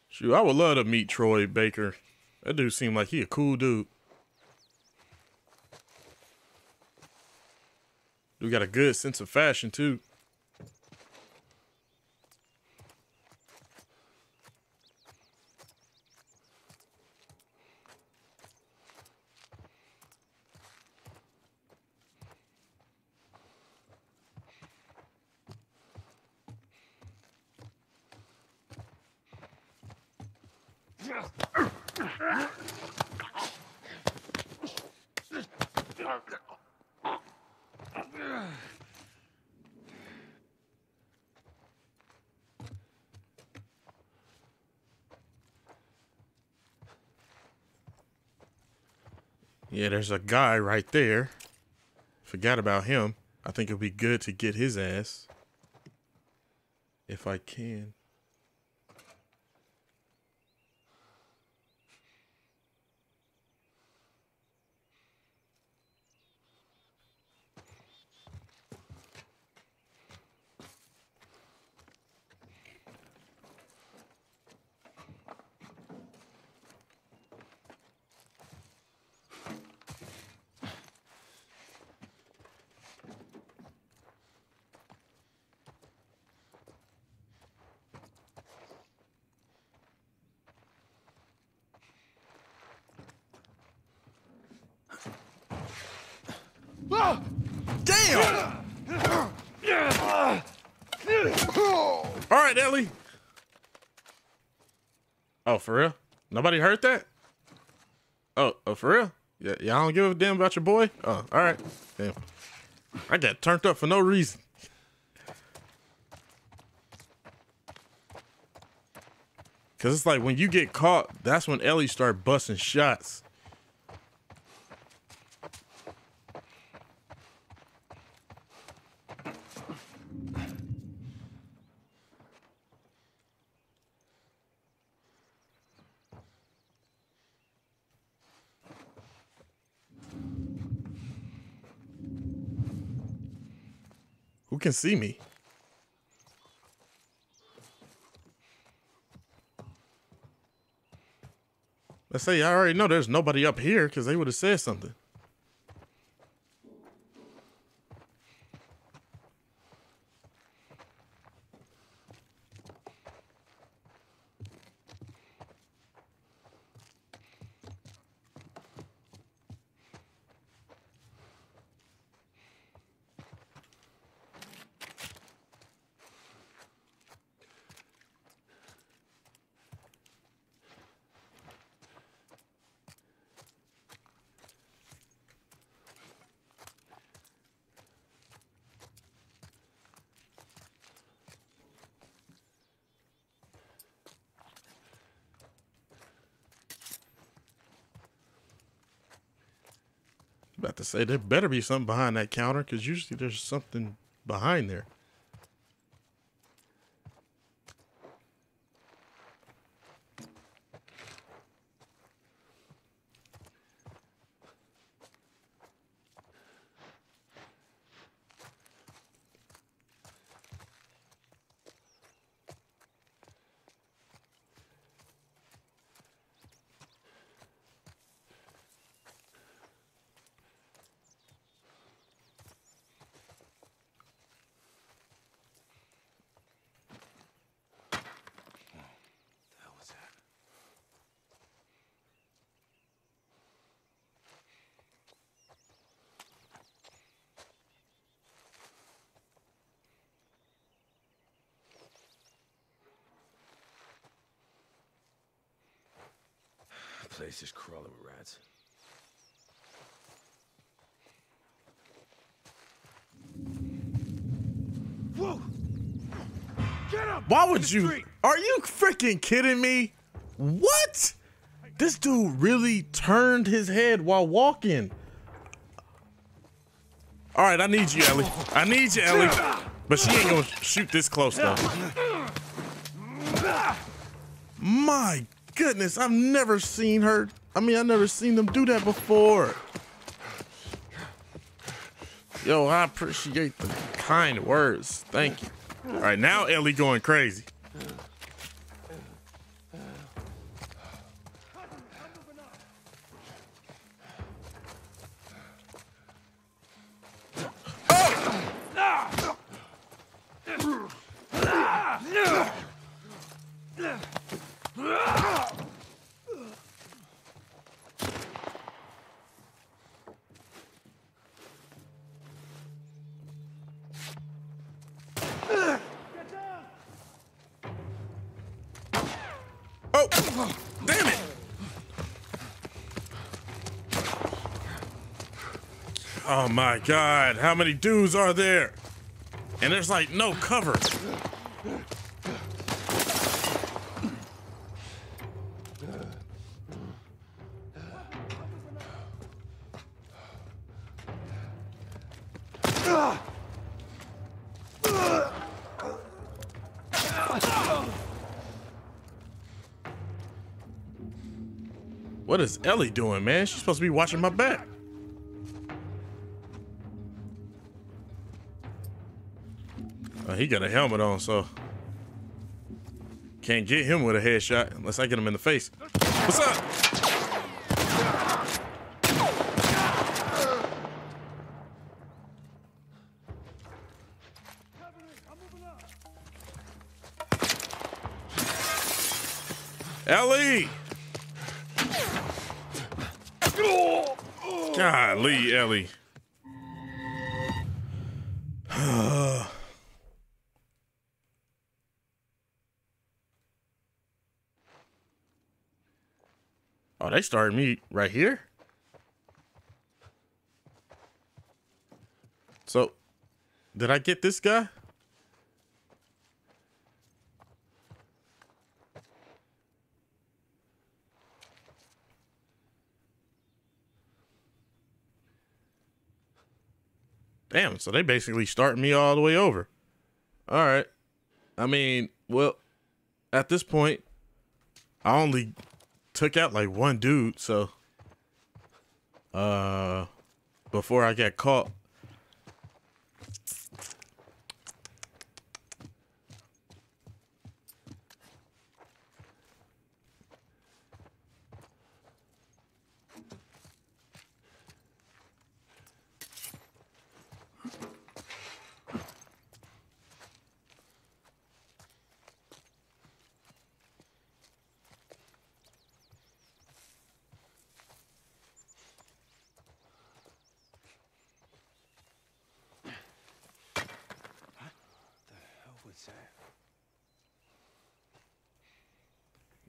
Shoot, I would love to meet Troy Baker. That dude seemed like he a cool dude. Dude got a good sense of fashion too. Yeah, there's a guy right there. Forgot about him. I think it'd be good to get his ass. If I can. Damn! All right, Ellie. Oh, for real? Nobody heard that? Oh, oh, for real? Yeah, y'all don't give a damn about your boy? Oh, all right. Damn. I got turned up for no reason. Cause it's like when you get caught, that's when Ellie start busting shots. Can see me? Let's say I already know there's nobody up here because they would have said something. Say there better be something behind that counter because usually there's something behind there. The place is crawling with rats. Whoa! Get you? Are you freaking kidding me? What? This dude really turned his head while walking. All right, I need you, Ellie. I need you, Ellie. But she ain't gonna shoot this close though. My goodness, I've never seen her. I mean, I've never seen them do that before. Yo, I appreciate the kind words. Thank you. All right, now Ellie going crazy. Oh my god, how many dudes are there? And there's like no cover. What is Ellie doing, man? She's supposed to be watching my back. He got a helmet on, so can't get him with a headshot unless I get him in the face. What's up? Started me right here. So, did I get this guy? Damn, so they basically start me all the way over. All right. I mean, well, at this point, I only took out like one dude, so uh before I got caught.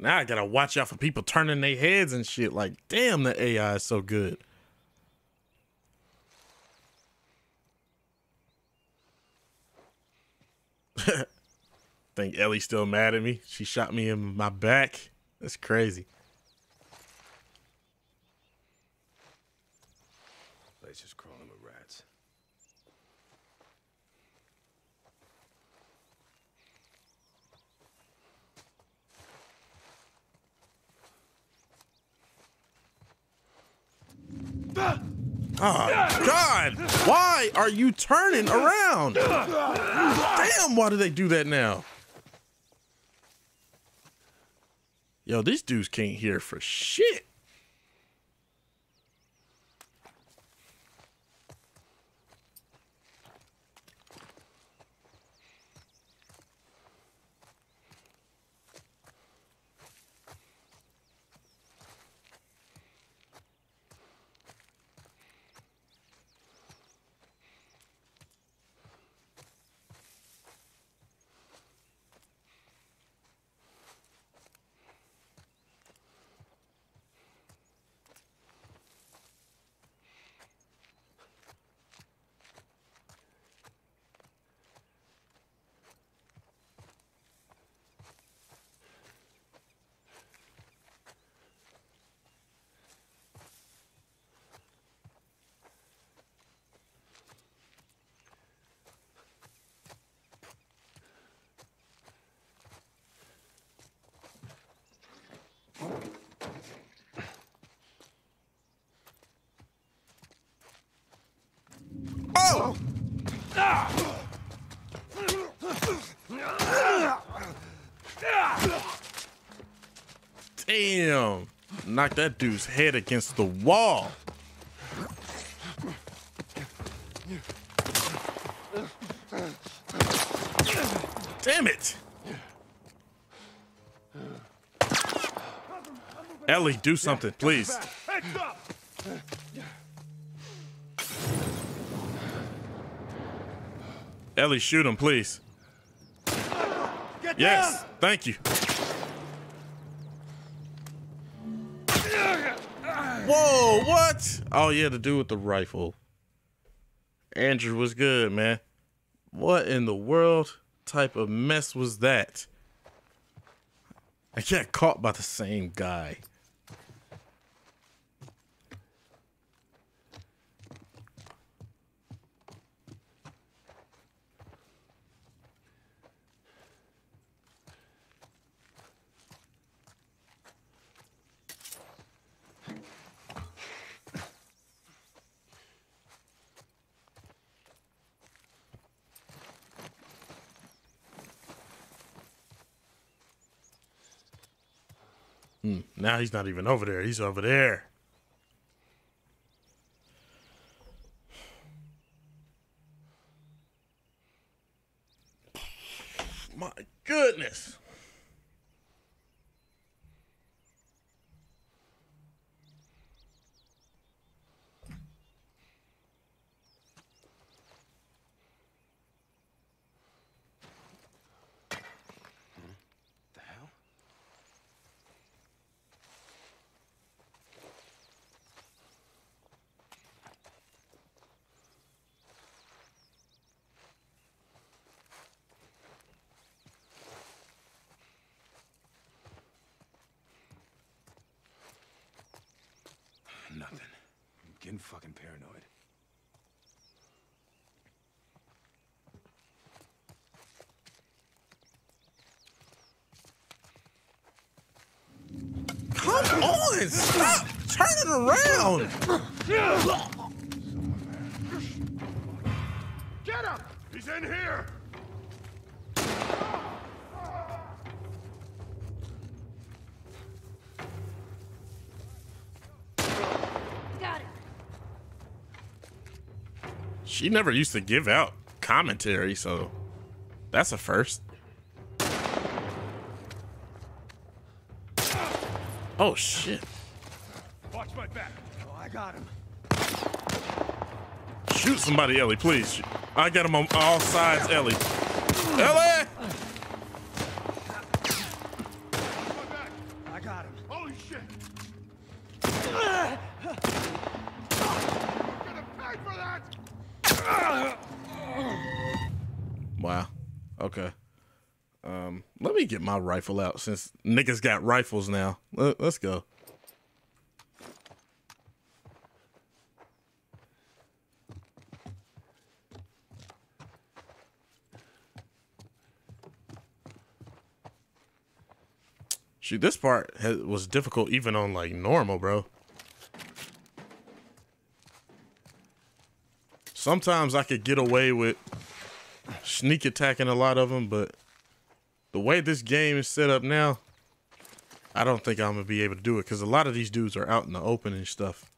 Now I gotta watch out for people turning their heads and shit. Like, damn, the AI is so good. Think Ellie's still mad at me? She shot me in my back. That's crazy. Place is crawling with rats. Oh God! Why are you turning around? Damn! Why do they do that now? Yo, these dudes can't hear for shit. Damn. Knock that dude's head against the wall. Damn it. Ellie, do something, please. Ellie, shoot him, please. Yes, thank you. What? Oh yeah, the dude with the rifle. Andrew was good, man. What in the world type of mess was that? I got caught by the same guy. Hmm, now he's not even over there. He's over there. My goodness. The hell? Nothing. I'm getting fucking paranoid. Come on, stop turning around. Get up! He's in here! Got it. She never used to give out commentary, so that's a first. Oh shit. Watch my back. Oh, I got him. Shoot somebody, Ellie, please. I got him on all sides, Ellie. Ellie! I got him. Holy shit! pay for that! Wow. Okay. Um, let me get my rifle out since niggas got rifles now. Let, let's go. Shoot, this part ha was difficult even on like normal, bro. Sometimes I could get away with sneak attacking a lot of them, but the way this game is set up now, I don't think I'm gonna be able to do it because a lot of these dudes are out in the open and stuff.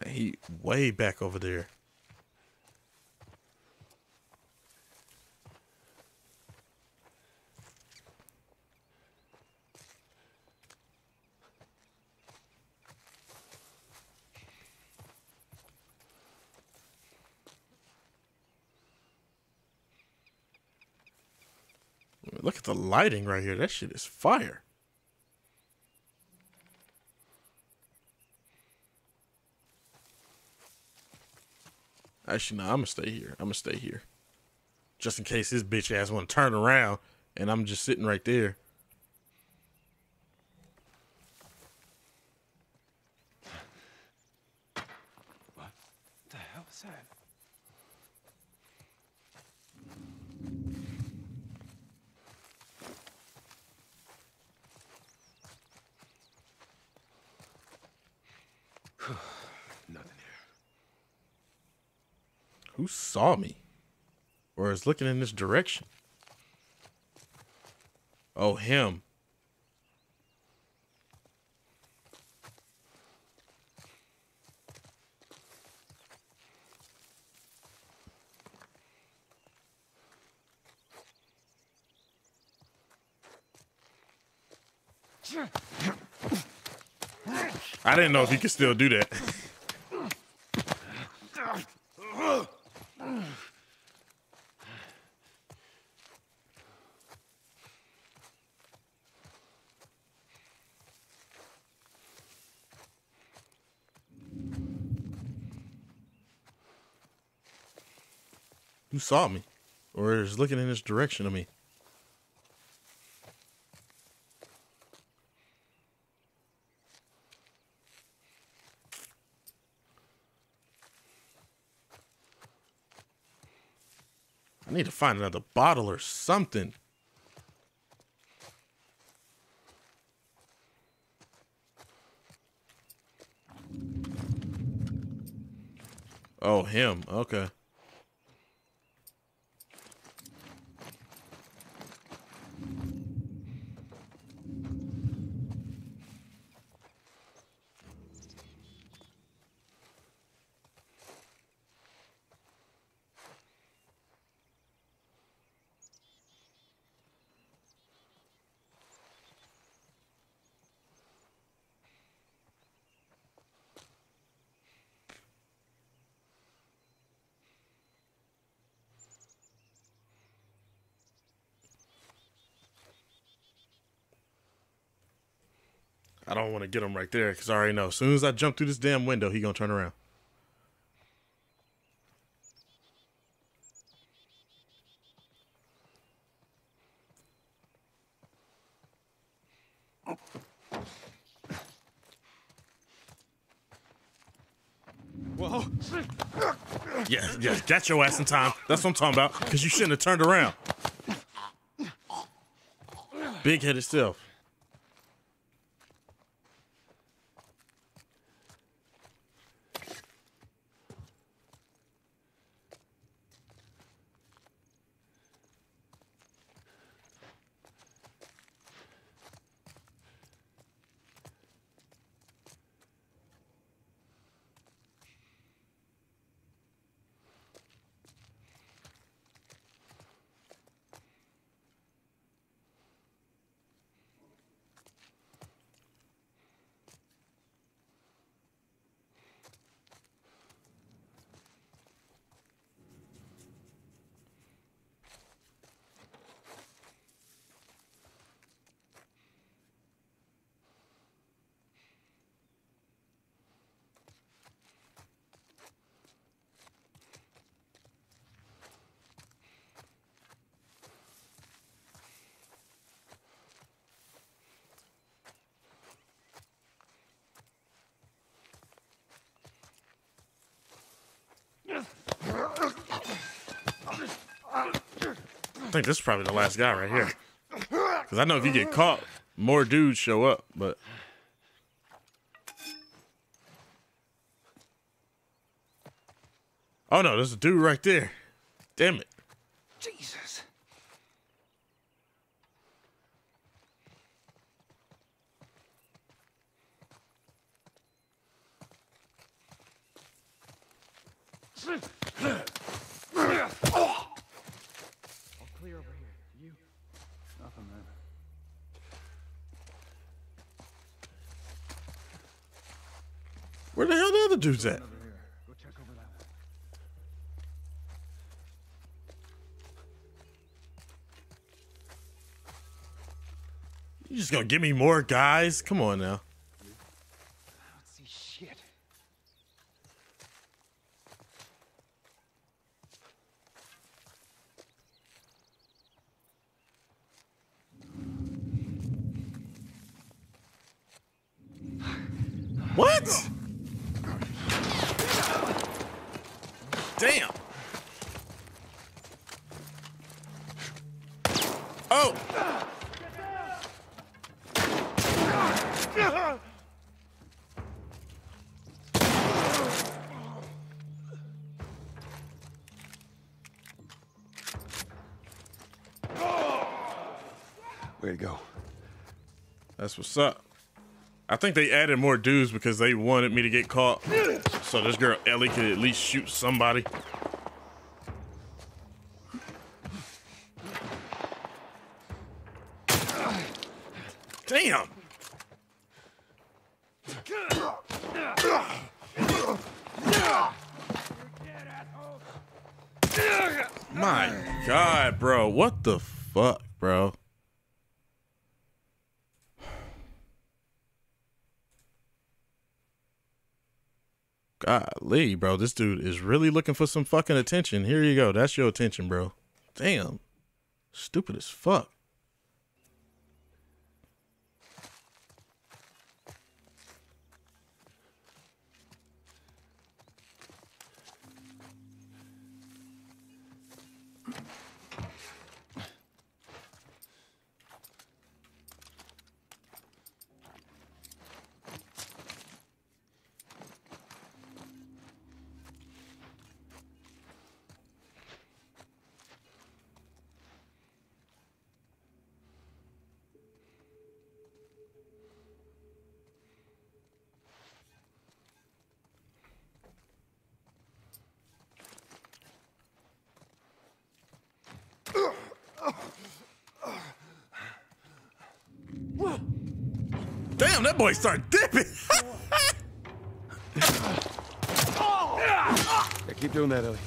Man, he way back over there. Look at the lighting right here. That shit is fire. Actually, no, I'm gonna stay here. I'm gonna stay here. Just in case this bitch ass wanna turn around and I'm just sitting right there. What the hell is that? Nothing here. Who saw me? Or is looking in this direction? Oh, him. I didn't know if you could still do that. saw me? Or is looking in this direction of me? I need to find another bottle or something. Oh, him. Okay. Don't want to get him right there because I already know. As soon as I jump through this damn window, he gonna turn around. Whoa. Yeah, yeah, got your ass in time. That's what I'm talking about. Because you shouldn't have turned around. Big headed self. I think this is probably the last guy right here. Because I know if you get caught, more dudes show up, but. Oh no, there's a dude right there. Damn it. Jesus. All clear over here. You? Nothing, man. Where the hell the other dudes at? Go check over that way. You just gonna give me more guys? Come on now. see shit. What? Damn. Oh. Way to go. That's what's up. I think they added more dudes because they wanted me to get caught. So this girl Ellie could at least shoot somebody. Damn. My God, bro. What the fuck, bro? Golly, bro, this dude is really looking for some fucking attention. Here you go. That's your attention, bro. Damn. Stupid as fuck. Boy started dipping. Yeah, keep doing that, Ellie.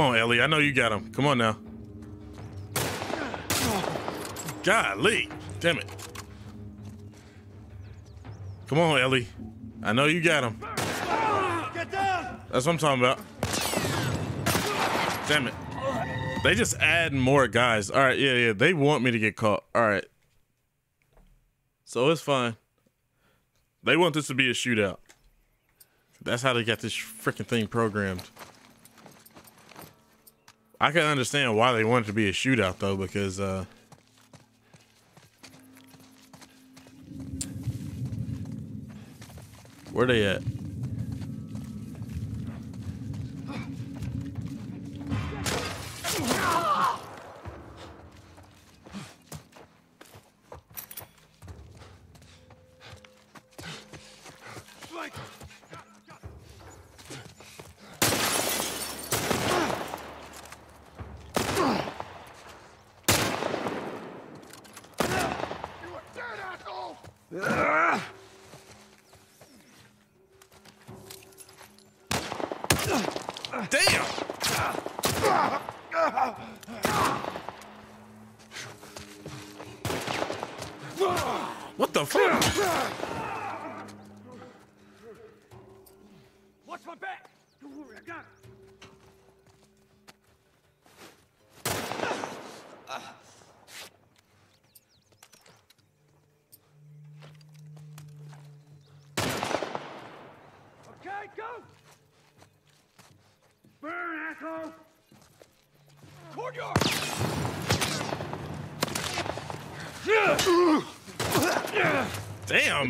Come on, Ellie. I know you got him. Come on now. Golly. Damn it. Come on, Ellie. I know you got him. That's what I'm talking about. Damn it. They just add more guys. All right, yeah, yeah. They want me to get caught. All right. So it's fine. They want this to be a shootout. That's how they got this freaking thing programmed. I can understand why they want it to be a shootout though, because uh Where they at?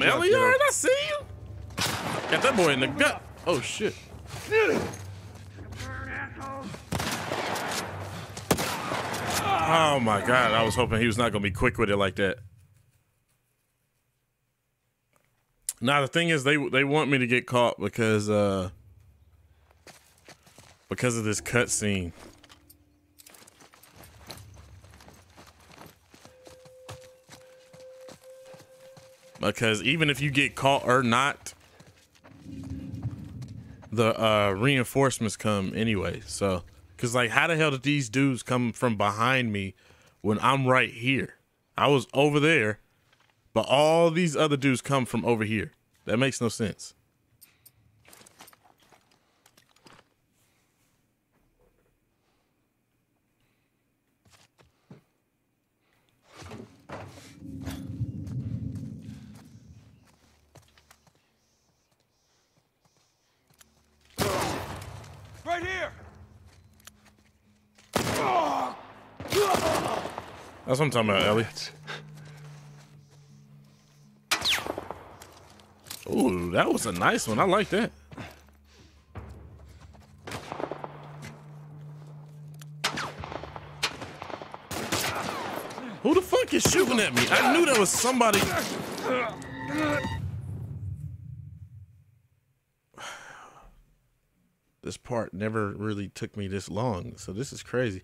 Damn, Good job, Ellie, kiddo. all right, I see you. Got that boy in the gut. Oh shit. Oh my god, I was hoping he was not gonna be quick with it like that. Now the thing is, they they want me to get caught because uh because of this cutscene. Because even if you get caught or not, the uh reinforcements come anyway. So, because like, how the hell did these dudes come from behind me when I'm right here? I was over there, but all these other dudes come from over here. That makes no sense. Right here! That's what I'm talking about, Ellie. Ooh, that was a nice one. I like that. Who the fuck is shooting at me? I knew there was somebody. This part never really took me this long, so this is crazy.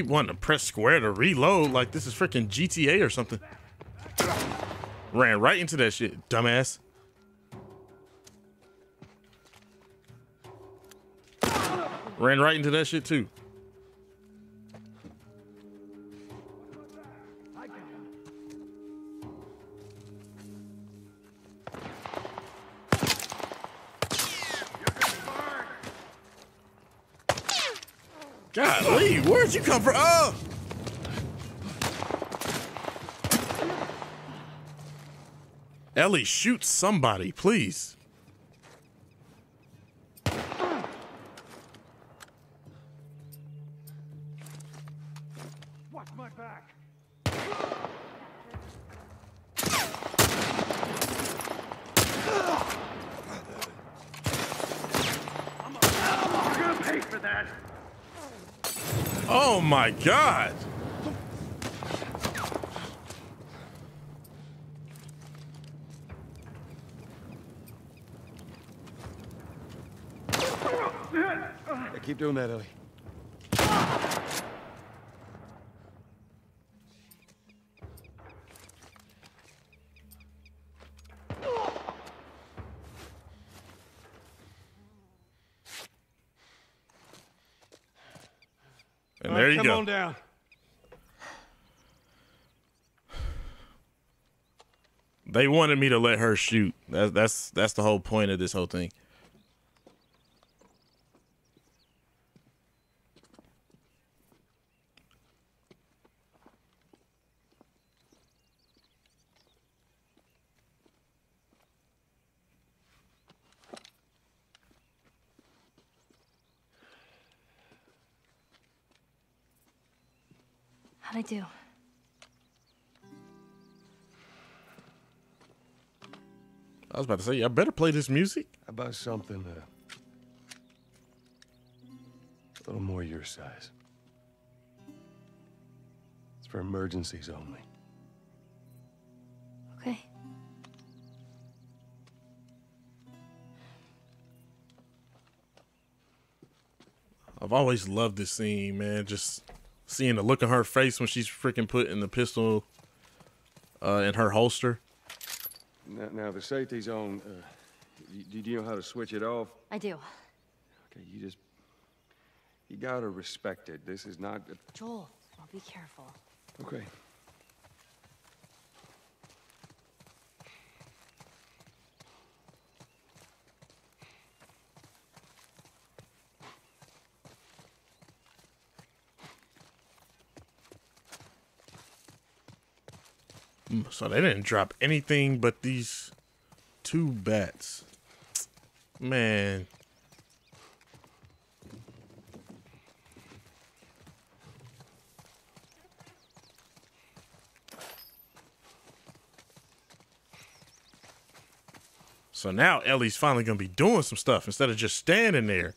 Keep wanting to press square to reload like this is freaking GTA or something. Ran right into that shit, dumbass. Ran right into that shit too. You come from? Oh! Ellie, shoot somebody, please. Watch my back. You're gonna pay for that. Oh my god. Yeah, keep doing that, Ellie. Come go. on down. They wanted me to let her shoot. That's that's that's the whole point of this whole thing. How'd I do? I was about to say, I better play this music. How about something uh, a little more your size? It's for emergencies only. Okay. I've always loved this scene, man. Just seeing the look on her face when she's freaking putting the pistol uh, in her holster. Now, now the safety's on. Uh, you, do you know how to switch it off? I do. Okay, you just. You gotta respect it. This is not. Joel, I'll be careful. Okay. So they didn't drop anything but these two bats. Man. So now Ellie's finally gonna be doing some stuff instead of just standing there.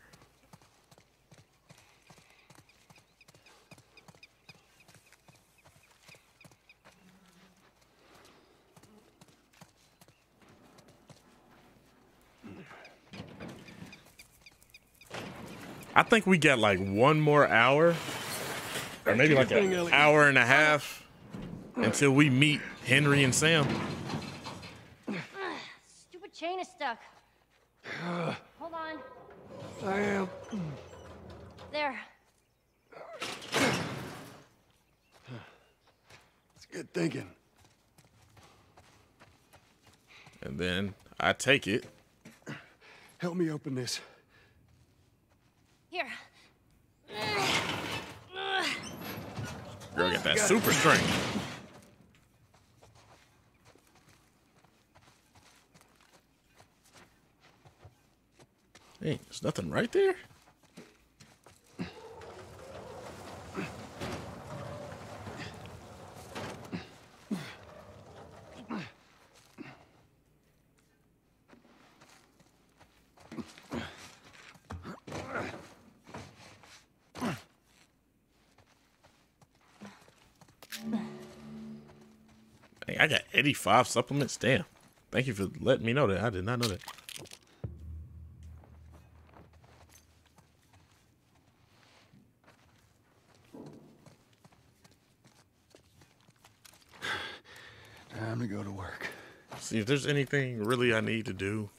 Think we got like one more hour, or maybe like an hour and a half until we meet Henry and Sam. Stupid chain is stuck. Hold on. I am. There. It's good thinking. And then I take it. Help me open this. Here. That super strength. Hey, there's nothing right there. 85 supplements. Damn. Thank you for letting me know that. I did not know that. Time to go to work. See if there's anything really I need to do.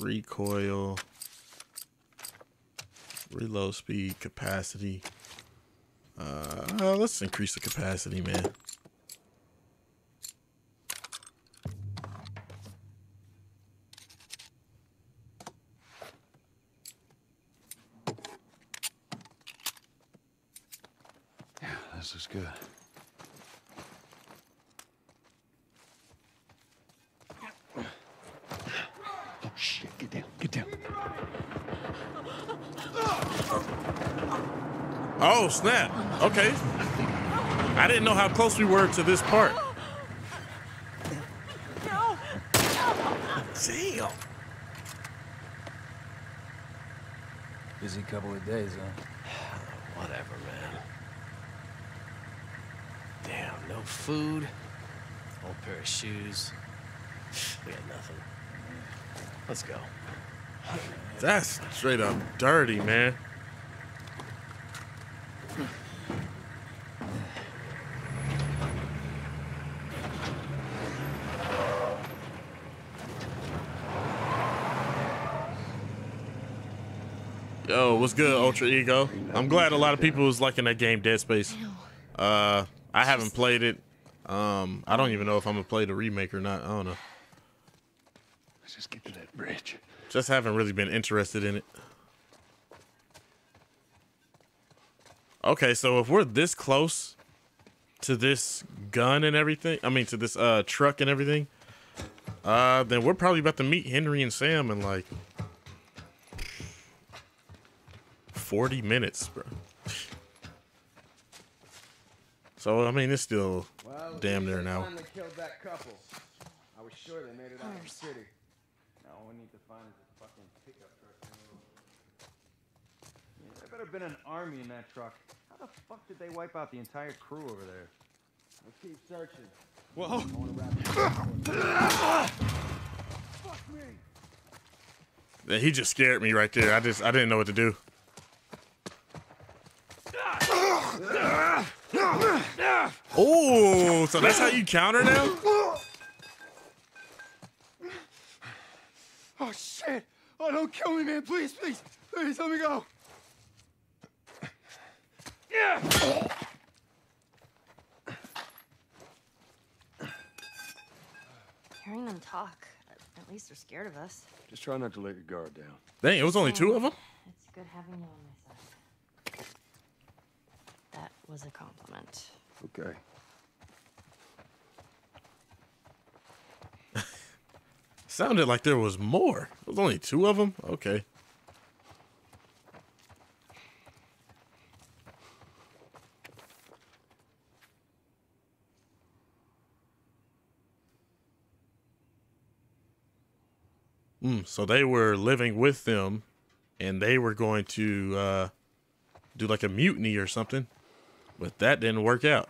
Recoil, reload speed, capacity. Uh, let's increase the capacity, man. Yeah, this is good. Oh shit, get down, get down. Oh, snap. Okay. I didn't know how close we were to this part. Damn. Busy couple of days, huh? Whatever, man. Damn, no food, old pair of shoes. We got nothing. Let's go. That's straight up dirty, man. Yo, what's good, Ultra Ego? I'm glad a lot of people was liking that game, Dead Space. Uh, I haven't played it. Um, I don't even know if I'm gonna play the remake or not. I don't know. Let's just get to that bridge. Just haven't really been interested in it. Okay, so if we're this close to this gun and everything, I mean to this uh truck and everything, uh then we're probably about to meet Henry and Sam in like 40 minutes, bro. So I mean it's still Well, damn near an hour. Finally killed that couple. I was sure they made it out of the city. Now all we need to find is a fucking pickup truck. Yeah, there better been an army in that truck. How the fuck did they wipe out the entire crew over there? Let's keep searching. Whoa. Fuck me! Yeah, He just scared me right there. I just I didn't know what to do. Oh, so that's how you counter now? Oh shit! Oh, don't kill me, man! Please, please, please, let me go. Yeah. Hearing them talk, at least they're scared of us. Just try not to let your guard down. Dang, it was only two of them. It's good having you on my side. That was a compliment. Okay. Sounded like there was more. It was only two of them. Okay. Mm, so they were living with them, and they were going to uh, do like a mutiny or something, but that didn't work out.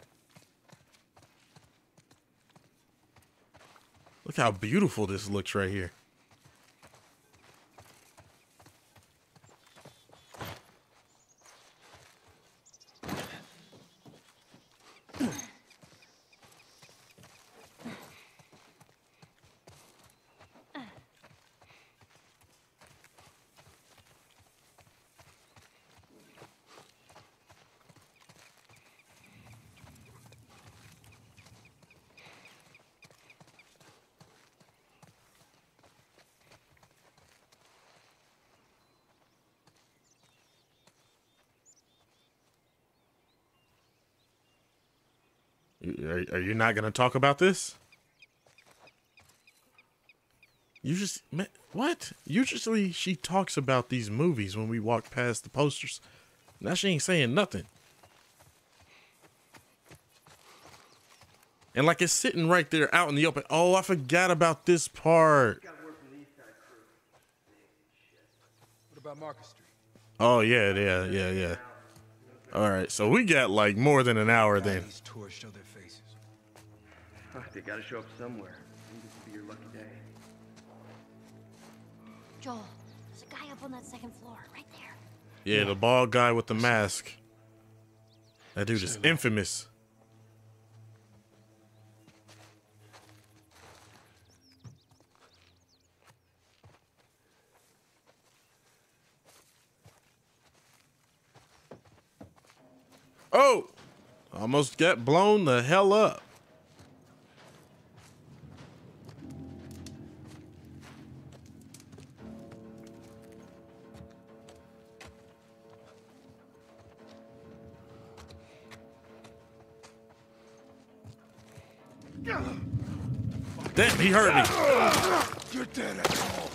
Look how beautiful this looks right here. Are, are you not going to talk about this? You just what? Usually she talks about these movies when we walk past the posters. Now she ain't saying nothing. And like it's sitting right there out in the open. Oh, I forgot about this part. What about Marcus Street? Oh yeah, yeah, yeah, yeah. All right, so we got like more than an hour then. These tourists show their faces. They gotta show up somewhere. This will be your lucky day. Joel, there's a guy up on that second floor, right there. Yeah, the bald guy with the mask. That dude is infamous. Oh, almost got blown the hell up. Damn, he hurt me. You're dead, asshole.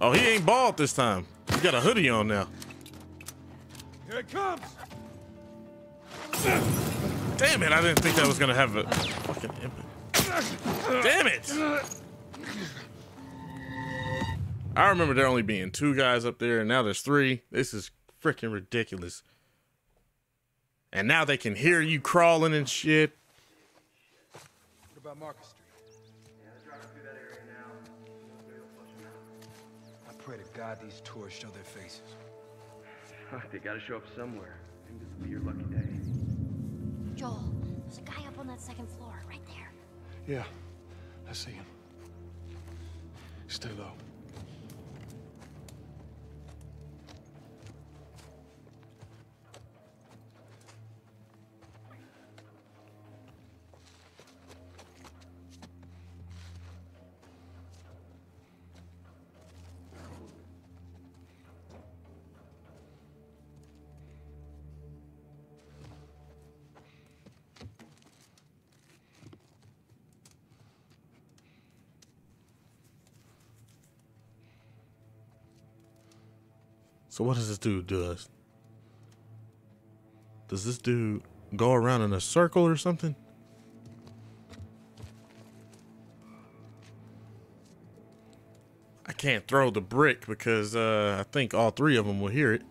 Oh, he ain't bald this time. He got a hoodie on now. Here it comes. Damn it, I didn't think that was gonna have a fucking impact. Damn it! I remember there only being two guys up there, and now there's three. This is freaking ridiculous. And now they can hear you crawling and shit. What about Marcus Street? I pray to God these tourists show their faces. They gotta show up somewhere. Maybe this will be your lucky day. Joel, there's a guy up on that second floor, right there. Yeah, I see him. Stay low. So what does this dude does? Does this dude go around in a circle or something? I can't throw the brick because uh, I think all three of them will hear it.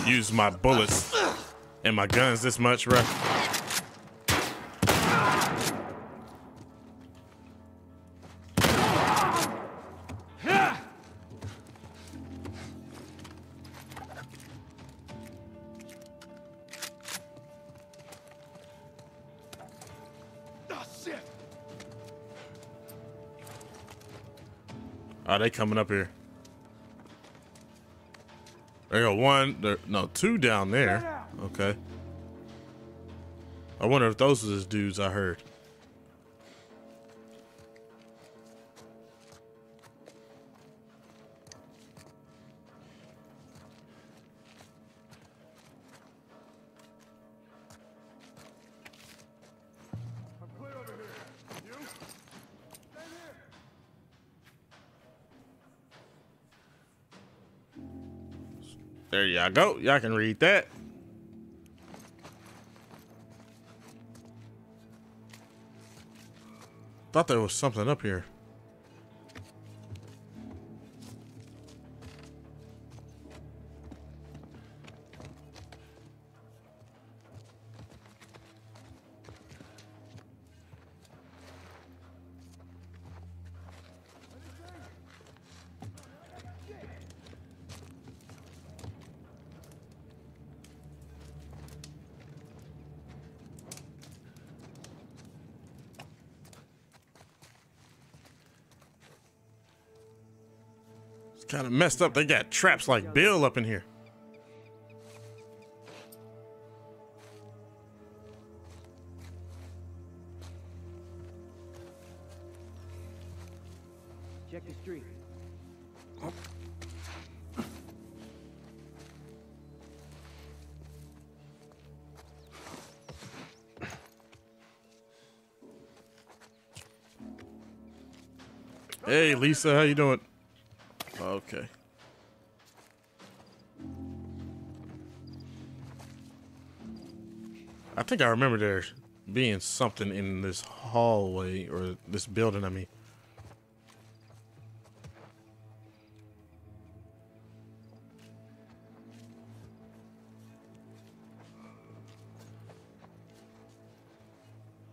Don't use my bullets and my guns this much, right? Oh. Are they coming up here? There go one, there, no, two down there. Okay. I wonder if those are the dudes I heard. Y'all go. Y'all can read that. Thought there was something up here. messed up. They got traps like Bill up in here. Check the street. Hey, Lisa, how you doing? Okay. I think I remember there being something in this hallway or this building. I mean,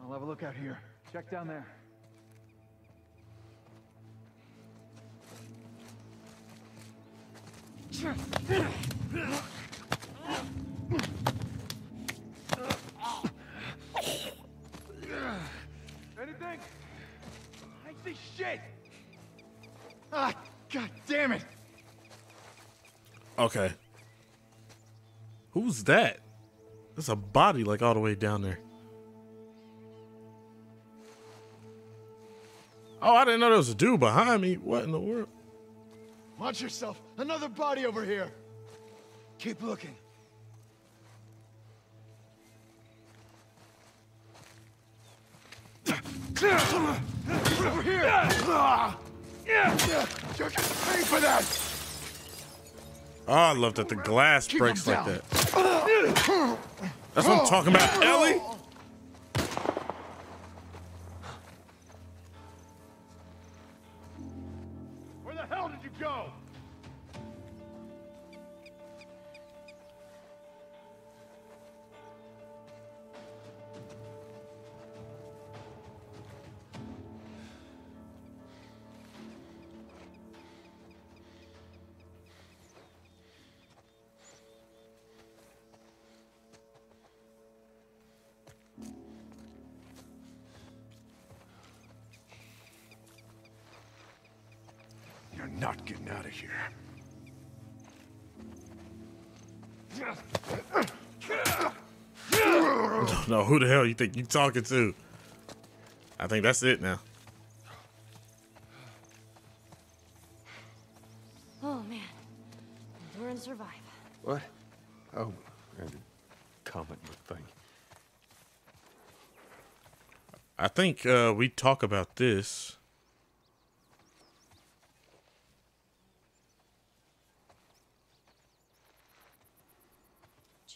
I'll have a look out here. Check down there. That? There's a body like all the way down there. Oh, I didn't know there was a dude behind me. What in the world? Watch yourself. Another body over here. Keep looking. Over here. You're gonna pay for that. Oh, I love that the glass breaks like that. That's what I'm talking about, Ellie. You're not getting out of here. No, who the hell you think you talking to? I think that's it now. Oh man. Endure and survive. What? Oh, and a comic book thing. I think uh, we talk about this.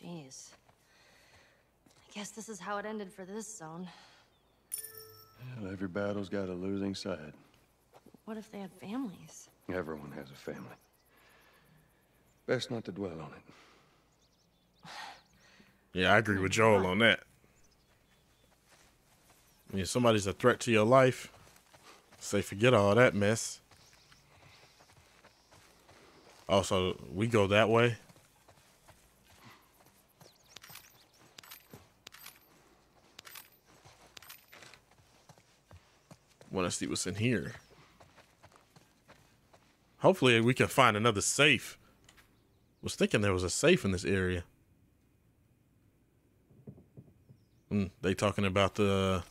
Jeez. I guess this is how it ended for this zone. Well, every battle's got a losing side. What if they had families? Everyone has a family. Best not to dwell on it. Yeah, I agree with Joel on that. I mean, if somebody's a threat to your life, say forget all that mess. Also, we go that way. Want to see what's in here. Hopefully, we can find another safe. Was thinking there was a safe in this area. Mm, they talking about the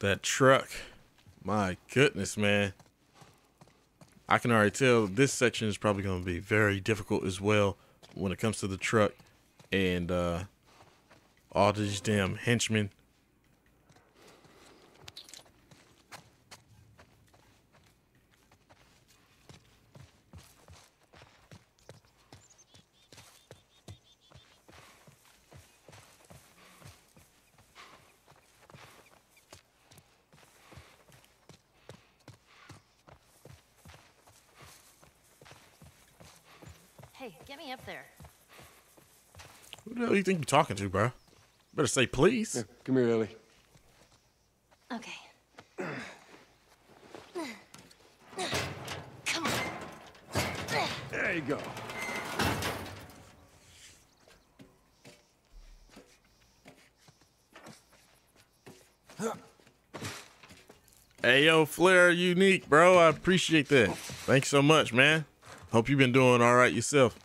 that truck. My goodness, man. I can already tell this section is probably going to be very difficult as well when it comes to the truck and uh all these damn henchmen. Hey, get me up there. Who the hell you think you're talking to, bro? Better say please. come here, Ellie. Okay. Come on. There you go. Hey yo, Flair Unique, bro. I appreciate that. Thanks so much, man. Hope you've been doing all right yourself.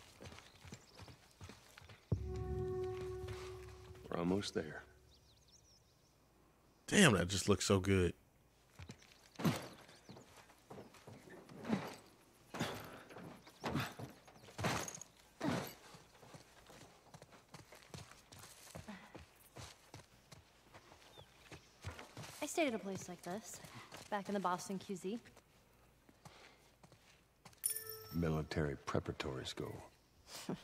Almost there. Damn, that just looks so good. I stayed at a place like this, back in the Boston QZ. Military preparatory school.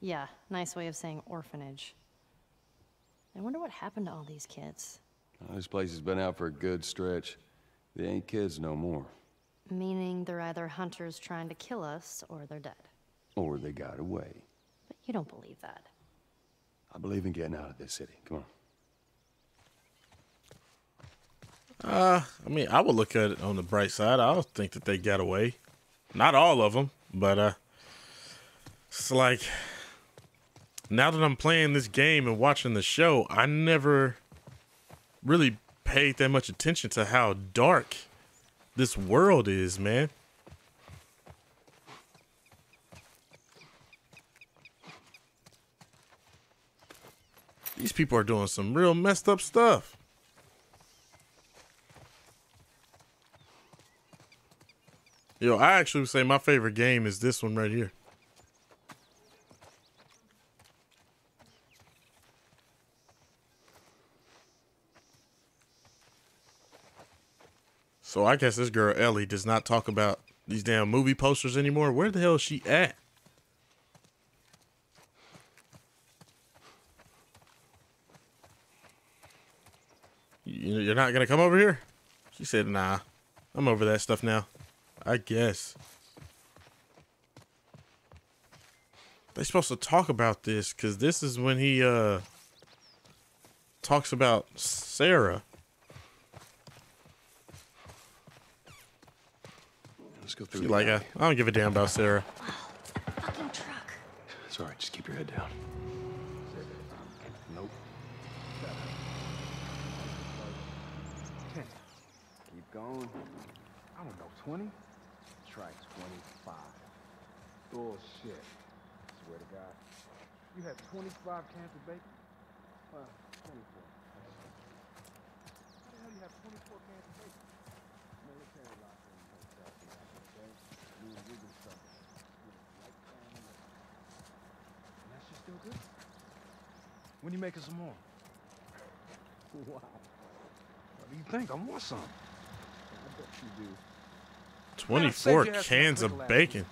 yeah, nice way of saying orphanage. I wonder what happened to all these kids. Well, this place has been out for a good stretch. They ain't kids no more. Meaning they're either hunters trying to kill us or they're dead. Or they got away. But you don't believe that. I believe in getting out of this city. Come on. Uh, I mean, I would look at it on the bright side. I would think that they got away. Not all of them, but uh, it's like now that I'm playing this game and watching the show, I never really paid that much attention to how dark this world is, man. These people are doing some real messed up stuff. Yo, I actually would say my favorite game is this one right here. So I guess this girl Ellie does not talk about these damn movie posters anymore. Where the hell is she at? You- You're not gonna come over here? She said, "Nah, I'm over that stuff now." I guess. They're supposed to talk about this because this is when he uh talks about Sarah. Let's go through. Like. I don't give a damn about Sarah. Fucking truck. It's all right. Just keep your head down. Nope. Ten. Keep going. I don't know, 20? Try 25. Bullshit. Swear to God. You had 25 cans of bacon? Well, 24. How the hell you have 24 cans of bacon? Military locker in the hotel back in the day. Me and Ruben started. Like family. And that shit still good? When you making some more? Wow. What do you think? I want some. I bet you do. 24 saved your ass from cans of bacon.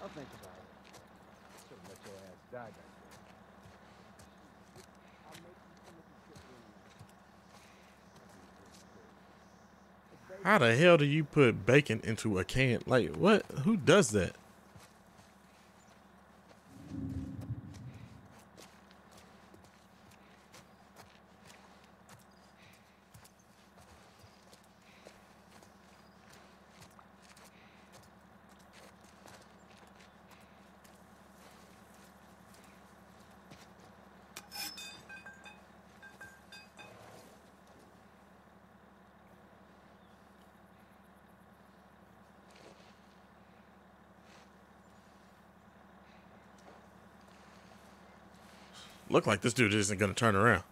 I'll think about it. Should've let your ass die back How the hell do you put bacon into a can? Like, what? Who does that? Look like this dude isn't gonna turn around.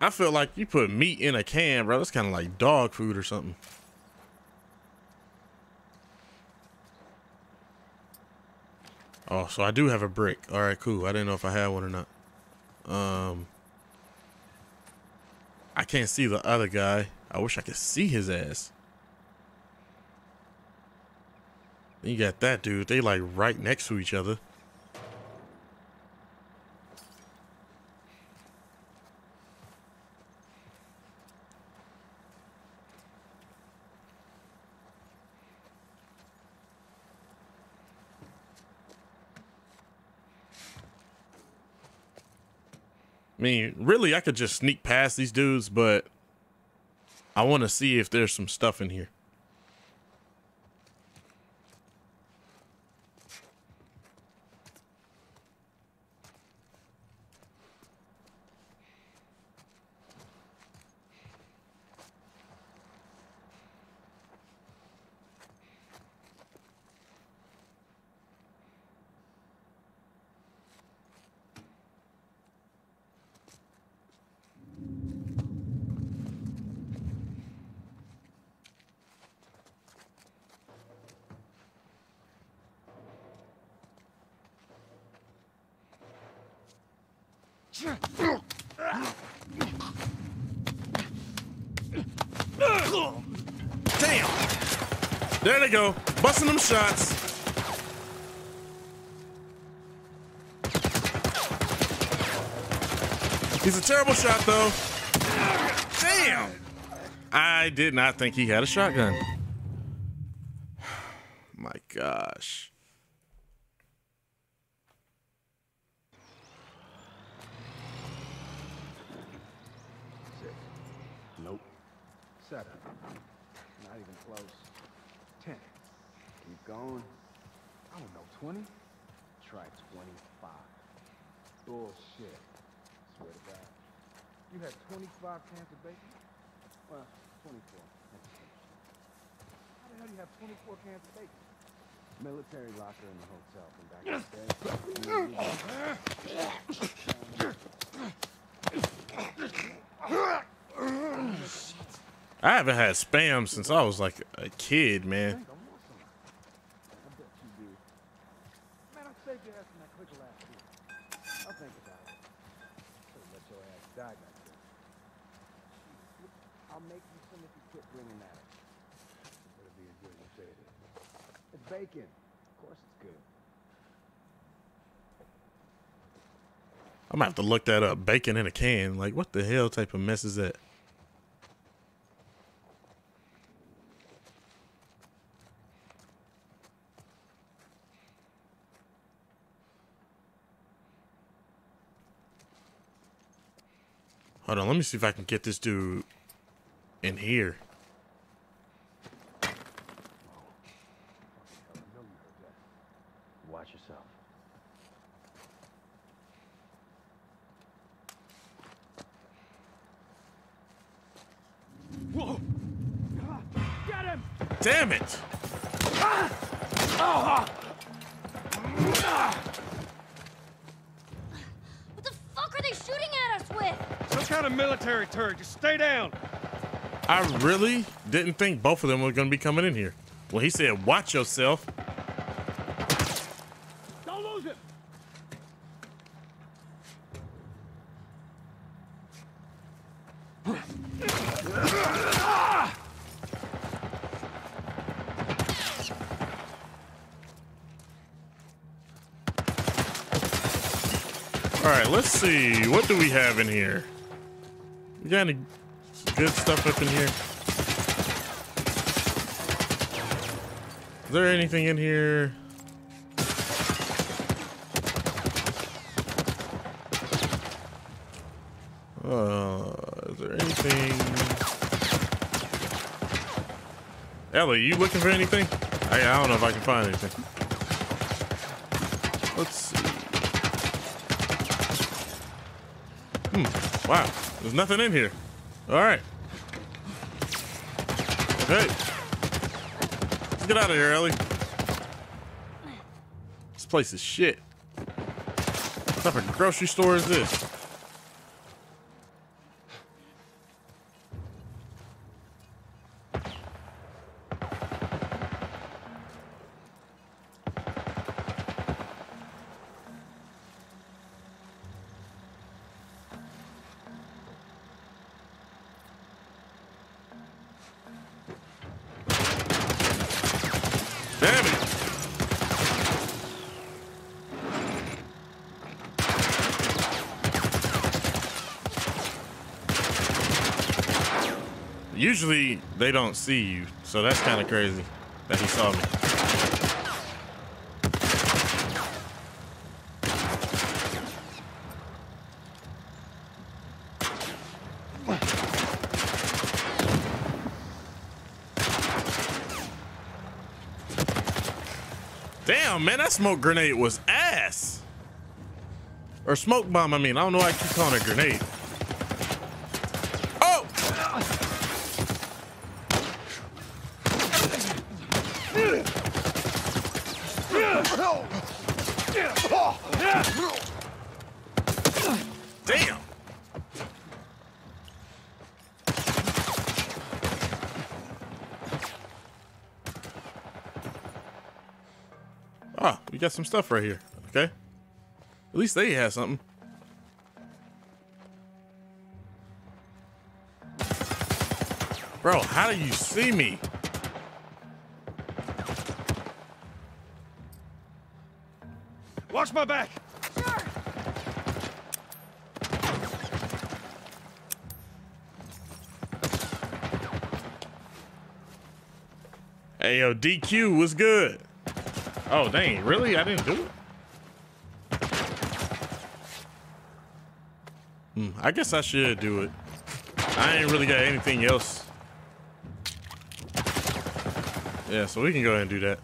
I feel like you put meat in a can, bro. That's kind of like dog food or something. So I do have a brick. All right, cool. I didn't know if I had one or not. Um, I can't see the other guy. I wish I could see his ass. You got that dude. They like right next to each other. I mean, really, I could just sneak past these dudes, but I want to see if there's some stuff in here. Shots. He's a terrible shot, though. Damn! I did not think he had a shotgun. My gosh. Six. Nope. Seven. Not even close. Ten. Keep going. I don't know, 20? Try 25. Bullshit. Swear to God. You had 25 cans of bacon? Well, 24. That's it. How the hell do you have 24 cans of bacon? Military locker in the hotel from back in the day. I haven't had spam since I was like a kid, man. I bet you do. Man, I saved your ass from that clicker last week. I'll think about it. Could've let your ass die back there. I'll make you some if you quit bringing that up. It better be as good as you say it is. It's bacon. Of course it's good. I'm gonna have to look that up. Bacon in a can. Like, what the hell type of mess is that? Hold on, let me see if I can get this dude in here. Watch yourself. Whoa! Get him! Damn it! What the fuck are they shooting at us with? Some kind of military turret. Just stay down. I really didn't think both of them were gonna be coming in here. Well, he said, watch yourself. Don't lose him! All right, let's see. What do we have in here? You got any good stuff up in here? Is there anything in here? Uh, is there anything? Ellie, you looking for anything? I, I don't know if I can find anything. Let's see. Hmm. Wow. There's nothing in here. All right. Okay. Let's get out of here, Ellie. This place is shit. What type of grocery store is this? Damn it. Usually they don't see you, so that's kind of crazy that he saw me. Damn, man, that smoke grenade was ass. Or smoke bomb, I mean. I don't know why I keep calling it a grenade. got some stuff right here, okay? At least they have something. Bro, how do you see me? Watch my back! Sure. Hey, yo, DQ was good. Oh, dang, really? I didn't do it? Hmm, I guess I should do it. I ain't really got anything else. Yeah, so we can go ahead and do that.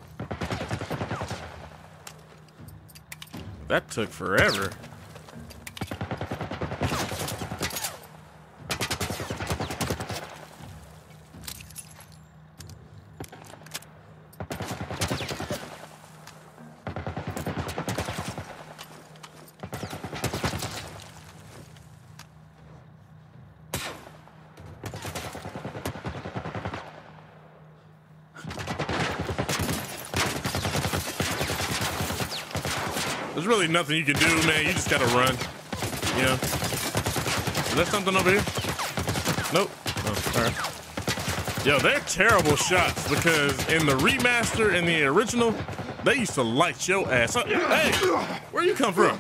That took forever. Nothing you can do, man. You just gotta run. You know? Is there something over here? Nope. Oh, all right. Yo, they're terrible shots because in the remaster and the original, they used to light your ass up. Hey, where you come from?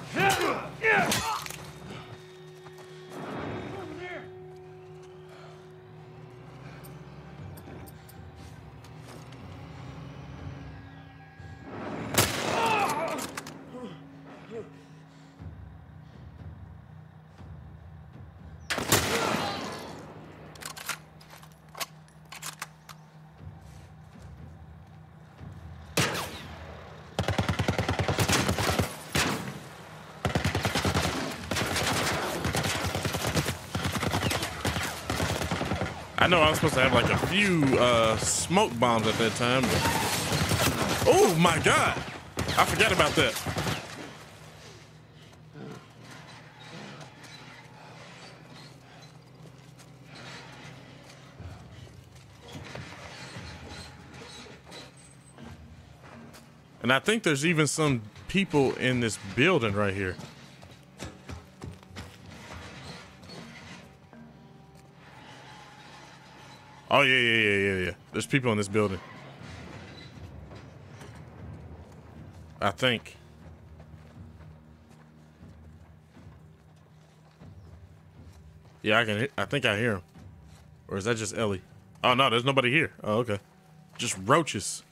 Know I was supposed to have like a few uh, smoke bombs at that time. But... Oh my god! I forgot about that. And I think there's even some people in this building right here. Oh yeah, yeah, yeah, yeah, yeah. There's people in this building. I think. Yeah, I can. I think I hear him. Or is that just Ellie? Oh no, there's nobody here. Oh okay, just roaches.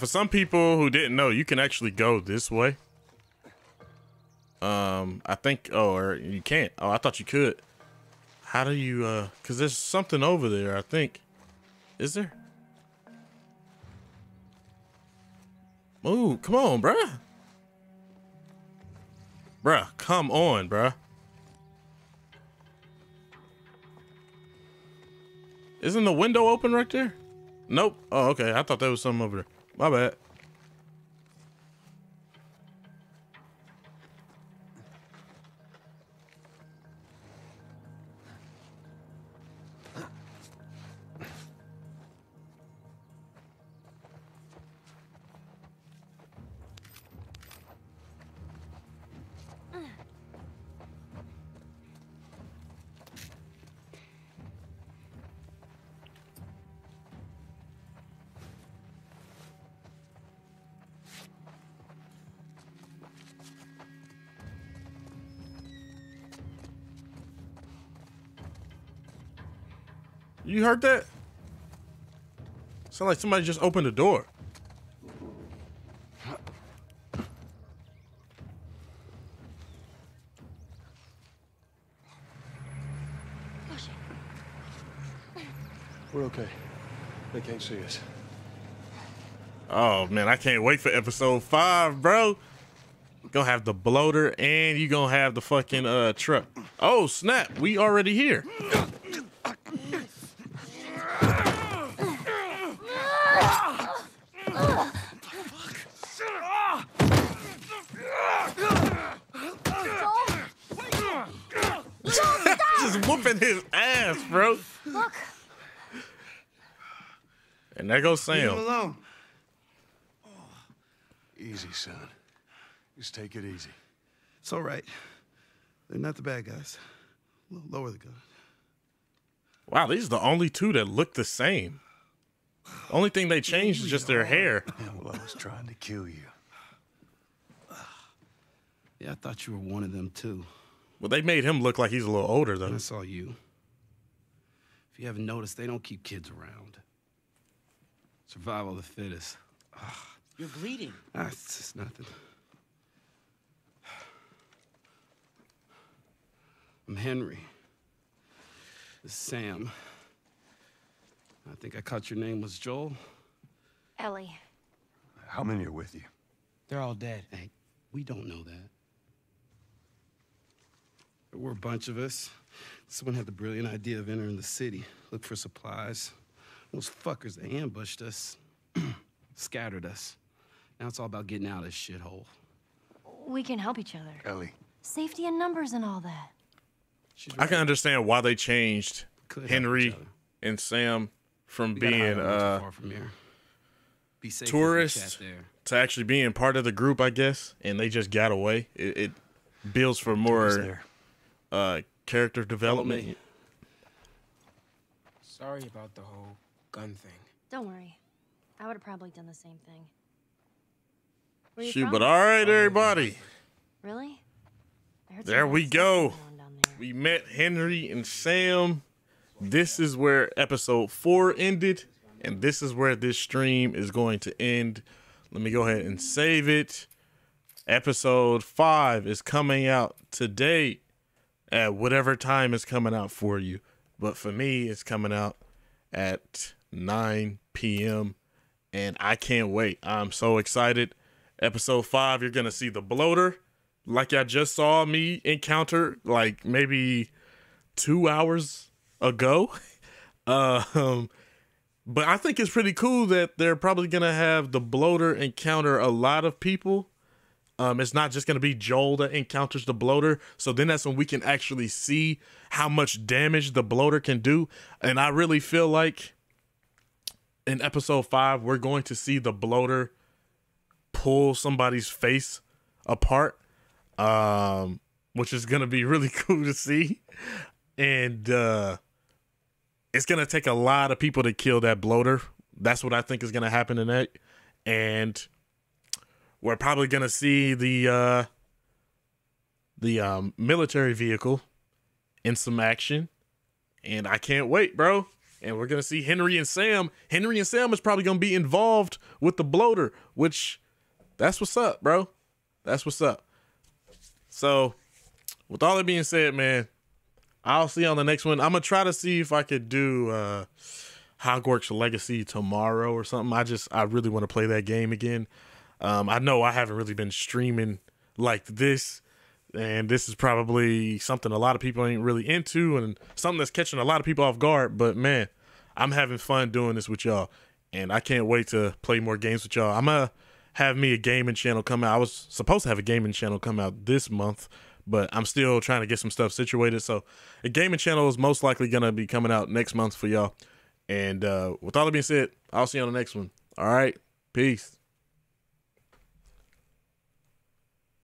For some people who didn't know, you can actually go this way. Um, I think. Oh, or you can't. Oh, I thought you could. How do you? Uh, cause there's something over there. I think. Is there? Ooh, come on, bruh. Bruh, come on, bruh. Isn't the window open right there? Nope. Oh, okay. I thought there was something over there. My bad. You heard that? Sound like somebody just opened the door. We're okay. They can't see us. Oh man, I can't wait for episode five, bro. Gonna have the bloater and you gonna have the fucking uh truck. Oh snap, we already here. just whooping his ass, bro. Look, And there goes Leave him Sam. alone. Oh, easy, son. Just take it easy. It's all right. They're not the bad guys. Lower the gun. Wow, these are the only two that look the same. Only thing they changed is just their hair. Yeah, well, I was trying to kill you. Yeah, I thought you were one of them too. Well, they made him look like he's a little older And I saw you. If you haven't noticed, they don't keep kids around. Survival of the fittest. You're bleeding. Ah, it's just nothing. I'm Henry. This is Sam. I think I caught your name was Joel. Ellie. How many are with you? They're all dead. Hey, we don't know that. There were a bunch of us. Someone had the brilliant idea of entering the city, look for supplies. Those fuckers, they ambushed us, scattered us. Now it's all about getting out of this shithole. We can help each other. Ellie. Safety in numbers and all that. I can understand why they changed Could Henry and Sam from We being out not uh, from here. Be safe tourists there. to actually being part of the group, I guess, and they just got away. It, it builds for more uh, character development. Sorry about the whole gun thing. Don't worry. I would have probably done the same thing. Shoot, from? but all right, everybody. Really? There we go. going on down there. We met Henry and Sam. This is where episode four ended, and this is where this stream is going to end. Let me go ahead and save it. Episode five is coming out today at whatever time is coming out for you. But for me, it's coming out at 9 p.m. And I can't wait. I'm so excited. Episode five, you're going to see the bloater like I just saw me encounter like maybe two hours ago. Um, but I think it's pretty cool that they're probably gonna have the bloater encounter a lot of people. Um, it's not just gonna be Joel that encounters the bloater. So then that's when we can actually see how much damage the bloater can do. And I really feel like in episode five, we're going to see the bloater pull somebody's face apart um which is gonna be really cool to see. And uh it's gonna take a lot of people to kill that bloater. That's what i think is gonna happen tonight. And we're probably gonna see the uh the um military vehicle in some action. And i can't wait bro and we're gonna see henry and sam henry and sam is probably gonna be involved with the bloater which that's what's up bro that's what's up so, with all that being said, man, I'll see you on the next one. I'm gonna try to see if I could do uh Hogwarts Legacy tomorrow or something. I just I really want to play that game again. Um, I know I haven't really been streaming like this, and this is probably something a lot of people ain't really into, and something that's catching a lot of people off guard. But man, I'm having fun doing this with y'all, and I can't wait to play more games with y'all. I'm gonna have me a gaming channel come out. I was supposed to have a gaming channel come out this month, but I'm still trying to get some stuff situated. So a gaming channel is most likely gonna be coming out next month for y'all. And uh, with all that being said, I'll see you on the next one. All right, peace.